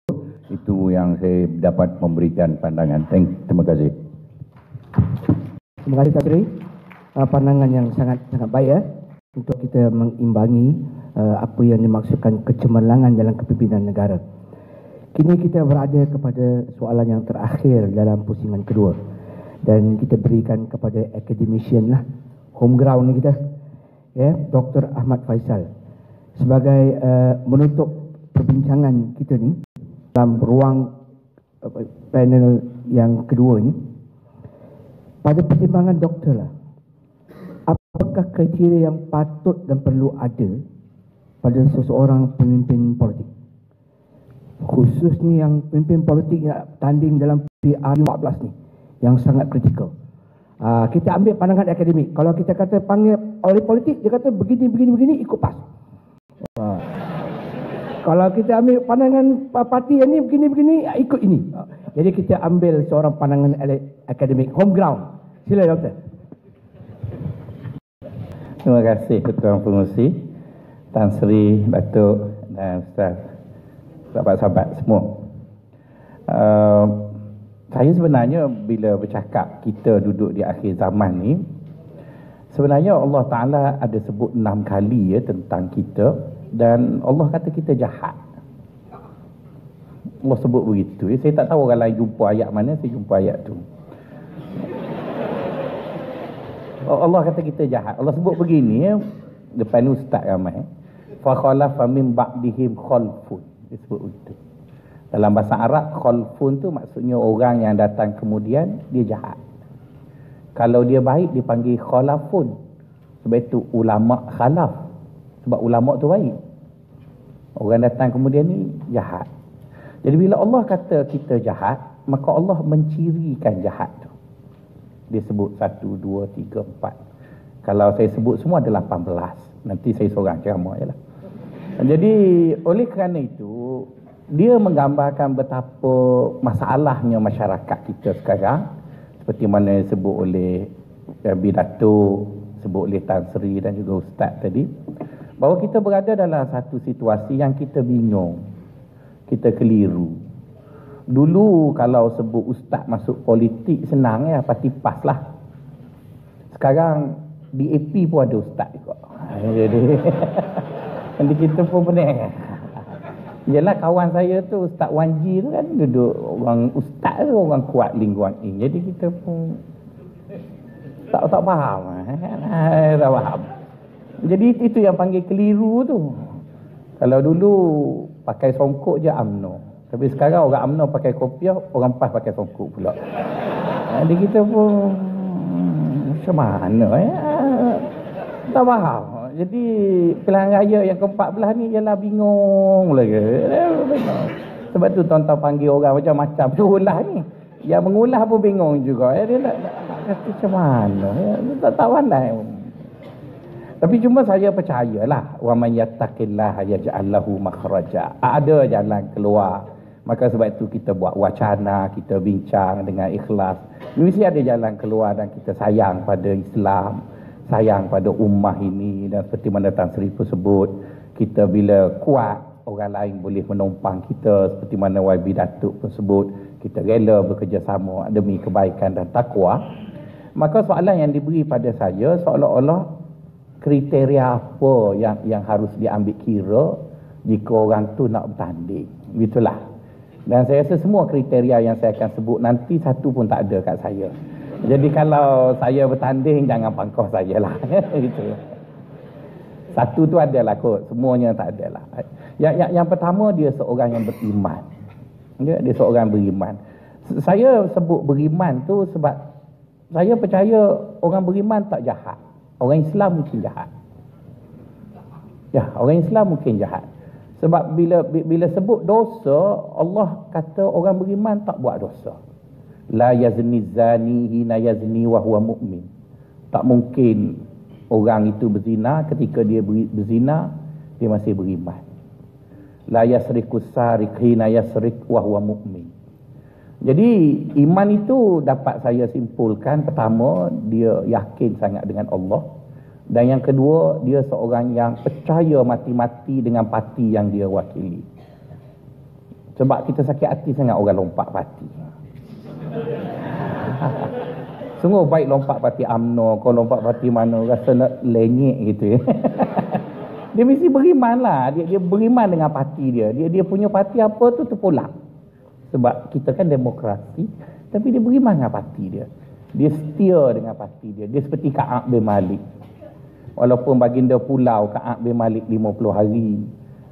Itu yang saya dapat memberikan pandangan. Thank, terima kasih. Terima kasih Kak Tri. Uh, pandangan yang sangat sangat baik ya. Untuk kita mengimbangi uh, apa yang dimaksudkan kecemerlangan dalam kepimpinan negara. Kini kita berada kepada soalan yang terakhir dalam pusingan kedua dan kita berikan kepada academician lah home ground kita ya Dr. Ahmad Faisal sebagai uh, menutup perbincangan kita ni dalam ruang uh, panel yang kedua ni pada pertimbangan doktor lah apakah kriteria yang patut dan perlu ada pada seseorang pemimpin politik khususnya yang pemimpin politik yang tanding dalam PR 14 ni yang sangat kritikal Uh, kita ambil pandangan akademik. Kalau kita kata panggil oleh politik, dia kata begini, begini, begini, ikut pas. Uh. Kalau kita ambil pandangan parti yang ni, begini, begini, ikut ini. Uh. Jadi kita ambil seorang pandangan akademik, home ground. Sila doktor. Terima kasih Ketua Pengurusi, Tan Sri, Datuk dan Ustaz, sahabat-sahabat semua. Uh, saya sebenarnya bila bercakap kita duduk di akhir zaman ni, sebenarnya Allah Ta'ala ada sebut enam kali ya tentang kita dan Allah kata kita jahat. Allah sebut begitu. Ya. Saya tak tahu lain jumpa ayat mana, saya jumpa ayat tu. Allah kata kita jahat. Allah sebut begini ya. Depan ni ustaz ramai. Fa khalafa min ba'dihim khalfun. Dia sebut begitu. Dalam bahasa Arab, khalfun tu maksudnya orang yang datang kemudian, dia jahat. Kalau dia baik, dipanggil khalafun. Sebab itu ulama khalaf. Sebab ulama tu baik. Orang datang kemudian ni jahat. Jadi bila Allah kata kita jahat, maka Allah mencirikan jahat tu. Dia sebut satu, dua, tiga, empat. Kalau saya sebut semua ada lapan belas. Nanti saya seorang ceramah je lah. Jadi oleh kerana itu, dia menggambarkan betapa masalahnya masyarakat kita sekarang seperti mana sebut oleh Abi Datuk, sebut oleh Tan Sri dan juga Ustaz tadi bahawa kita berada dalam satu situasi yang kita bingung kita keliru dulu kalau sebut Ustaz masuk politik senang ya pasti pas lah sekarang di AP pun ada Ustaz juga jadi nanti kita pun pening Yalah kawan saya tu Ustaz Wanji tu kan duduk orang ustaz tu orang kuat lingkungan ini. Jadi kita pun tak tak faham. Eh, tak faham. Jadi itu yang panggil keliru tu. Kalau dulu pakai songkok je amno. Tapi sekarang orang amno pakai kopiah, orang pas pakai songkok pula. Jadi kita pun macam mana ya? Tak faham. Jadi pilihan raya yang ke-14 ni ialah bingung lagi. Sebab tu tuan-tuan panggil orang macam-macam. Ulah ni. Yang mengulah pun bingung juga. Ya, dia nak kata macam mana. Ya, tak tahu lah. Tapi cuma saya percayalah. Wa man yattaqillah yaj'allahu makhraja. Ada jalan keluar. Maka sebab itu kita buat wacana, kita bincang dengan ikhlas. Mesti ada jalan keluar dan kita sayang pada Islam sayang pada ummah ini. Dan seperti mana Tan Sri pun sebut kita bila kuat orang lain boleh menumpang kita. Seperti mana YB Datuk pun sebut kita rela bekerjasama demi kebaikan dan takwa. Maka soalan yang diberi pada saya seolah-olah kriteria apa yang yang harus diambil kira jika orang tu nak bertanding? Itulah dan saya rasa semua kriteria yang saya akan sebut nanti satu pun tak ada kat saya jadi kalau saya bertanding jangan pangkau saya lah. gitu. Satu tu adalah kot, semuanya tak adalah. Yang, yang yang pertama dia seorang yang beriman. Dia dia seorang beriman. Saya sebut beriman tu sebab saya percaya orang beriman tak jahat. Orang Islam mungkin jahat. Ya, orang Islam mungkin jahat. Sebab bila bila sebut dosa, Allah kata orang beriman tak buat dosa. La yazni zani hina yazni wa huwa mu'min. Tak mungkin orang itu berzina ketika dia berzina dia masih beriman. La yasriku sarik hina yasrik wa huwa mu'min. Jadi iman itu dapat saya simpulkan pertama dia yakin sangat dengan Allah dan yang kedua dia seorang yang percaya mati-mati dengan parti yang dia wakili sebab kita sakit hati sangat orang lompat parti Sungguh baik lompat parti UMNO, kau lompat parti mana, rasa nak lenyek gitu ya. dia mesti beriman lah. Dia, dia beriman dengan parti dia. Dia dia punya parti apa tu terpulang. Sebab kita kan demokrasi, tapi dia beriman dengan parti dia. Dia setia dengan parti dia. Dia seperti Ka'ab bin Malik. Walaupun baginda pulau Ka'ab bin Malik 50 hari,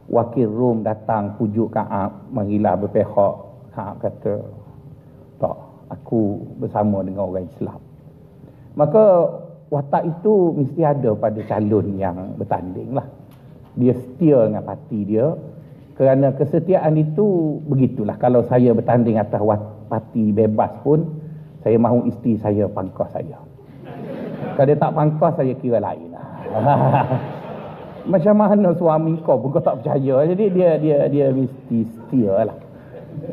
wakil Rom datang pujuk Ka'ab, marilah berpihak. Ka'ab kata, tak, aku bersama dengan orang Islam. Maka watak itu mesti ada pada calon yang bertanding lah. Dia setia dengan parti dia. Kerana kesetiaan itu begitulah. Kalau saya bertanding atas parti bebas pun, saya mahu isteri saya pangkah saya. Kalau dia tak pangkah, saya kira lain. Macam mana suami kau pun kau tak percaya. Jadi dia dia dia mesti setia lah.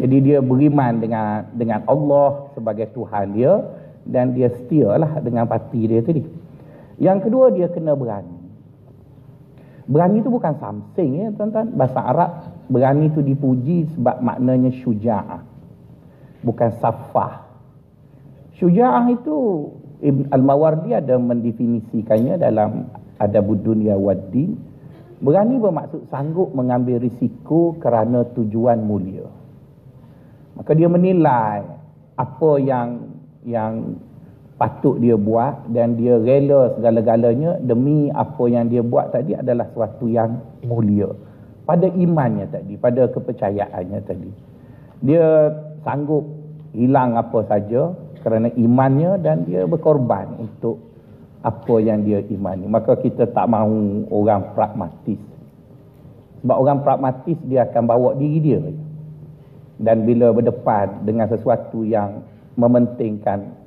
Jadi dia beriman dengan dengan Allah sebagai Tuhan dia dan dia setia lah dengan parti dia tadi. Yang kedua dia kena berani. Berani itu bukan something ya tuan-tuan. Bahasa Arab berani itu dipuji sebab maknanya syuja'ah. Bukan safah. Syuja'ah itu Ibn Al-Mawardi ada mendefinisikannya dalam Adabud Dunia Waddin. Berani bermaksud sanggup mengambil risiko kerana tujuan mulia. Maka dia menilai apa yang yang patut dia buat dan dia rela segala-galanya demi apa yang dia buat tadi adalah sesuatu yang mulia pada imannya tadi pada kepercayaannya tadi dia sanggup hilang apa saja kerana imannya dan dia berkorban untuk apa yang dia imani. Maka kita tak mahu orang pragmatis. Sebab orang pragmatis dia akan bawa diri dia. Dan bila berdepan dengan sesuatu yang mementingkan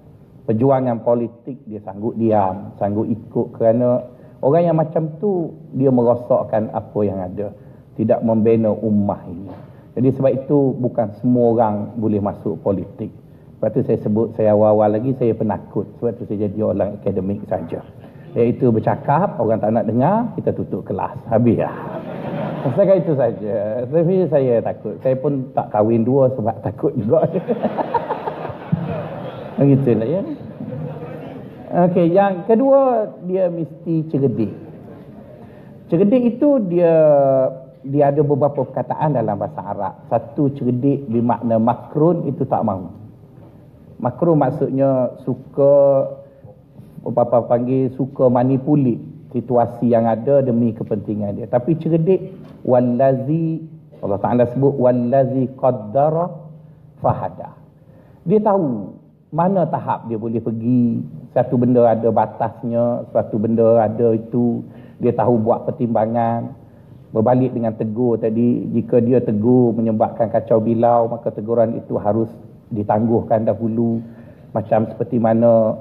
perjuangan politik dia sanggup diam sanggup ikut. Kerana orang yang macam tu dia merosakkan apa yang ada. Tidak membina ummah ini. Jadi sebab itu bukan semua orang boleh masuk politik sebab tu saya sebut saya awal-awal lagi saya penakut sebab tu saya jadi orang akademik saja iaitu bercakap orang tak nak dengar kita tutup kelas habis lah Setakat itu saja. Tapi saya takut. Saya pun tak kahwin dua sebab takut juga. Begitu lah ya. Okey, yang kedua dia mesti cerdik. Cerdik itu dia dia ada beberapa perkataan dalam bahasa Arab. Satu cerdik bermakna makrun itu tak mahu. Makrun maksudnya suka apa panggil suka manipulit situasi yang ada demi kepentingan dia. Tapi cerdik wallazi Allah Taala sebut wallazi qaddara fahada. Dia tahu mana tahap dia boleh pergi, satu benda ada batasnya, satu benda ada itu, dia tahu buat pertimbangan. Berbalik dengan tegur tadi, jika dia tegur menyebabkan kacau bilau, maka teguran itu harus ditangguhkan dahulu. Macam seperti mana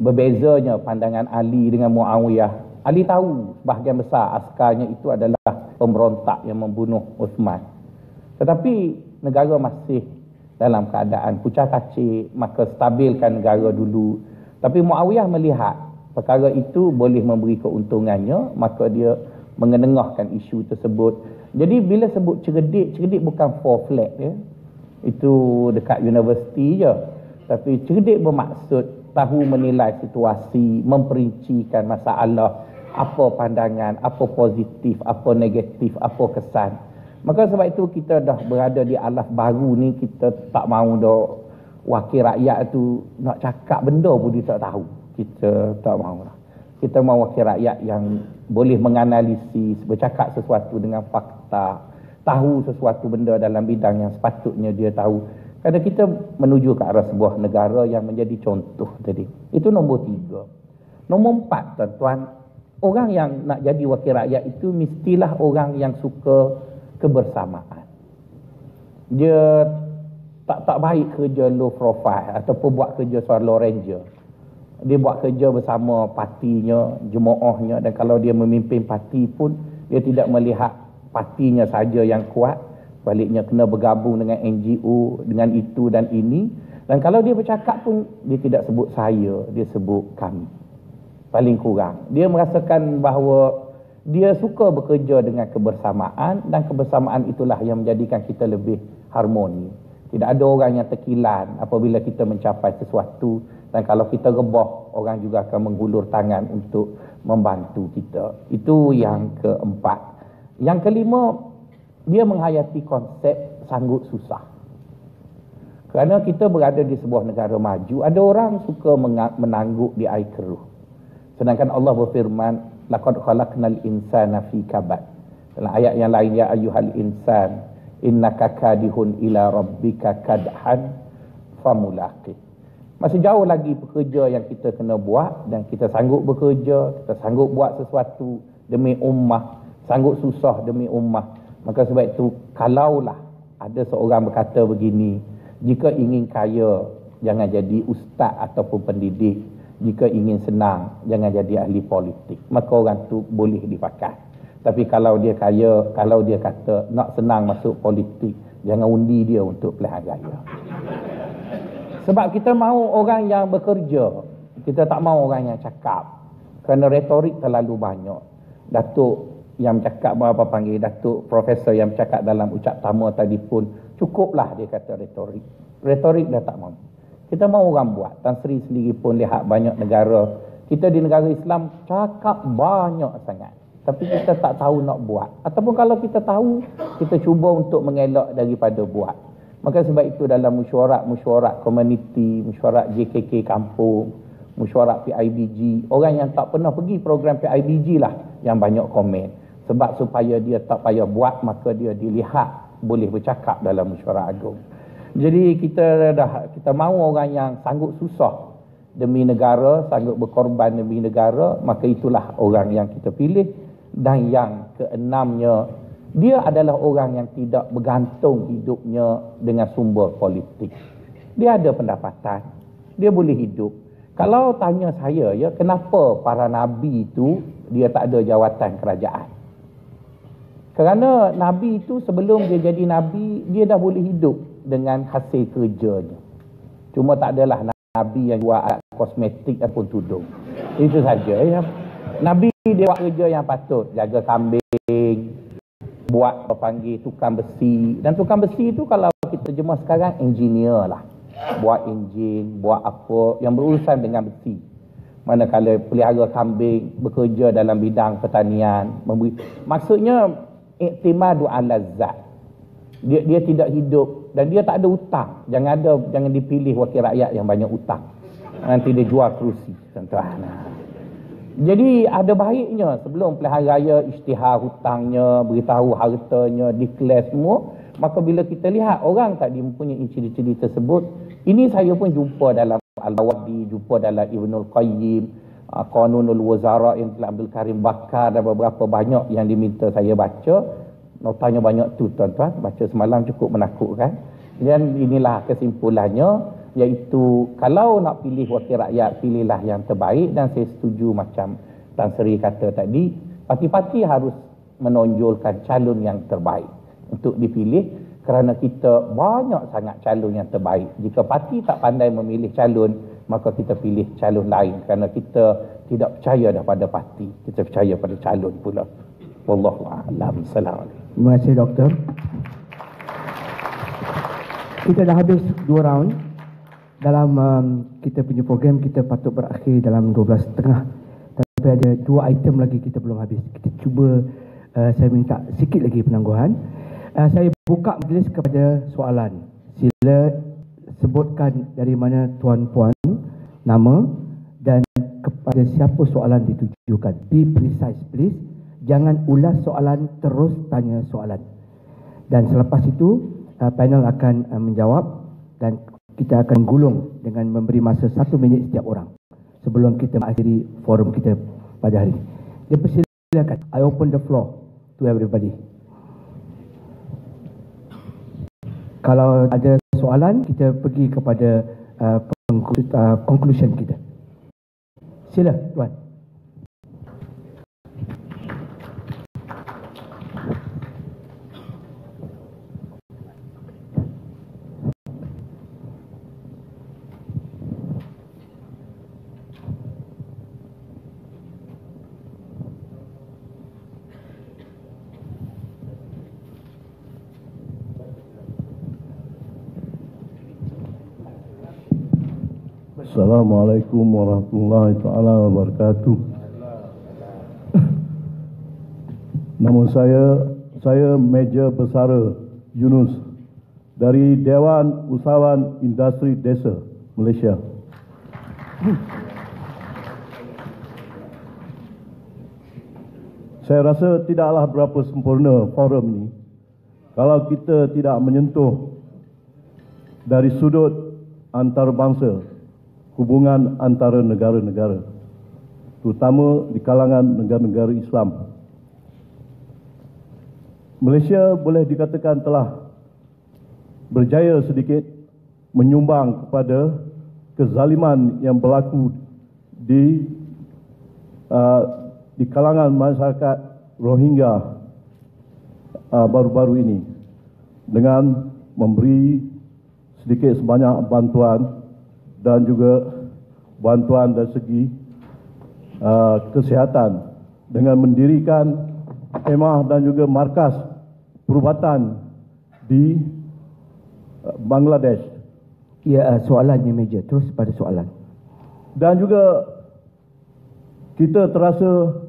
berbezanya pandangan Ali dengan Muawiyah Ali tahu bahagian besar askarnya itu adalah pemberontak yang membunuh Uthman. Tetapi negara masih dalam keadaan pucat kacik, maka stabilkan negara dulu. Tapi Muawiyah melihat perkara itu boleh memberi keuntungannya, maka dia mengenengahkan isu tersebut. Jadi bila sebut cerdik, cerdik bukan four flat ya. Itu dekat universiti je. Tapi cerdik bermaksud tahu menilai situasi, memperincikan masalah, apa pandangan, apa positif, apa negatif, apa kesan. Maka sebab itu kita dah berada di alas baru ni kita tak mahu dah wakil rakyat tu nak cakap benda pun dia tak tahu. Kita tak mahu lah. Kita mahu wakil rakyat yang boleh menganalisis, bercakap sesuatu dengan fakta, tahu sesuatu benda dalam bidang yang sepatutnya dia tahu. Kerana kita menuju ke arah sebuah negara yang menjadi contoh tadi. Itu nombor tiga. Nombor empat, tuan-tuan, Orang yang nak jadi wakil rakyat itu mestilah orang yang suka kebersamaan. Dia tak tak baik kerja low profile ataupun buat kerja solo ranger. Dia buat kerja bersama partinya, jemaahnya dan kalau dia memimpin parti pun dia tidak melihat partinya saja yang kuat. Baliknya kena bergabung dengan NGO, dengan itu dan ini. Dan kalau dia bercakap pun dia tidak sebut saya, dia sebut kami paling kurang. Dia merasakan bahawa dia suka bekerja dengan kebersamaan dan kebersamaan itulah yang menjadikan kita lebih harmoni. Tidak ada orang yang terkilan apabila kita mencapai sesuatu Dan kalau kita rebah, orang juga akan menghulur tangan untuk membantu kita. Itu yang keempat. Yang kelima, dia menghayati konsep sanggup susah. Kerana kita berada di sebuah negara maju, ada orang suka menangguk di air keruh. Sedangkan Allah berfirman, laqad khalaqnal insana fi kabad. Dalam ayat yang lain ya ayyuhal insan innaka kadihun ila rabbika kadhan famulaqi. Masih jauh lagi pekerja yang kita kena buat dan kita sanggup bekerja, kita sanggup buat sesuatu demi ummah, sanggup susah demi ummah. Maka sebab itu kalaulah ada seorang berkata begini, jika ingin kaya, jangan jadi ustaz ataupun pendidik. Jika ingin senang, jangan jadi ahli politik. Maka orang tu boleh dipakai. Tapi kalau dia kaya, kalau dia kata nak senang masuk politik, jangan undi dia untuk pilihan raya. Sebab kita mahu orang yang bekerja. Kita tak mahu orang yang cakap. Kerana retorik terlalu banyak. Datuk yang cakap apa panggil Datuk Profesor yang cakap dalam ucap tamu tadi pun Cukuplah dia kata retorik. Retorik dah tak mahu. Kita mahu orang buat. Tan Sri sendiri pun lihat banyak negara. Kita di negara Islam cakap banyak sangat. Tapi kita tak tahu nak buat. Ataupun kalau kita tahu, kita cuba untuk mengelak daripada buat. Maka sebab itu dalam mesyuarat-mesyuarat komuniti, mesyuarat JKK kampung, mesyuarat PIBG, orang yang tak pernah pergi program PIBG lah yang banyak komen. Sebab supaya dia tak payah buat, maka dia dilihat boleh bercakap dalam mesyuarat agung. Jadi kita dah kita mahu orang yang sanggup susah demi negara, sanggup berkorban demi negara, maka itulah orang yang kita pilih dan yang keenamnya dia adalah orang yang tidak bergantung hidupnya dengan sumber politik. Dia ada pendapatan, dia boleh hidup. Kalau tanya saya ya, kenapa para nabi itu dia tak ada jawatan kerajaan? Kerana Nabi itu sebelum dia jadi Nabi, dia dah boleh hidup dengan hasil kerjanya. Cuma tak adalah Nabi yang buat kosmetik ataupun tudung. Itu saja. Ya. Nabi dia buat kerja yang patut. Jaga kambing, buat panggil tukang besi. Dan tukang besi itu kalau kita terjemah sekarang, engineer lah. Buat enjin, buat apa yang berurusan dengan besi. Manakala pelihara kambing, bekerja dalam bidang pertanian. Memberi. Maksudnya, iktimadu ala zat. Dia dia tidak hidup dan dia tak ada hutang. Jangan ada jangan dipilih wakil rakyat yang banyak hutang. Nanti dia jual kerusi, tuan-tuan. Jadi ada baiknya sebelum pilihan raya isytihar hutangnya, beritahu hartanya, declare semua, maka bila kita lihat orang tadi mempunyai ciri-ciri tersebut, ini saya pun jumpa dalam Al-Wadi, jumpa dalam Ibnul Qayyim, uh, Qanunul Wazara yang telah Abdul Karim Bakar dan beberapa banyak yang diminta saya baca. Notanya banyak tu tuan-tuan. Baca semalam cukup menakutkan. Dan inilah kesimpulannya iaitu kalau nak pilih wakil rakyat pilihlah yang terbaik. Dan saya setuju macam Tan Seri kata tadi parti-parti harus menonjolkan calon yang terbaik untuk dipilih. Kerana kita banyak sangat calon yang terbaik. Jika parti tak pandai memilih calon maka kita pilih calon lain kerana kita tidak percaya dah pada parti. Kita percaya pada calon pula. Wallahu a'lam. Assalamualaikum. Terima kasih doktor. Kita dah habis dua round. Dalam um, kita punya program kita patut berakhir dalam 12 setengah tapi ada dua item lagi kita belum habis. Kita cuba uh, saya minta sikit lagi penangguhan. Uh, saya buka majlis kepada soalan. Sila sebutkan dari mana tuan-puan nama dan kepada siapa soalan ditujukan. Be precise please. Jangan ulas soalan terus tanya soalan. Dan selepas itu uh, panel akan uh, menjawab dan kita akan gulung dengan memberi masa satu minit setiap orang sebelum kita mengakhiri forum kita pada hari ini. Dipersilakan. I open the floor to everybody. Kalau ada soalan, kita pergi kepada uh, uh, conclusion kita. Sila, Tuan. Assalamualaikum warahmatullahi taala wabarakatuh. Nama saya saya Major Besara Yunus dari Dewan Usahawan Industri Desa Malaysia. Saya rasa tidaklah berapa sempurna forum ini kalau kita tidak menyentuh dari sudut antarabangsa hubungan antara negara-negara terutama di kalangan negara-negara Islam. Malaysia boleh dikatakan telah berjaya sedikit menyumbang kepada kezaliman yang berlaku di uh, di kalangan masyarakat Rohingya uh, baru-baru ini dengan memberi sedikit sebanyak bantuan dan juga bantuan dari segi uh, kesihatan dengan mendirikan kemah dan juga markas perubatan di uh, Bangladesh. Ya, uh, soalannya Major. Terus pada soalan. Dan juga kita terasa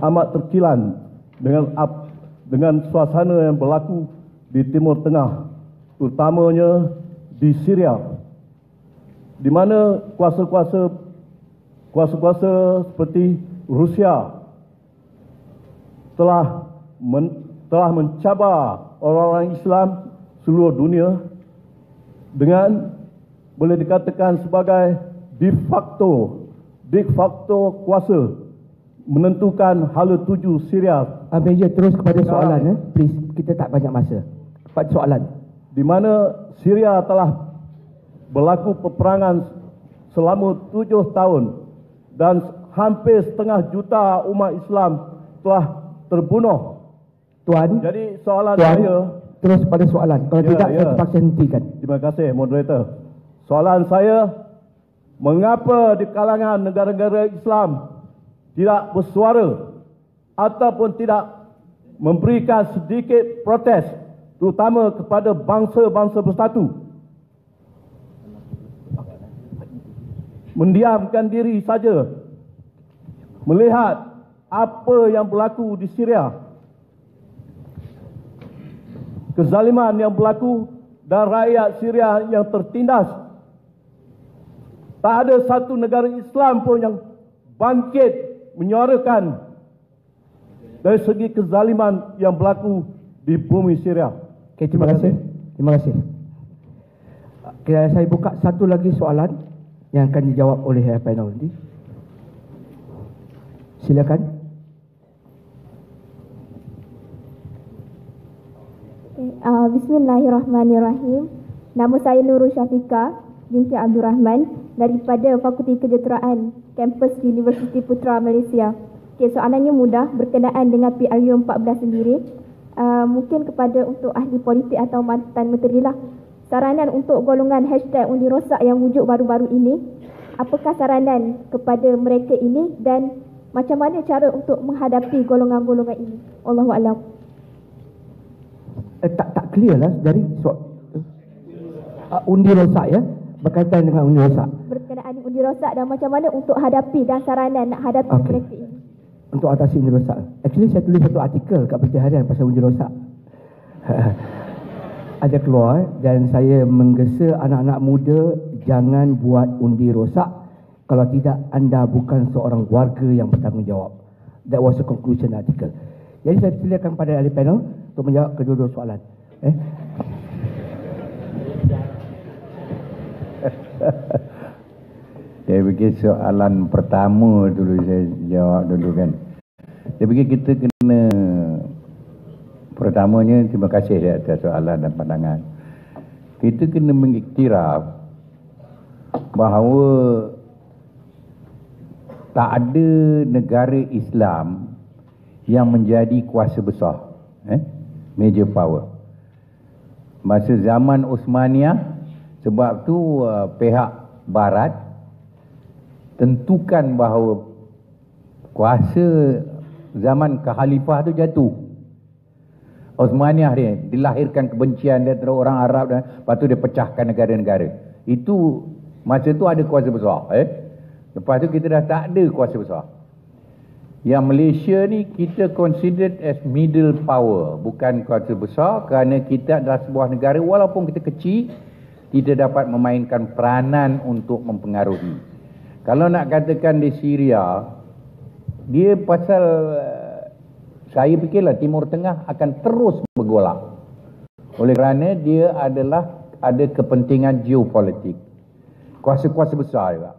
amat terkilan dengan ap, dengan suasana yang berlaku di Timur Tengah, terutamanya di Syria, di mana kuasa-kuasa kuasa-kuasa seperti Rusia telah men, telah mencabar orang-orang Islam seluruh dunia dengan boleh dikatakan sebagai de facto de facto kuasa menentukan hala tuju Syria. Uh, Major terus kepada soalan eh. Please, kita tak banyak masa. Pada soalan. Di mana Syria telah berlaku peperangan selama tujuh tahun dan hampir setengah juta umat Islam telah terbunuh. Tuan. Jadi soalan Tuan, saya terus pada soalan. Kalau Ya, tidak, ya. saya terpaksa hentikan. Terima kasih moderator. Soalan saya, mengapa di kalangan negara-negara Islam tidak bersuara ataupun tidak memberikan sedikit protes terutama kepada bangsa-bangsa bersatu? Mendiamkan diri saja melihat apa yang berlaku di Syria kezaliman yang berlaku dan rakyat Syria yang tertindas. Tak ada satu negara Islam pun yang bangkit menyuarakan dari segi kezaliman yang berlaku di bumi Syria. Okay, terima kasih. Terima kasih. Okay, saya buka satu lagi soalan yang akan dijawab oleh panel nanti. Silakan. Uh, Bismillahirrahmanirrahim. Nama saya Nurul Syafiqah binti Abdul Rahman daripada Fakulti Kejuruteraan Kampus Universiti Putra Malaysia. Okay, soalannya mudah berkenaan dengan PRU 14 sendiri. Uh, mungkin kepada untuk ahli politik atau mantan menteri lah. Saranan untuk golongan hashtag undi rosak yang wujud baru-baru ini. Apakah saranan kepada mereka ini dan macam mana cara untuk menghadapi golongan-golongan ini? Allahuakbar. Eh, tak tak clear lah dari soal uh, undi rosak ya berkaitan dengan undi rosak. berkenaan undi rosak dan macam mana untuk hadapi dan saranan nak hadapi okay. mereka ini. untuk atasi undi rosak. Actually saya tulis satu artikel kat Berita Harian pasal undi rosak. Ada keluar dan saya menggesa anak-anak muda jangan buat undi rosak kalau tidak anda bukan seorang warga yang bertanggungjawab. That was the conclusion article. Jadi saya silakan pada ahli panel untuk menjawab kedua-dua soalan. Eh? Saya fikir soalan pertama dulu saya jawab dulu kan. Saya fikir kita kena pertamanya terima kasih di atas soalan dan pandangan. Kita kena mengiktiraf bahawa tak ada negara Islam yang menjadi kuasa besar. Eh? Major power. Masa zaman Osmaniyah, sebab tu uh, pihak Barat tentukan bahawa kuasa zaman khalifah tu jatuh. Osmaniyah dia dilahirkan kebencian di antara orang Arab dan lepas tu dia pecahkan negara-negara. Itu Masa tu ada kuasa besar. Eh? Lepas tu kita dah tak ada kuasa besar. Yang Malaysia ni kita considered as middle power. Bukan kuasa besar kerana kita adalah sebuah negara walaupun kita kecil, kita dapat memainkan peranan untuk mempengaruhi. Kalau nak katakan di Syria, dia pasal saya fikirlah Timur Tengah akan terus bergolak. Oleh kerana dia adalah ada kepentingan geopolitik. Kuasa-kuasa besar juga.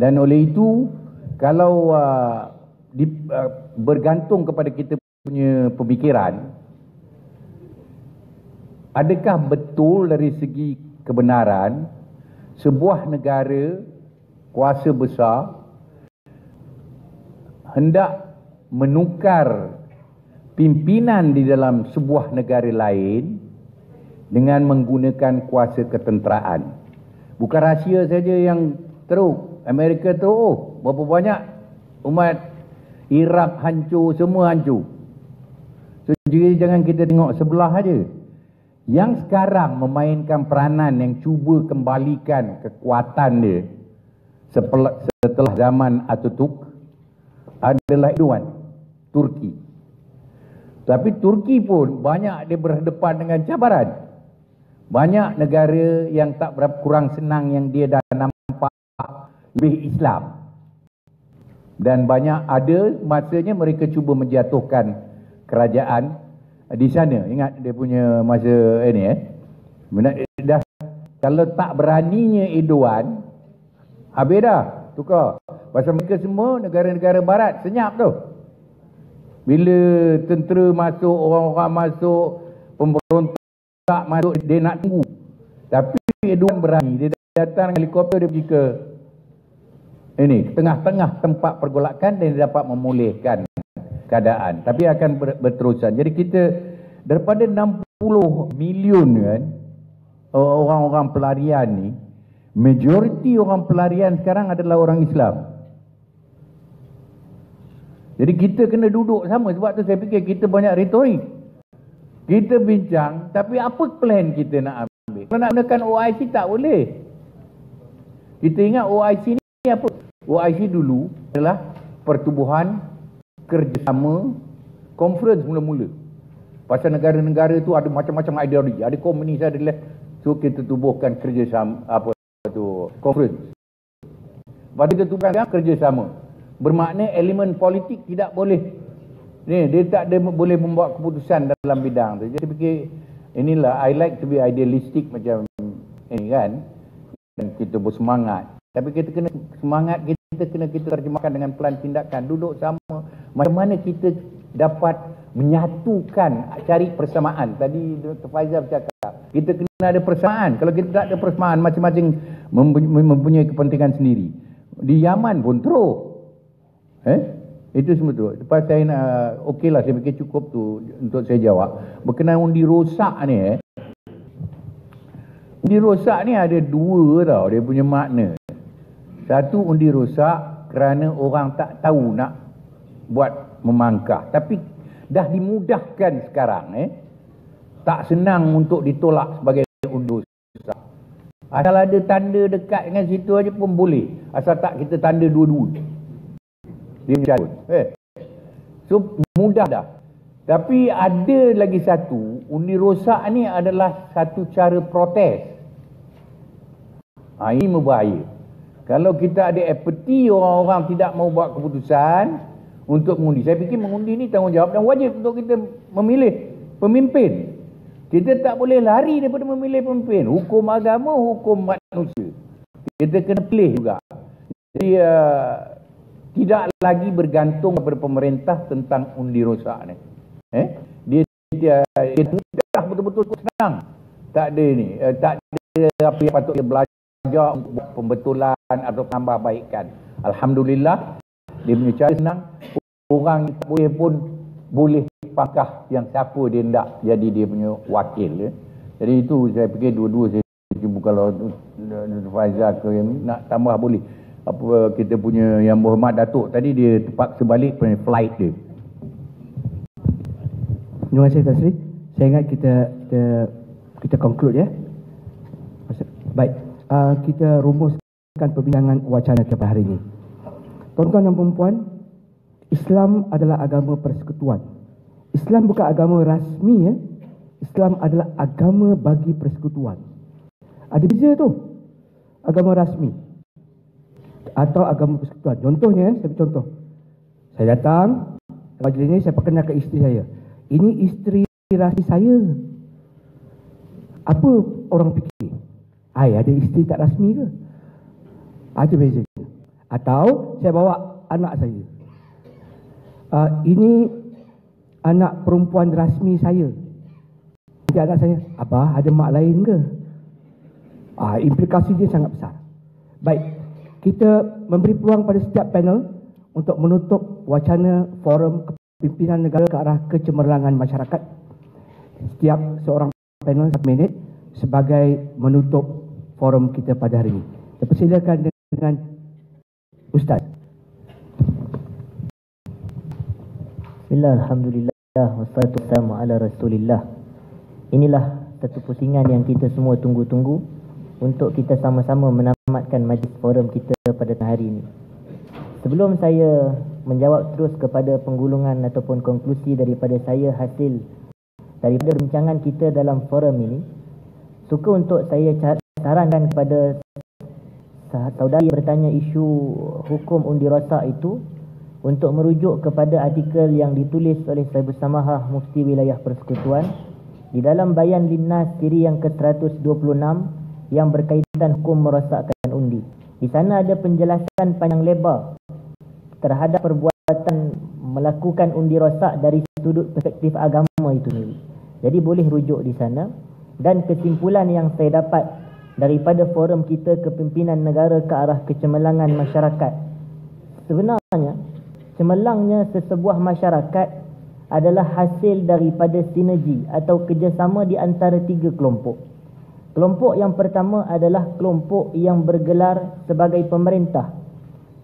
Dan oleh itu, kalau uh, di, uh, bergantung kepada kita punya pemikiran, adakah betul dari segi kebenaran sebuah negara kuasa besar hendak menukar pimpinan di dalam sebuah negara lain dengan menggunakan kuasa ketenteraan. Bukan rahsia saja yang teruk. Amerika teruk, oh, berapa banyak umat Iraq hancur, semua hancur. So, jadi jangan kita tengok sebelah aja. Yang sekarang memainkan peranan yang cuba kembalikan kekuatan dia setelah zaman Atatürk adalah Erdogan, Turki. Tapi Turki pun banyak dia berhadapan dengan cabaran. Banyak negara yang tak berapa kurang senang yang dia dah nampak lebih Islam. Dan banyak ada masanya mereka cuba menjatuhkan kerajaan di sana. Ingat dia punya masa ini eh. Dah, kalau tak beraninya Erdogan, habis dah. Tukar. Pasal mereka semua negara-negara barat senyap tu. Bila tentera masuk, orang-orang masuk, pemberontak masuk, dia nak tunggu. Tapi Erdogan berani. Dia datang helikopter, dia pergi ke ini, tengah-tengah tempat pergolakan dan dia dapat memulihkan keadaan. Tapi akan ber, berterusan. Jadi kita daripada 60 million kan, orang-orang pelarian ni, majoriti orang pelarian sekarang adalah orang Islam. Jadi kita kena duduk sama sebab tu saya fikir kita banyak retorik. Kita bincang tapi apa plan kita nak ambil? Kalau nak gunakan OIC tak boleh. Kita ingat OIC ni apa? OIC dulu adalah pertubuhan kerjasama conference mula-mula. Pasal negara-negara tu ada macam-macam ideologi. Ada komunis, ada left. So kita tubuhkan kerjasama apa tu conference. Lepas kita tubuhkan kerjasama bermakna elemen politik tidak boleh. Ni dia tak ada boleh membuat keputusan dalam bidang tu. Jadi fikir inilah I like to be idealistic macam ini kan? Dan kita bersemangat. Tapi kita kena semangat kita kena kita terjemahkan dengan pelan tindakan. Duduk sama macam mana kita dapat menyatukan cari persamaan. Tadi Dr. Faizal bercakap kita kena ada persamaan. Kalau kita tak ada persamaan masing-masing mempunyai kepentingan sendiri. Di Yaman pun teruk Eh? Itu semua tu. Lepas saya nak, okey lah saya fikir cukup tu untuk saya jawab. Berkenaan undi rosak ni eh. Undi rosak ni ada dua tau dia punya makna. Satu undi rosak kerana orang tak tahu nak buat memangkah. Tapi dah dimudahkan sekarang eh. Tak senang untuk ditolak sebagai undi rosak. Asal ada tanda dekat dengan situ aja pun boleh. Asal tak kita tanda dua-dua dia mencari. Eh. So mudah dah. Tapi ada lagi satu, undi rosak ni adalah satu cara protes. Ha, ini berbahaya. Kalau kita ada apathy orang-orang tidak mau buat keputusan untuk mengundi. Saya fikir mengundi ni tanggungjawab dan wajib untuk kita memilih pemimpin. Kita tak boleh lari daripada memilih pemimpin. Hukum agama, hukum manusia. Kita kena pilih juga. Jadi uh, tidak lagi bergantung kepada pemerintah tentang undi rosak ni. Eh? Dia, mudah betul-betul senang. Tak ada ni. Eh, tak ada apa yang patut dia belajar untuk buat pembetulan atau tambah baikkan. Alhamdulillah, dia punya cara senang. Orang tak boleh pun boleh pakah yang siapa dia nak jadi dia punya wakil. Eh? Jadi itu saya fikir dua-dua saya cuba kalau Faizal ke nak tambah boleh apa kita punya yang Muhammad Datuk tadi dia terpaksa balik punya flight dia. Terima kasih Tasri. Saya ingat kita kita, kita conclude ya. Baik. Uh, kita rumus perbincangan wacana kita hari ini. Tuan-tuan dan puan Islam adalah agama persekutuan. Islam bukan agama rasmi ya. Islam adalah agama bagi persekutuan. Ada beza tu. Agama rasmi atau agama persekutuan. Contohnya, saya contoh. Saya datang majlis ini saya perkenalkan isteri saya. Ini isteri rasmi saya. Apa orang fikir? Ai ada isteri tak rasmi ke? Ada beza. Atau saya bawa anak saya. Uh, ini anak perempuan rasmi saya. Nanti anak saya, Abah ada mak lain ke? Uh, implikasi dia sangat besar. Baik, kita memberi peluang pada setiap panel untuk menutup wacana forum kepimpinan negara ke arah kecemerlangan masyarakat. Setiap seorang panel satu minit sebagai menutup forum kita pada hari ini. Saya persilakan dengan Ustaz. Bismillah, Alhamdulillah, wassalatu wassalamu ala rasulillah. Inilah satu pusingan yang kita semua tunggu-tunggu untuk kita sama-sama menamatkan majlis forum kita pada hari ini. Sebelum saya menjawab terus kepada penggulungan ataupun konklusi daripada saya hasil daripada perbincangan kita dalam forum ini, suka untuk saya sarankan kepada saudari bertanya isu hukum undi rosak itu untuk merujuk kepada artikel yang ditulis oleh Saibul Samahah Mufti Wilayah Persekutuan di dalam bayan linnas siri yang ke-126 yang berkaitan hukum merosakkan undi. Di sana ada penjelasan panjang lebar terhadap perbuatan melakukan undi rosak dari sudut perspektif agama itu sendiri. Jadi boleh rujuk di sana dan kesimpulan yang saya dapat daripada forum kita kepimpinan negara ke arah kecemerlangan masyarakat. Sebenarnya cemerlangnya sesebuah masyarakat adalah hasil daripada sinergi atau kerjasama di antara tiga kelompok. Kelompok yang pertama adalah kelompok yang bergelar sebagai pemerintah.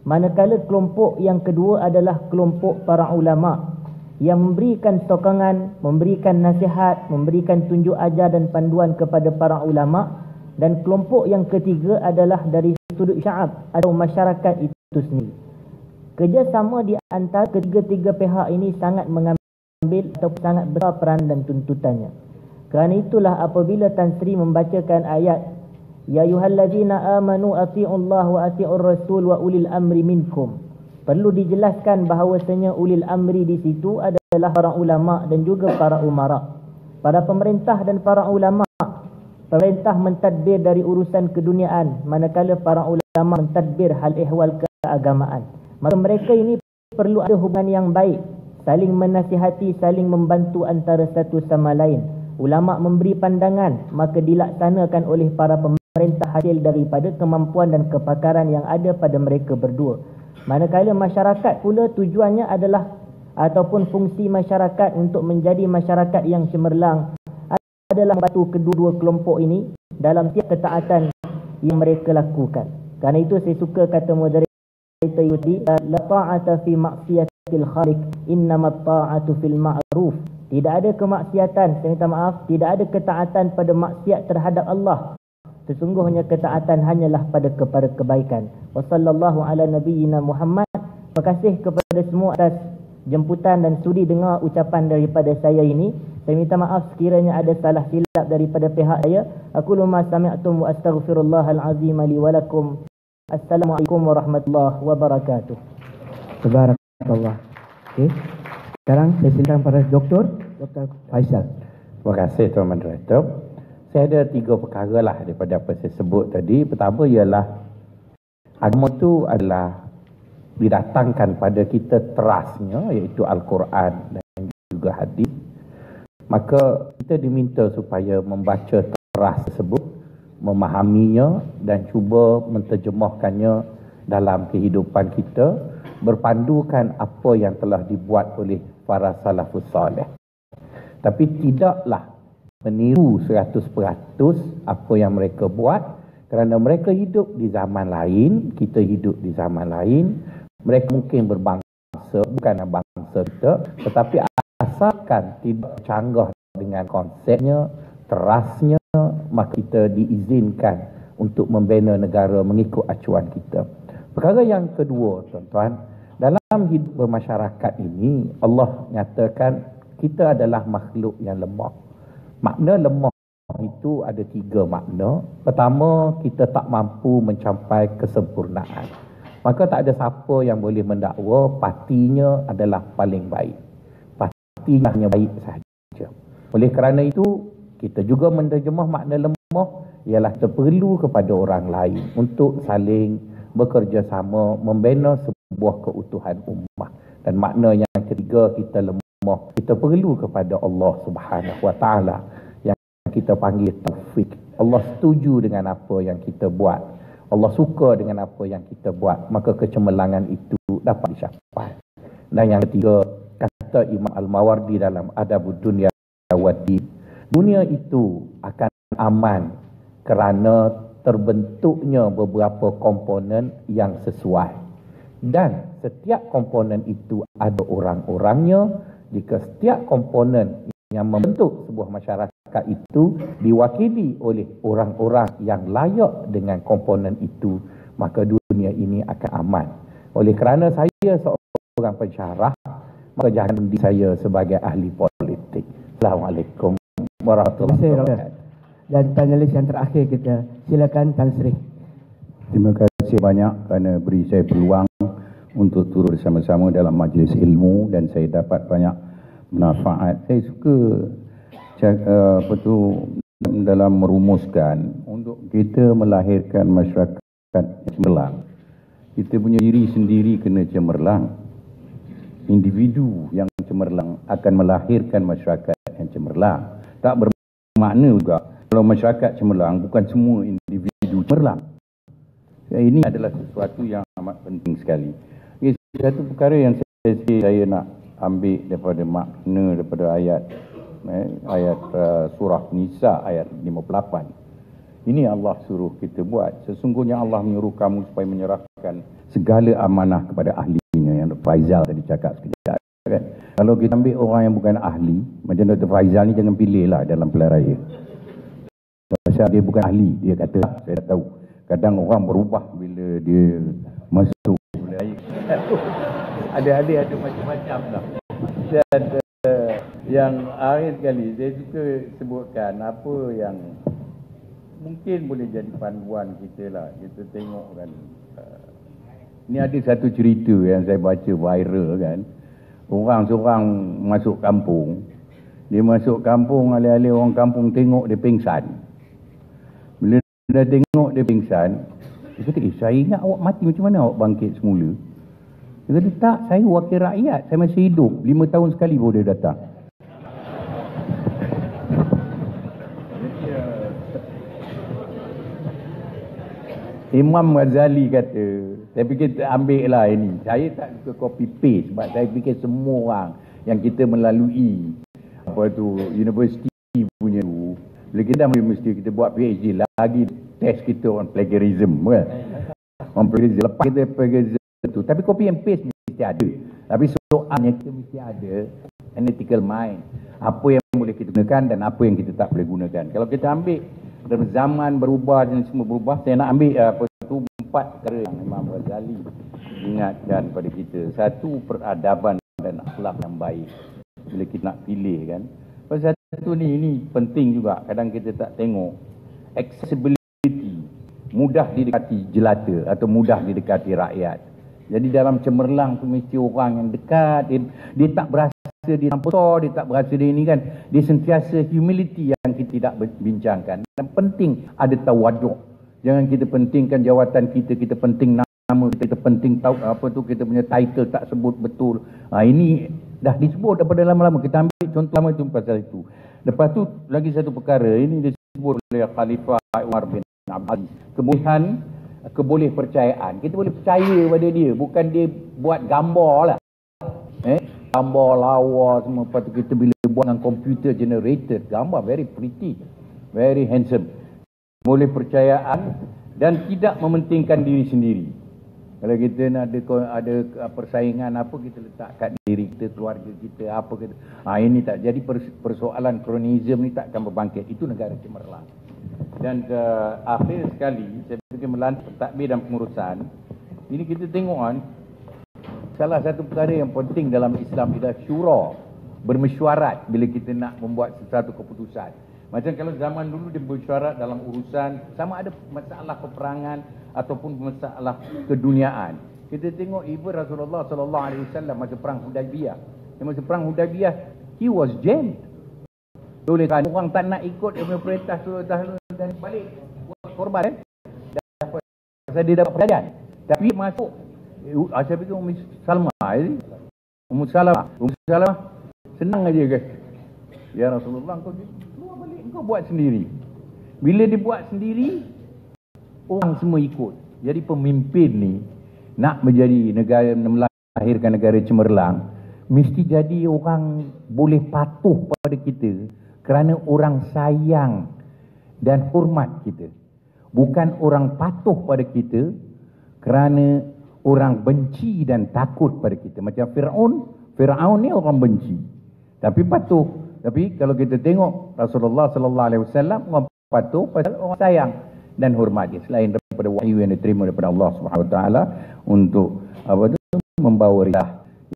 Manakala kelompok yang kedua adalah kelompok para ulama yang memberikan sokongan, memberikan nasihat, memberikan tunjuk ajar dan panduan kepada para ulama dan kelompok yang ketiga adalah dari sudut syaab atau masyarakat itu sendiri kerjasama di antara ketiga-tiga pihak ini sangat mengambil atau sangat besar peran dan tuntutannya. Kerana itulah apabila Tan Sri membacakan ayat Ya ayuhallazina amanu ati'ullah wa ati'ur rasul wa ulil amri minkum. Perlu dijelaskan bahawasanya ulil amri di situ adalah para ulama dan juga para umara. Para pemerintah dan para ulama. Pemerintah mentadbir dari urusan keduniaan manakala para ulama mentadbir hal ehwal keagamaan. Maka mereka ini perlu ada hubungan yang baik. Saling menasihati, saling membantu antara satu sama lain. Ulama memberi pandangan, maka dilaksanakan oleh para pemerintah hasil daripada kemampuan dan kepakaran yang ada pada mereka berdua. Manakala masyarakat pula tujuannya adalah ataupun fungsi masyarakat untuk menjadi masyarakat yang cemerlang adalah membantu kedua-dua kelompok ini dalam tiap ketaatan yang mereka lakukan. Karena itu saya suka kata moderator yudi la ta'ata fi maksiatil khaliq innama ta'atu fil ma'ruf tidak ada kemaksiatan saya minta maaf tidak ada ketaatan pada maksiat terhadap Allah sesungguhnya ketaatan hanyalah pada kepada kebaikan wa sallallahu ala nabiyyina muhammad terima kasih kepada semua atas jemputan dan sudi dengar ucapan daripada saya ini saya minta maaf sekiranya ada salah silap daripada pihak saya aku lumma sami'tum wa astaghfirullahal azim li wa lakum Assalamualaikum warahmatullahi wabarakatuh. Tabarakallah. Okey. Sekarang saya silakan pada doktor, Dr. Faisal. Terima kasih Tuan Moderator. Saya ada tiga perkara lah daripada apa saya sebut tadi. Pertama ialah agama itu adalah didatangkan pada kita terasnya iaitu Al-Quran dan juga hadis. Maka kita diminta supaya membaca teras tersebut memahaminya dan cuba menterjemahkannya dalam kehidupan kita berpandukan apa yang telah dibuat oleh para salafus soleh. Tapi tidaklah meniru 100% apa yang mereka buat kerana mereka hidup di zaman lain, kita hidup di zaman lain. Mereka mungkin berbangsa, bukan bangsa kita, tetapi asalkan tidak canggah dengan konsepnya, terasnya, maka kita diizinkan untuk membina negara mengikut acuan kita. Perkara yang kedua, tuan-tuan, dalam hidup bermasyarakat ini, Allah nyatakan kita adalah makhluk yang lemah. Makna lemah itu ada tiga makna. Pertama, kita tak mampu mencapai kesempurnaan. Maka tak ada siapa yang boleh mendakwa partinya adalah paling baik. Partinya hanya baik sahaja. Oleh kerana itu, kita juga menerjemah makna lemah ialah kita perlu kepada orang lain untuk saling bekerjasama membina sebuah keutuhan ummah. Dan makna yang ketiga kita lemah, kita perlu kepada Allah Subhanahu Wa Taala yang kita panggil taufik. Allah setuju dengan apa yang kita buat. Allah suka dengan apa yang kita buat, maka kecemerlangan itu dapat dicapai. Dan yang ketiga, kata Imam Al-Mawardi dalam Adabud Dunia Wadi, dunia itu akan aman kerana terbentuknya beberapa komponen yang sesuai. Dan setiap komponen itu ada orang-orangnya. Jika setiap komponen yang membentuk sebuah masyarakat itu diwakili oleh orang-orang yang layak dengan komponen itu, maka dunia ini akan aman. Oleh kerana saya seorang pensyarah, maka jangan di saya sebagai ahli politik. Assalamualaikum warahmatullahi wabarakatuh dan panelis yang terakhir kita. Silakan Tan Sri. Terima kasih banyak kerana beri saya peluang untuk turut bersama-sama dalam majlis ilmu dan saya dapat banyak manfaat. Saya suka uh, apa tu dalam merumuskan untuk kita melahirkan masyarakat cemerlang. Kita punya diri sendiri kena cemerlang. Individu yang cemerlang akan melahirkan masyarakat yang cemerlang. Tak bermakna juga kalau masyarakat cemerlang bukan semua individu cemerlang. Ini adalah sesuatu yang amat penting sekali. Okay, satu perkara yang saya, saya nak ambil daripada makna daripada ayat eh, ayat uh, surah Nisa ayat 58. Ini Allah suruh kita buat. Sesungguhnya Allah menyuruh kamu supaya menyerahkan segala amanah kepada ahlinya yang Faizal tadi cakap sekejap. Kan? Kalau kita ambil orang yang bukan ahli, macam Dr. Faizal ni jangan pilih lah dalam pilihan raya. Pasal dia bukan ahli, dia kata, saya dah tahu. Kadang orang berubah bila dia masuk mulai Ada-ada ada macam-macam lah. Dan uh, yang akhir sekali, saya suka sebutkan apa yang mungkin boleh jadi panduan kita lah. Kita tengok kan. Uh, ni ada satu cerita yang saya baca viral kan. Orang seorang masuk kampung. Dia masuk kampung, alih-alih orang kampung tengok dia pingsan. Bila dah tengok dia pingsan, dia kata, eh saya ingat awak mati macam mana awak bangkit semula? Dia kata, tak, saya wakil rakyat, saya masih hidup. Lima tahun sekali baru dia datang. Imam Ghazali kata, saya fikir ambil lah ini. Saya tak suka copy paste sebab saya fikir semua orang yang kita melalui apa tu universiti punya tu bila kita mesti kita buat PhD lagi test kita on plagiarism kan. On plagiarism. Lepas kita plagiarism tu. Tapi copy and paste mesti ada. Tapi soalnya kita mesti ada analytical mind. Apa yang boleh kita gunakan dan apa yang kita tak boleh gunakan. Kalau kita ambil dalam zaman berubah dan semua berubah, saya nak ambil uh, apa tu empat perkara yang Imam Ghazali ingatkan pada kita. Satu peradaban dan akhlak yang baik. Bila kita nak pilih kan. Pasal satu ni, ini penting juga. Kadang kita tak tengok. Accessibility. Mudah didekati jelata atau mudah didekati rakyat. Jadi dalam cemerlang tu mesti orang yang dekat. Dia, dia tak berasa dia nampak dia tak berasa dia ini kan. Dia sentiasa humility yang kita tidak bincangkan. Dan penting ada tawaduk. Jangan kita pentingkan jawatan kita, kita penting nama kita, kita penting tahu apa tu kita punya title tak sebut betul. Ha, ini dah disebut daripada lama-lama. Kita ambil contoh lama itu pasal itu. Lepas tu lagi satu perkara ini disebut oleh Khalifah Umar bin Kebolehan keboleh percayaan. Kita boleh percaya pada dia, bukan dia buat gambar lah. Eh, gambar lawa semua lepas tu kita bila buat dengan computer generated gambar very pretty, very handsome. Boleh percayaan dan tidak mementingkan diri sendiri. Kalau kita ada ada persaingan apa kita letak kat diri kita, keluarga kita, apa kita. Ha, ini tak jadi persoalan kronisme ni tak akan berbangkit. Itu negara cemerlang. Dan uh, akhir sekali, saya pergi melantik takbir dan pengurusan. Ini kita tengok kan, salah satu perkara yang penting dalam Islam adalah syura, bermesyuarat bila kita nak membuat sesuatu keputusan. Macam kalau zaman dulu dia bermesyuarat dalam urusan, sama ada masalah peperangan ataupun masalah keduniaan. Kita tengok ibu Rasulullah sallallahu alaihi wasallam masa perang Hudaybiyah. Masa perang Hudaybiyah, he was jailed. Oleh kan orang tak nak ikut dia punya perintah suruh dan balik buat korban kan. Dapat pasal dia dapat perjanjian. Tapi masuk eh, saya fikir Ummu Salma ini. Ummu Salama, Ummu Salama senang aja guys. Ya Rasulullah kau keluar balik kau buat sendiri. Bila dibuat sendiri orang semua ikut. Jadi pemimpin ni nak menjadi negara melahirkan negara cemerlang mesti jadi orang boleh patuh pada kita kerana orang sayang dan hormat kita. Bukan orang patuh pada kita kerana orang benci dan takut pada kita. Macam Fir'aun, Fir'aun ni orang benci. Tapi patuh. Tapi kalau kita tengok Rasulullah sallallahu alaihi wasallam orang patuh pasal orang sayang dan hormat dia selain daripada wahyu yang diterima daripada Allah Subhanahu taala untuk apa tu membawa risalah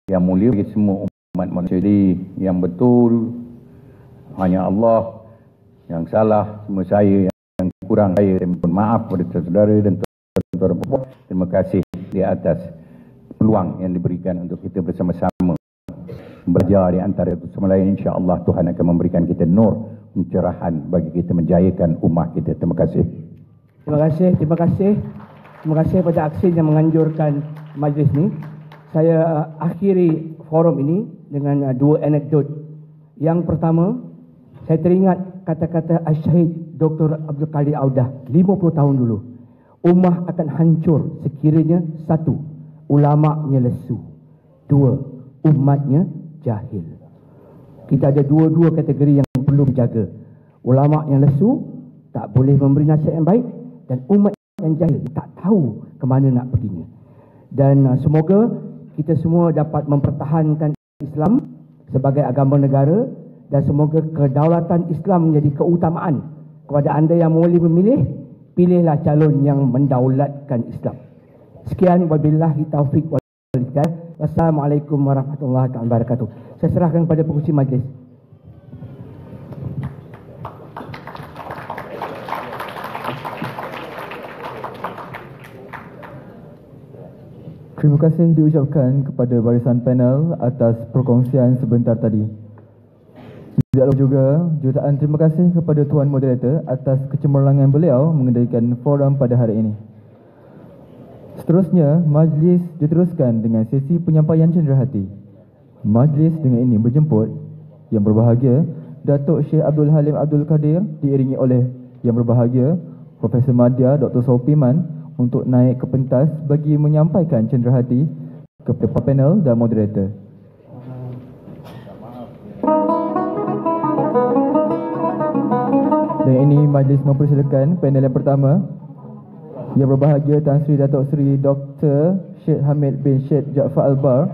yang mulia bagi semua umat manusia. Jadi yang betul hanya Allah yang salah semua saya yang kurang saya mohon maaf kepada saudara dan tuan-tuan puan terima kasih di atas peluang yang diberikan untuk kita bersama-sama belajar di antara itu sama lain. insya-Allah Tuhan akan memberikan kita nur pencerahan bagi kita menjayakan umat kita. Terima kasih. Terima kasih terima kasih. Terima kasih pada aksi yang menganjurkan majlis ini saya uh, akhiri forum ini dengan uh, dua anekdot. Yang pertama saya teringat kata-kata Asyahid Dr. Abdul Qadir Audah 50 tahun dulu. Ummah akan hancur sekiranya satu, ulama'nya lesu. Dua, umatnya jahil. Kita ada dua-dua kategori yang perlu dijaga. Ulama' yang lesu tak boleh memberi nasihat yang baik dan umat yang jahil tak tahu ke mana nak perginya. Dan uh, semoga kita semua dapat mempertahankan Islam sebagai agama negara dan semoga kedaulatan Islam menjadi keutamaan kepada anda yang boleh memilih pilihlah calon yang mendaulatkan Islam. Sekian wabillahi taufik wal hidayah. Wassalamualaikum warahmatullahi wabarakatuh. Saya serahkan kepada pengurusi majlis. Terima kasih diucapkan kepada barisan panel atas perkongsian sebentar tadi. Tidak juga jutaan terima kasih kepada Tuan Moderator atas kecemerlangan beliau mengendalikan forum pada hari ini. Seterusnya, majlis diteruskan dengan sesi penyampaian cenderahati. Majlis dengan ini berjemput yang berbahagia Datuk Syekh Abdul Halim Abdul Kadir diiringi oleh yang berbahagia Profesor Madya Dr. Sopiman untuk naik ke pentas bagi menyampaikan cenderahati kepada panel dan moderator. Dan ini majlis mempersilakan panel yang pertama Yang berbahagia Tan Sri Datuk Sri Dr. Syed Hamid bin Syed Jaafar Albar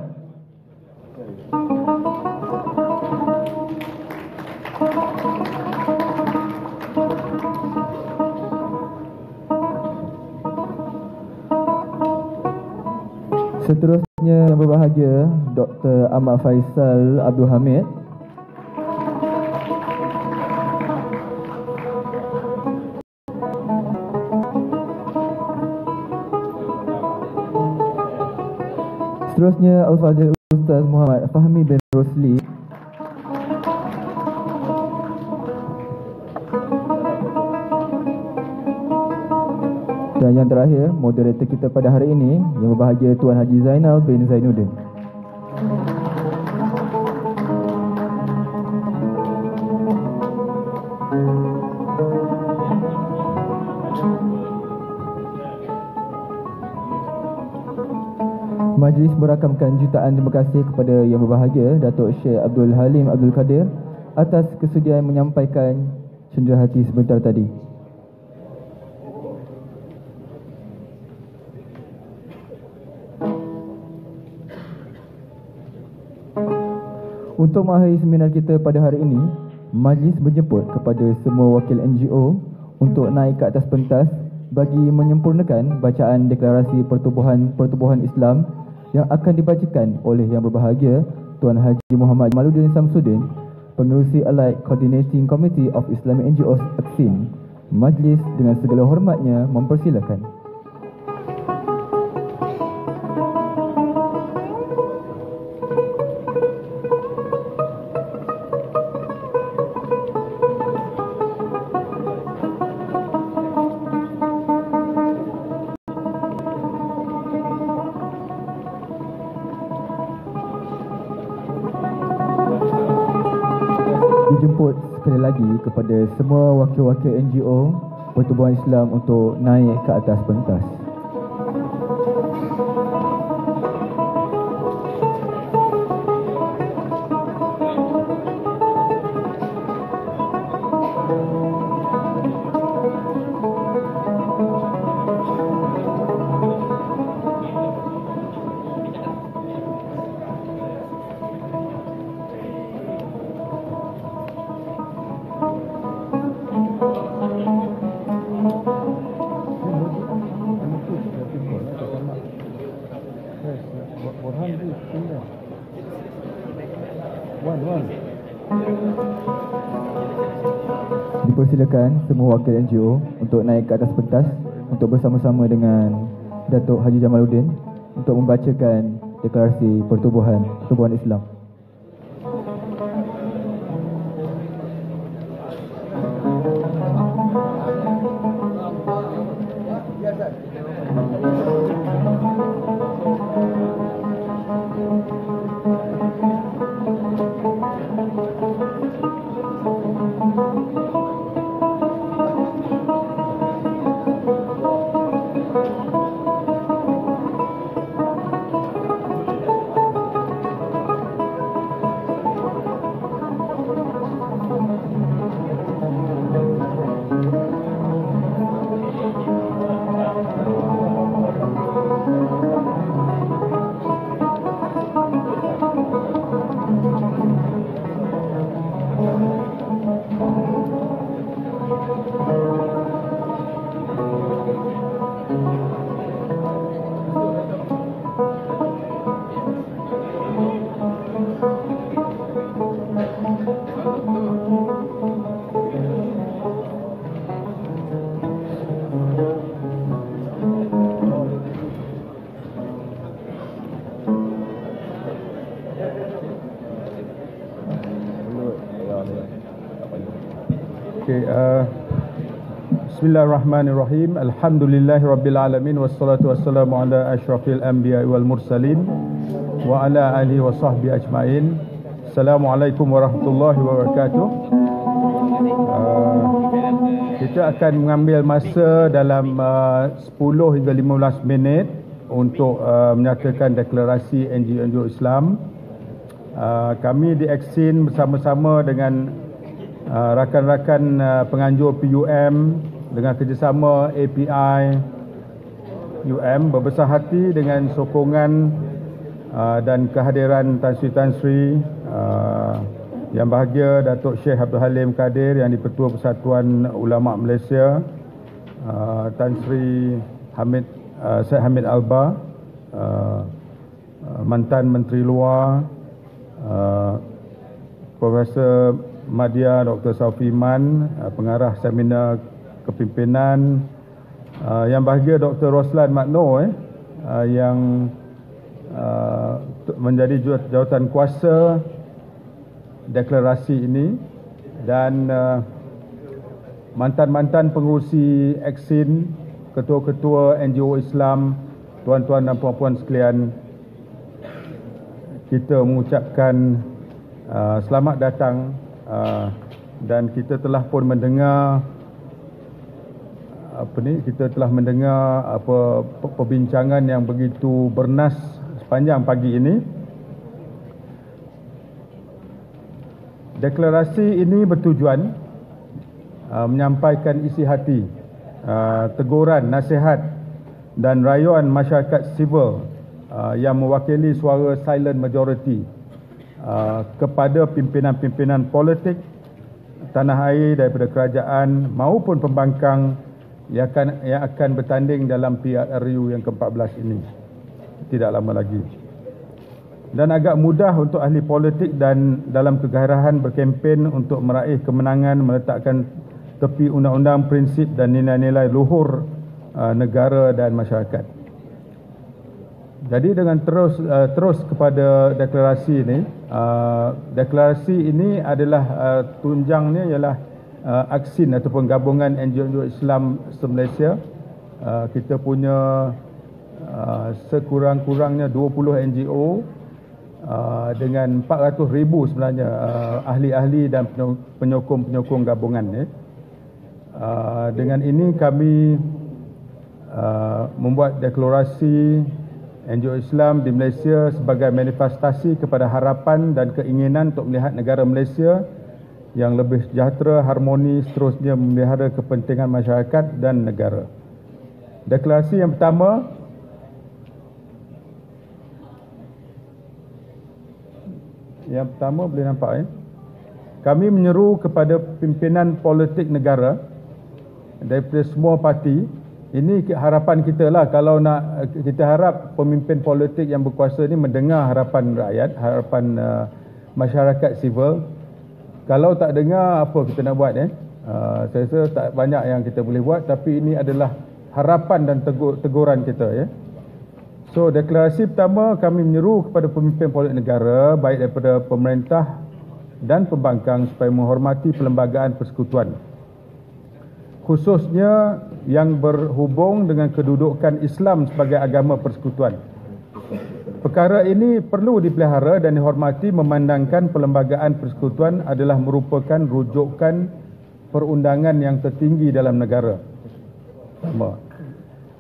Seterusnya yang berbahagia Dr. Ahmad Faisal Abdul Hamid Seterusnya Al-Fadhil Ustaz Muhammad Fahmi bin Rosli. Dan yang terakhir, moderator kita pada hari ini Yang berbahagia Tuan Haji Zainal bin Zainuddin Majlis merakamkan jutaan terima kasih kepada yang berbahagia Datuk Syekh Abdul Halim Abdul Kadir atas kesediaan menyampaikan cenderahati sebentar tadi. Untuk mengakhiri seminar kita pada hari ini, majlis menjemput kepada semua wakil NGO untuk naik ke atas pentas bagi menyempurnakan bacaan deklarasi pertubuhan-pertubuhan Islam yang akan dibacakan oleh yang berbahagia Tuan Haji Muhammad Maludin Samsudin, Pengerusi Allied Coordinating Committee of Islamic NGOs AXIN. Majlis dengan segala hormatnya mempersilakan. Kepada semua wakil-wakil NGO Pertubuhan Islam untuk naik ke atas pentas. Wakil NGO untuk naik ke atas pentas untuk bersama-sama dengan Datuk Haji Jamaluddin untuk membacakan deklarasi pertubuhan pertubuhan Islam. Bismillahirrahmanirrahim. Alhamdulillahirabbil wassalatu wassalamu ala asyrafil anbiya wal mursalin wa ala alihi wa sahbihi ajmain. Assalamualaikum warahmatullahi wabarakatuh. Uh, kita akan mengambil masa dalam uh, 10 hingga 15 minit untuk uh, menyatakan deklarasi NGO Islam. Uh, kami di Exin bersama-sama dengan Uh, rakan-rakan uh, penganjur PUM dengan kerjasama API UM berbesar hati dengan sokongan uh, dan kehadiran Tan Sri Tan Sri yang bahagia Datuk Syekh Abdul Halim Kadir yang di-Pertua Persatuan Ulama Malaysia Tan Sri Hamid Syed Hamid Alba mantan Menteri Luar Profesor Madya Dr. Saufiman, uh, pengarah seminar kepimpinan uh, yang bahagia Dr. Roslan Makno eh, uh, yang menjadi jawatan kuasa deklarasi ini dan mantan-mantan pengurusi Exin, ketua-ketua NGO Islam, tuan-tuan dan puan-puan sekalian, kita mengucapkan uh, selamat datang Ah, dan kita telah pun mendengar apa ni kita telah mendengar apa perbincangan yang begitu bernas sepanjang pagi ini. Deklarasi ini bertujuan uh, menyampaikan isi hati uh, teguran nasihat dan rayuan masyarakat sivil uh, yang mewakili suara silent majority Uh, kepada pimpinan-pimpinan politik tanah air daripada kerajaan maupun pembangkang yang akan yang akan bertanding dalam PRU yang ke-14 ini. Tidak lama lagi. Dan agak mudah untuk ahli politik dan dalam kegairahan berkempen untuk meraih kemenangan meletakkan tepi undang-undang prinsip dan nilai-nilai luhur uh, negara dan masyarakat. Jadi dengan terus uh, terus kepada deklarasi ini, uh, deklarasi ini adalah uh, tunjangnya ialah uh, aksin ataupun gabungan NGO Islam se-Malaysia. Uh, kita punya uh, sekurang-kurangnya 20 NGO uh, dengan 400 ribu sebenarnya uh, ahli-ahli dan penyokong-penyokong gabungan ni. Uh, dengan ini kami uh, membuat deklarasi NGO Islam di Malaysia sebagai manifestasi kepada harapan dan keinginan untuk melihat negara Malaysia yang lebih sejahtera, harmoni, seterusnya memelihara kepentingan masyarakat dan negara. Deklarasi yang pertama Yang pertama boleh nampak ya. Kami menyeru kepada pimpinan politik negara daripada semua parti ini harapan kita lah kalau nak kita harap pemimpin politik yang berkuasa ni mendengar harapan rakyat, harapan uh, masyarakat sivil. Kalau tak dengar apa kita nak buat eh? Uh, saya rasa tak banyak yang kita boleh buat tapi ini adalah harapan dan tegur, teguran kita ya. So deklarasi pertama kami menyeru kepada pemimpin politik negara baik daripada pemerintah dan pembangkang supaya menghormati perlembagaan persekutuan khususnya yang berhubung dengan kedudukan Islam sebagai agama persekutuan. Perkara ini perlu dipelihara dan dihormati memandangkan perlembagaan persekutuan adalah merupakan rujukan perundangan yang tertinggi dalam negara.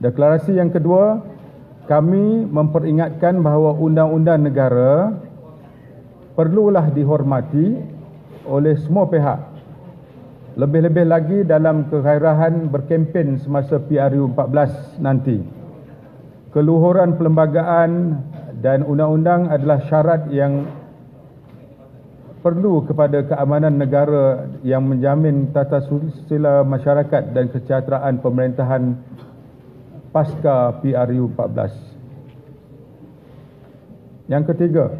Deklarasi yang kedua, kami memperingatkan bahawa undang-undang negara perlulah dihormati oleh semua pihak lebih-lebih lagi dalam kegairahan berkempen semasa PRU 14 nanti. Keluhuran perlembagaan dan undang-undang adalah syarat yang perlu kepada keamanan negara yang menjamin tata susila masyarakat dan kesejahteraan pemerintahan pasca PRU 14. Yang ketiga,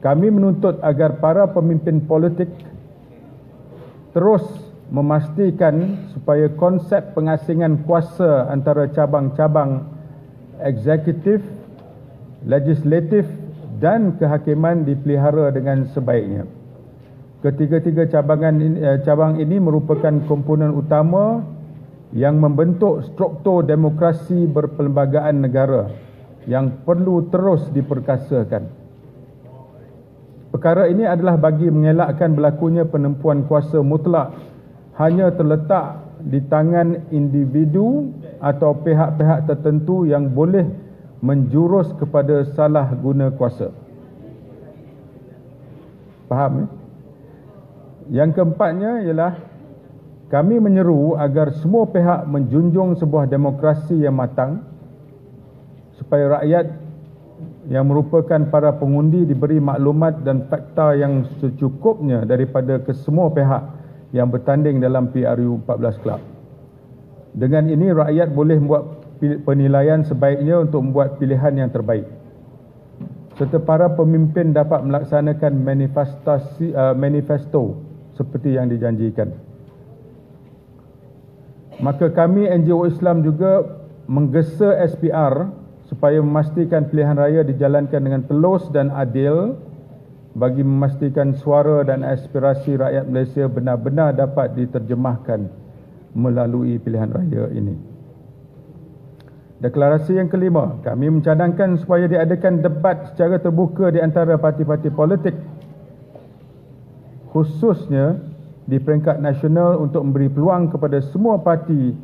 kami menuntut agar para pemimpin politik terus memastikan supaya konsep pengasingan kuasa antara cabang-cabang eksekutif, legislatif dan kehakiman dipelihara dengan sebaiknya. Ketiga-tiga cabangan ini, eh, cabang ini merupakan komponen utama yang membentuk struktur demokrasi berperlembagaan negara yang perlu terus diperkasakan. Perkara ini adalah bagi mengelakkan berlakunya penempuan kuasa mutlak hanya terletak di tangan individu atau pihak-pihak tertentu yang boleh menjurus kepada salah guna kuasa. Faham? Eh? Yang keempatnya ialah kami menyeru agar semua pihak menjunjung sebuah demokrasi yang matang supaya rakyat yang merupakan para pengundi diberi maklumat dan fakta yang secukupnya daripada kesemua pihak yang bertanding dalam PRU 14 Club. Dengan ini rakyat boleh membuat penilaian sebaiknya untuk membuat pilihan yang terbaik. Serta para pemimpin dapat melaksanakan manifestasi uh, manifesto seperti yang dijanjikan. Maka kami NGO Islam juga menggesa SPR supaya memastikan pilihan raya dijalankan dengan telus dan adil bagi memastikan suara dan aspirasi rakyat Malaysia benar-benar dapat diterjemahkan melalui pilihan raya ini. Deklarasi yang kelima, kami mencadangkan supaya diadakan debat secara terbuka di antara parti-parti politik khususnya di peringkat nasional untuk memberi peluang kepada semua parti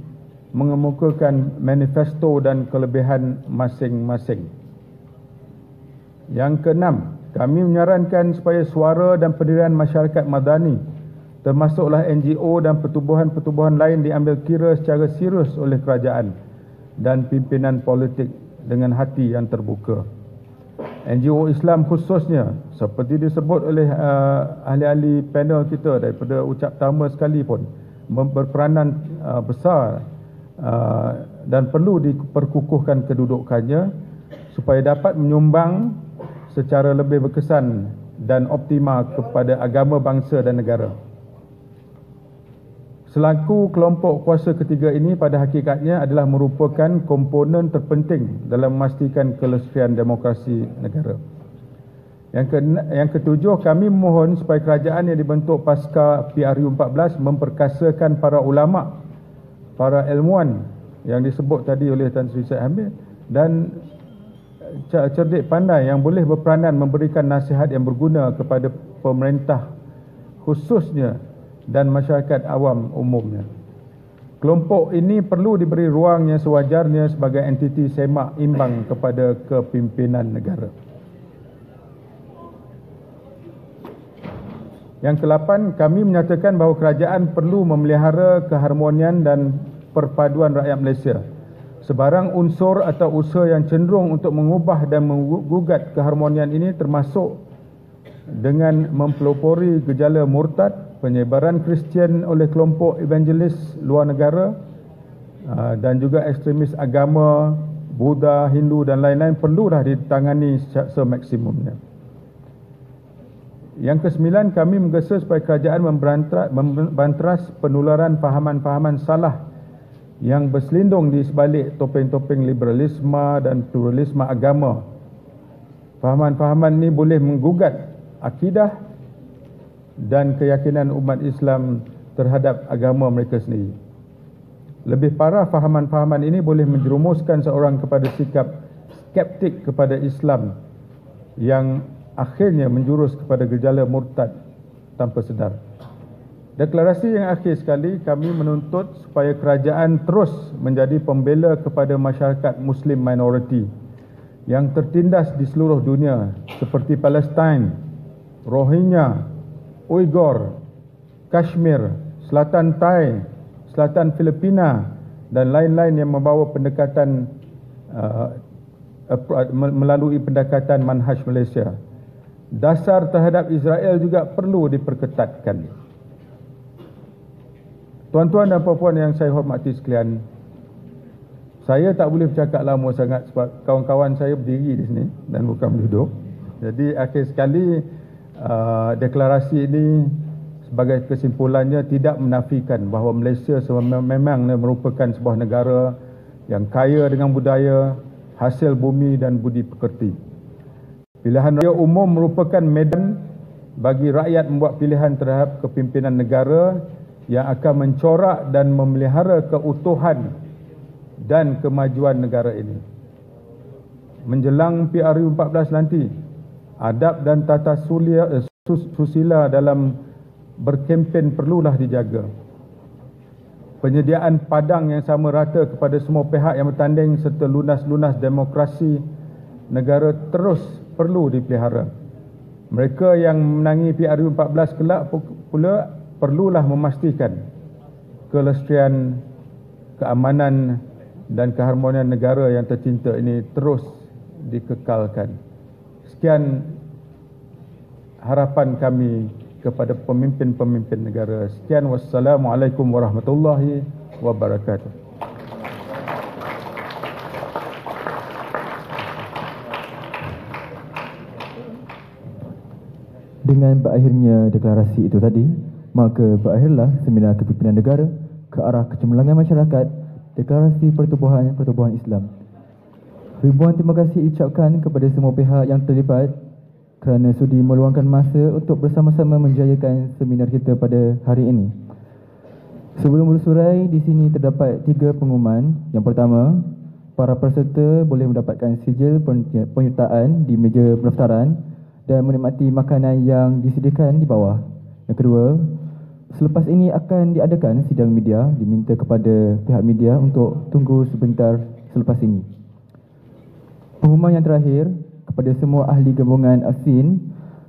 mengemukakan manifesto dan kelebihan masing-masing. Yang keenam, kami menyarankan supaya suara dan pendirian masyarakat madani termasuklah NGO dan pertubuhan-pertubuhan lain diambil kira secara serius oleh kerajaan dan pimpinan politik dengan hati yang terbuka. NGO Islam khususnya seperti disebut oleh uh, ahli-ahli panel kita daripada ucap pertama sekali pun berperanan uh, besar uh, dan perlu diperkukuhkan kedudukannya supaya dapat menyumbang secara lebih berkesan dan optimal kepada agama bangsa dan negara. Selaku kelompok kuasa ketiga ini pada hakikatnya adalah merupakan komponen terpenting dalam memastikan kelestarian demokrasi negara. Yang, ke, yang ketujuh, kami mohon supaya kerajaan yang dibentuk pasca PRU 14 memperkasakan para ulama, para ilmuwan yang disebut tadi oleh Tan Sri Syed Hamid dan cerdik pandai yang boleh berperanan memberikan nasihat yang berguna kepada pemerintah khususnya dan masyarakat awam umumnya. Kelompok ini perlu diberi ruang yang sewajarnya sebagai entiti semak imbang kepada kepimpinan negara. Yang kelapan, kami menyatakan bahawa kerajaan perlu memelihara keharmonian dan perpaduan rakyat Malaysia. Sebarang unsur atau usaha yang cenderung untuk mengubah dan menggugat keharmonian ini termasuk dengan mempelopori gejala murtad, penyebaran Kristian oleh kelompok evangelis luar negara ah, dan juga ekstremis agama Buddha, Hindu dan lain-lain perlulah ditangani semaksimumnya. Yang kesembilan, kami menggesa supaya kerajaan membanteras penularan fahaman-fahaman salah yang berselindung di sebalik topeng-topeng liberalisme dan pluralisme agama. Fahaman-fahaman ini boleh menggugat akidah dan keyakinan umat Islam terhadap agama mereka sendiri. Lebih parah fahaman-fahaman ini boleh menjerumuskan seorang kepada sikap skeptik kepada Islam yang akhirnya menjurus kepada gejala murtad tanpa sedar. Deklarasi yang akhir sekali kami menuntut supaya kerajaan terus menjadi pembela kepada masyarakat muslim minoriti yang tertindas di seluruh dunia seperti Palestin, Rohingya, Uyghur, Kashmir, Selatan Thai, Selatan Filipina dan lain-lain yang membawa pendekatan uh, melalui pendekatan manhaj Malaysia. Dasar terhadap Israel juga perlu diperketatkan. Tuan-tuan dan puan-puan yang saya hormati sekalian, saya tak boleh bercakap lama sangat sebab kawan-kawan saya berdiri di sini dan bukan duduk. Jadi akhir sekali Uh, deklarasi ini sebagai kesimpulannya tidak menafikan bahawa Malaysia memang merupakan sebuah negara yang kaya dengan budaya, hasil bumi dan budi pekerti. Pilihan raya umum merupakan medan bagi rakyat membuat pilihan terhadap kepimpinan negara yang akan mencorak dan memelihara keutuhan dan kemajuan negara ini. Menjelang PRU 14 nanti, adab dan tata sulia, eh, susila dalam berkempen perlulah dijaga. Penyediaan padang yang sama rata kepada semua pihak yang bertanding serta lunas-lunas demokrasi negara terus perlu dipelihara. Mereka yang menangi PRU 14 kelak pula perlulah memastikan kelestarian, keamanan dan keharmonian negara yang tercinta ini terus dikekalkan. Sekian harapan kami kepada pemimpin-pemimpin negara. Sekian wassalamualaikum warahmatullahi wabarakatuh. Dengan berakhirnya deklarasi itu tadi, maka berakhirlah seminar kepimpinan negara ke arah kecemerlangan masyarakat deklarasi pertubuhan-pertubuhan Islam Ribuan terima kasih ucapkan kepada semua pihak yang terlibat kerana sudi meluangkan masa untuk bersama-sama menjayakan seminar kita pada hari ini. Sebelum bersurai, di sini terdapat tiga pengumuman. Yang pertama, para peserta boleh mendapatkan sijil penyertaan di meja pendaftaran dan menikmati makanan yang disediakan di bawah. Yang kedua, selepas ini akan diadakan sidang media diminta kepada pihak media untuk tunggu sebentar selepas ini. Pengumuman yang terakhir kepada semua ahli gabungan ASIN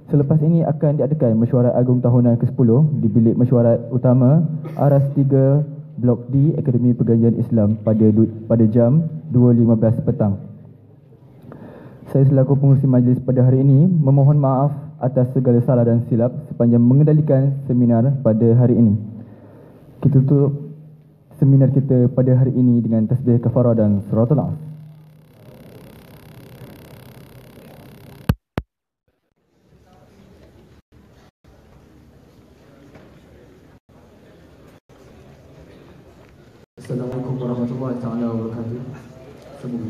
Selepas ini akan diadakan mesyuarat agung tahunan ke-10 di bilik mesyuarat utama Aras 3 Blok D Akademi Perganjian Islam pada pada jam 2.15 petang. Saya selaku pengurusi majlis pada hari ini memohon maaf atas segala salah dan silap sepanjang mengendalikan seminar pada hari ini. Kita tutup seminar kita pada hari ini dengan tasbih kafarah dan suratul as. Warahmatullahi taala wabarakatuh. Semoga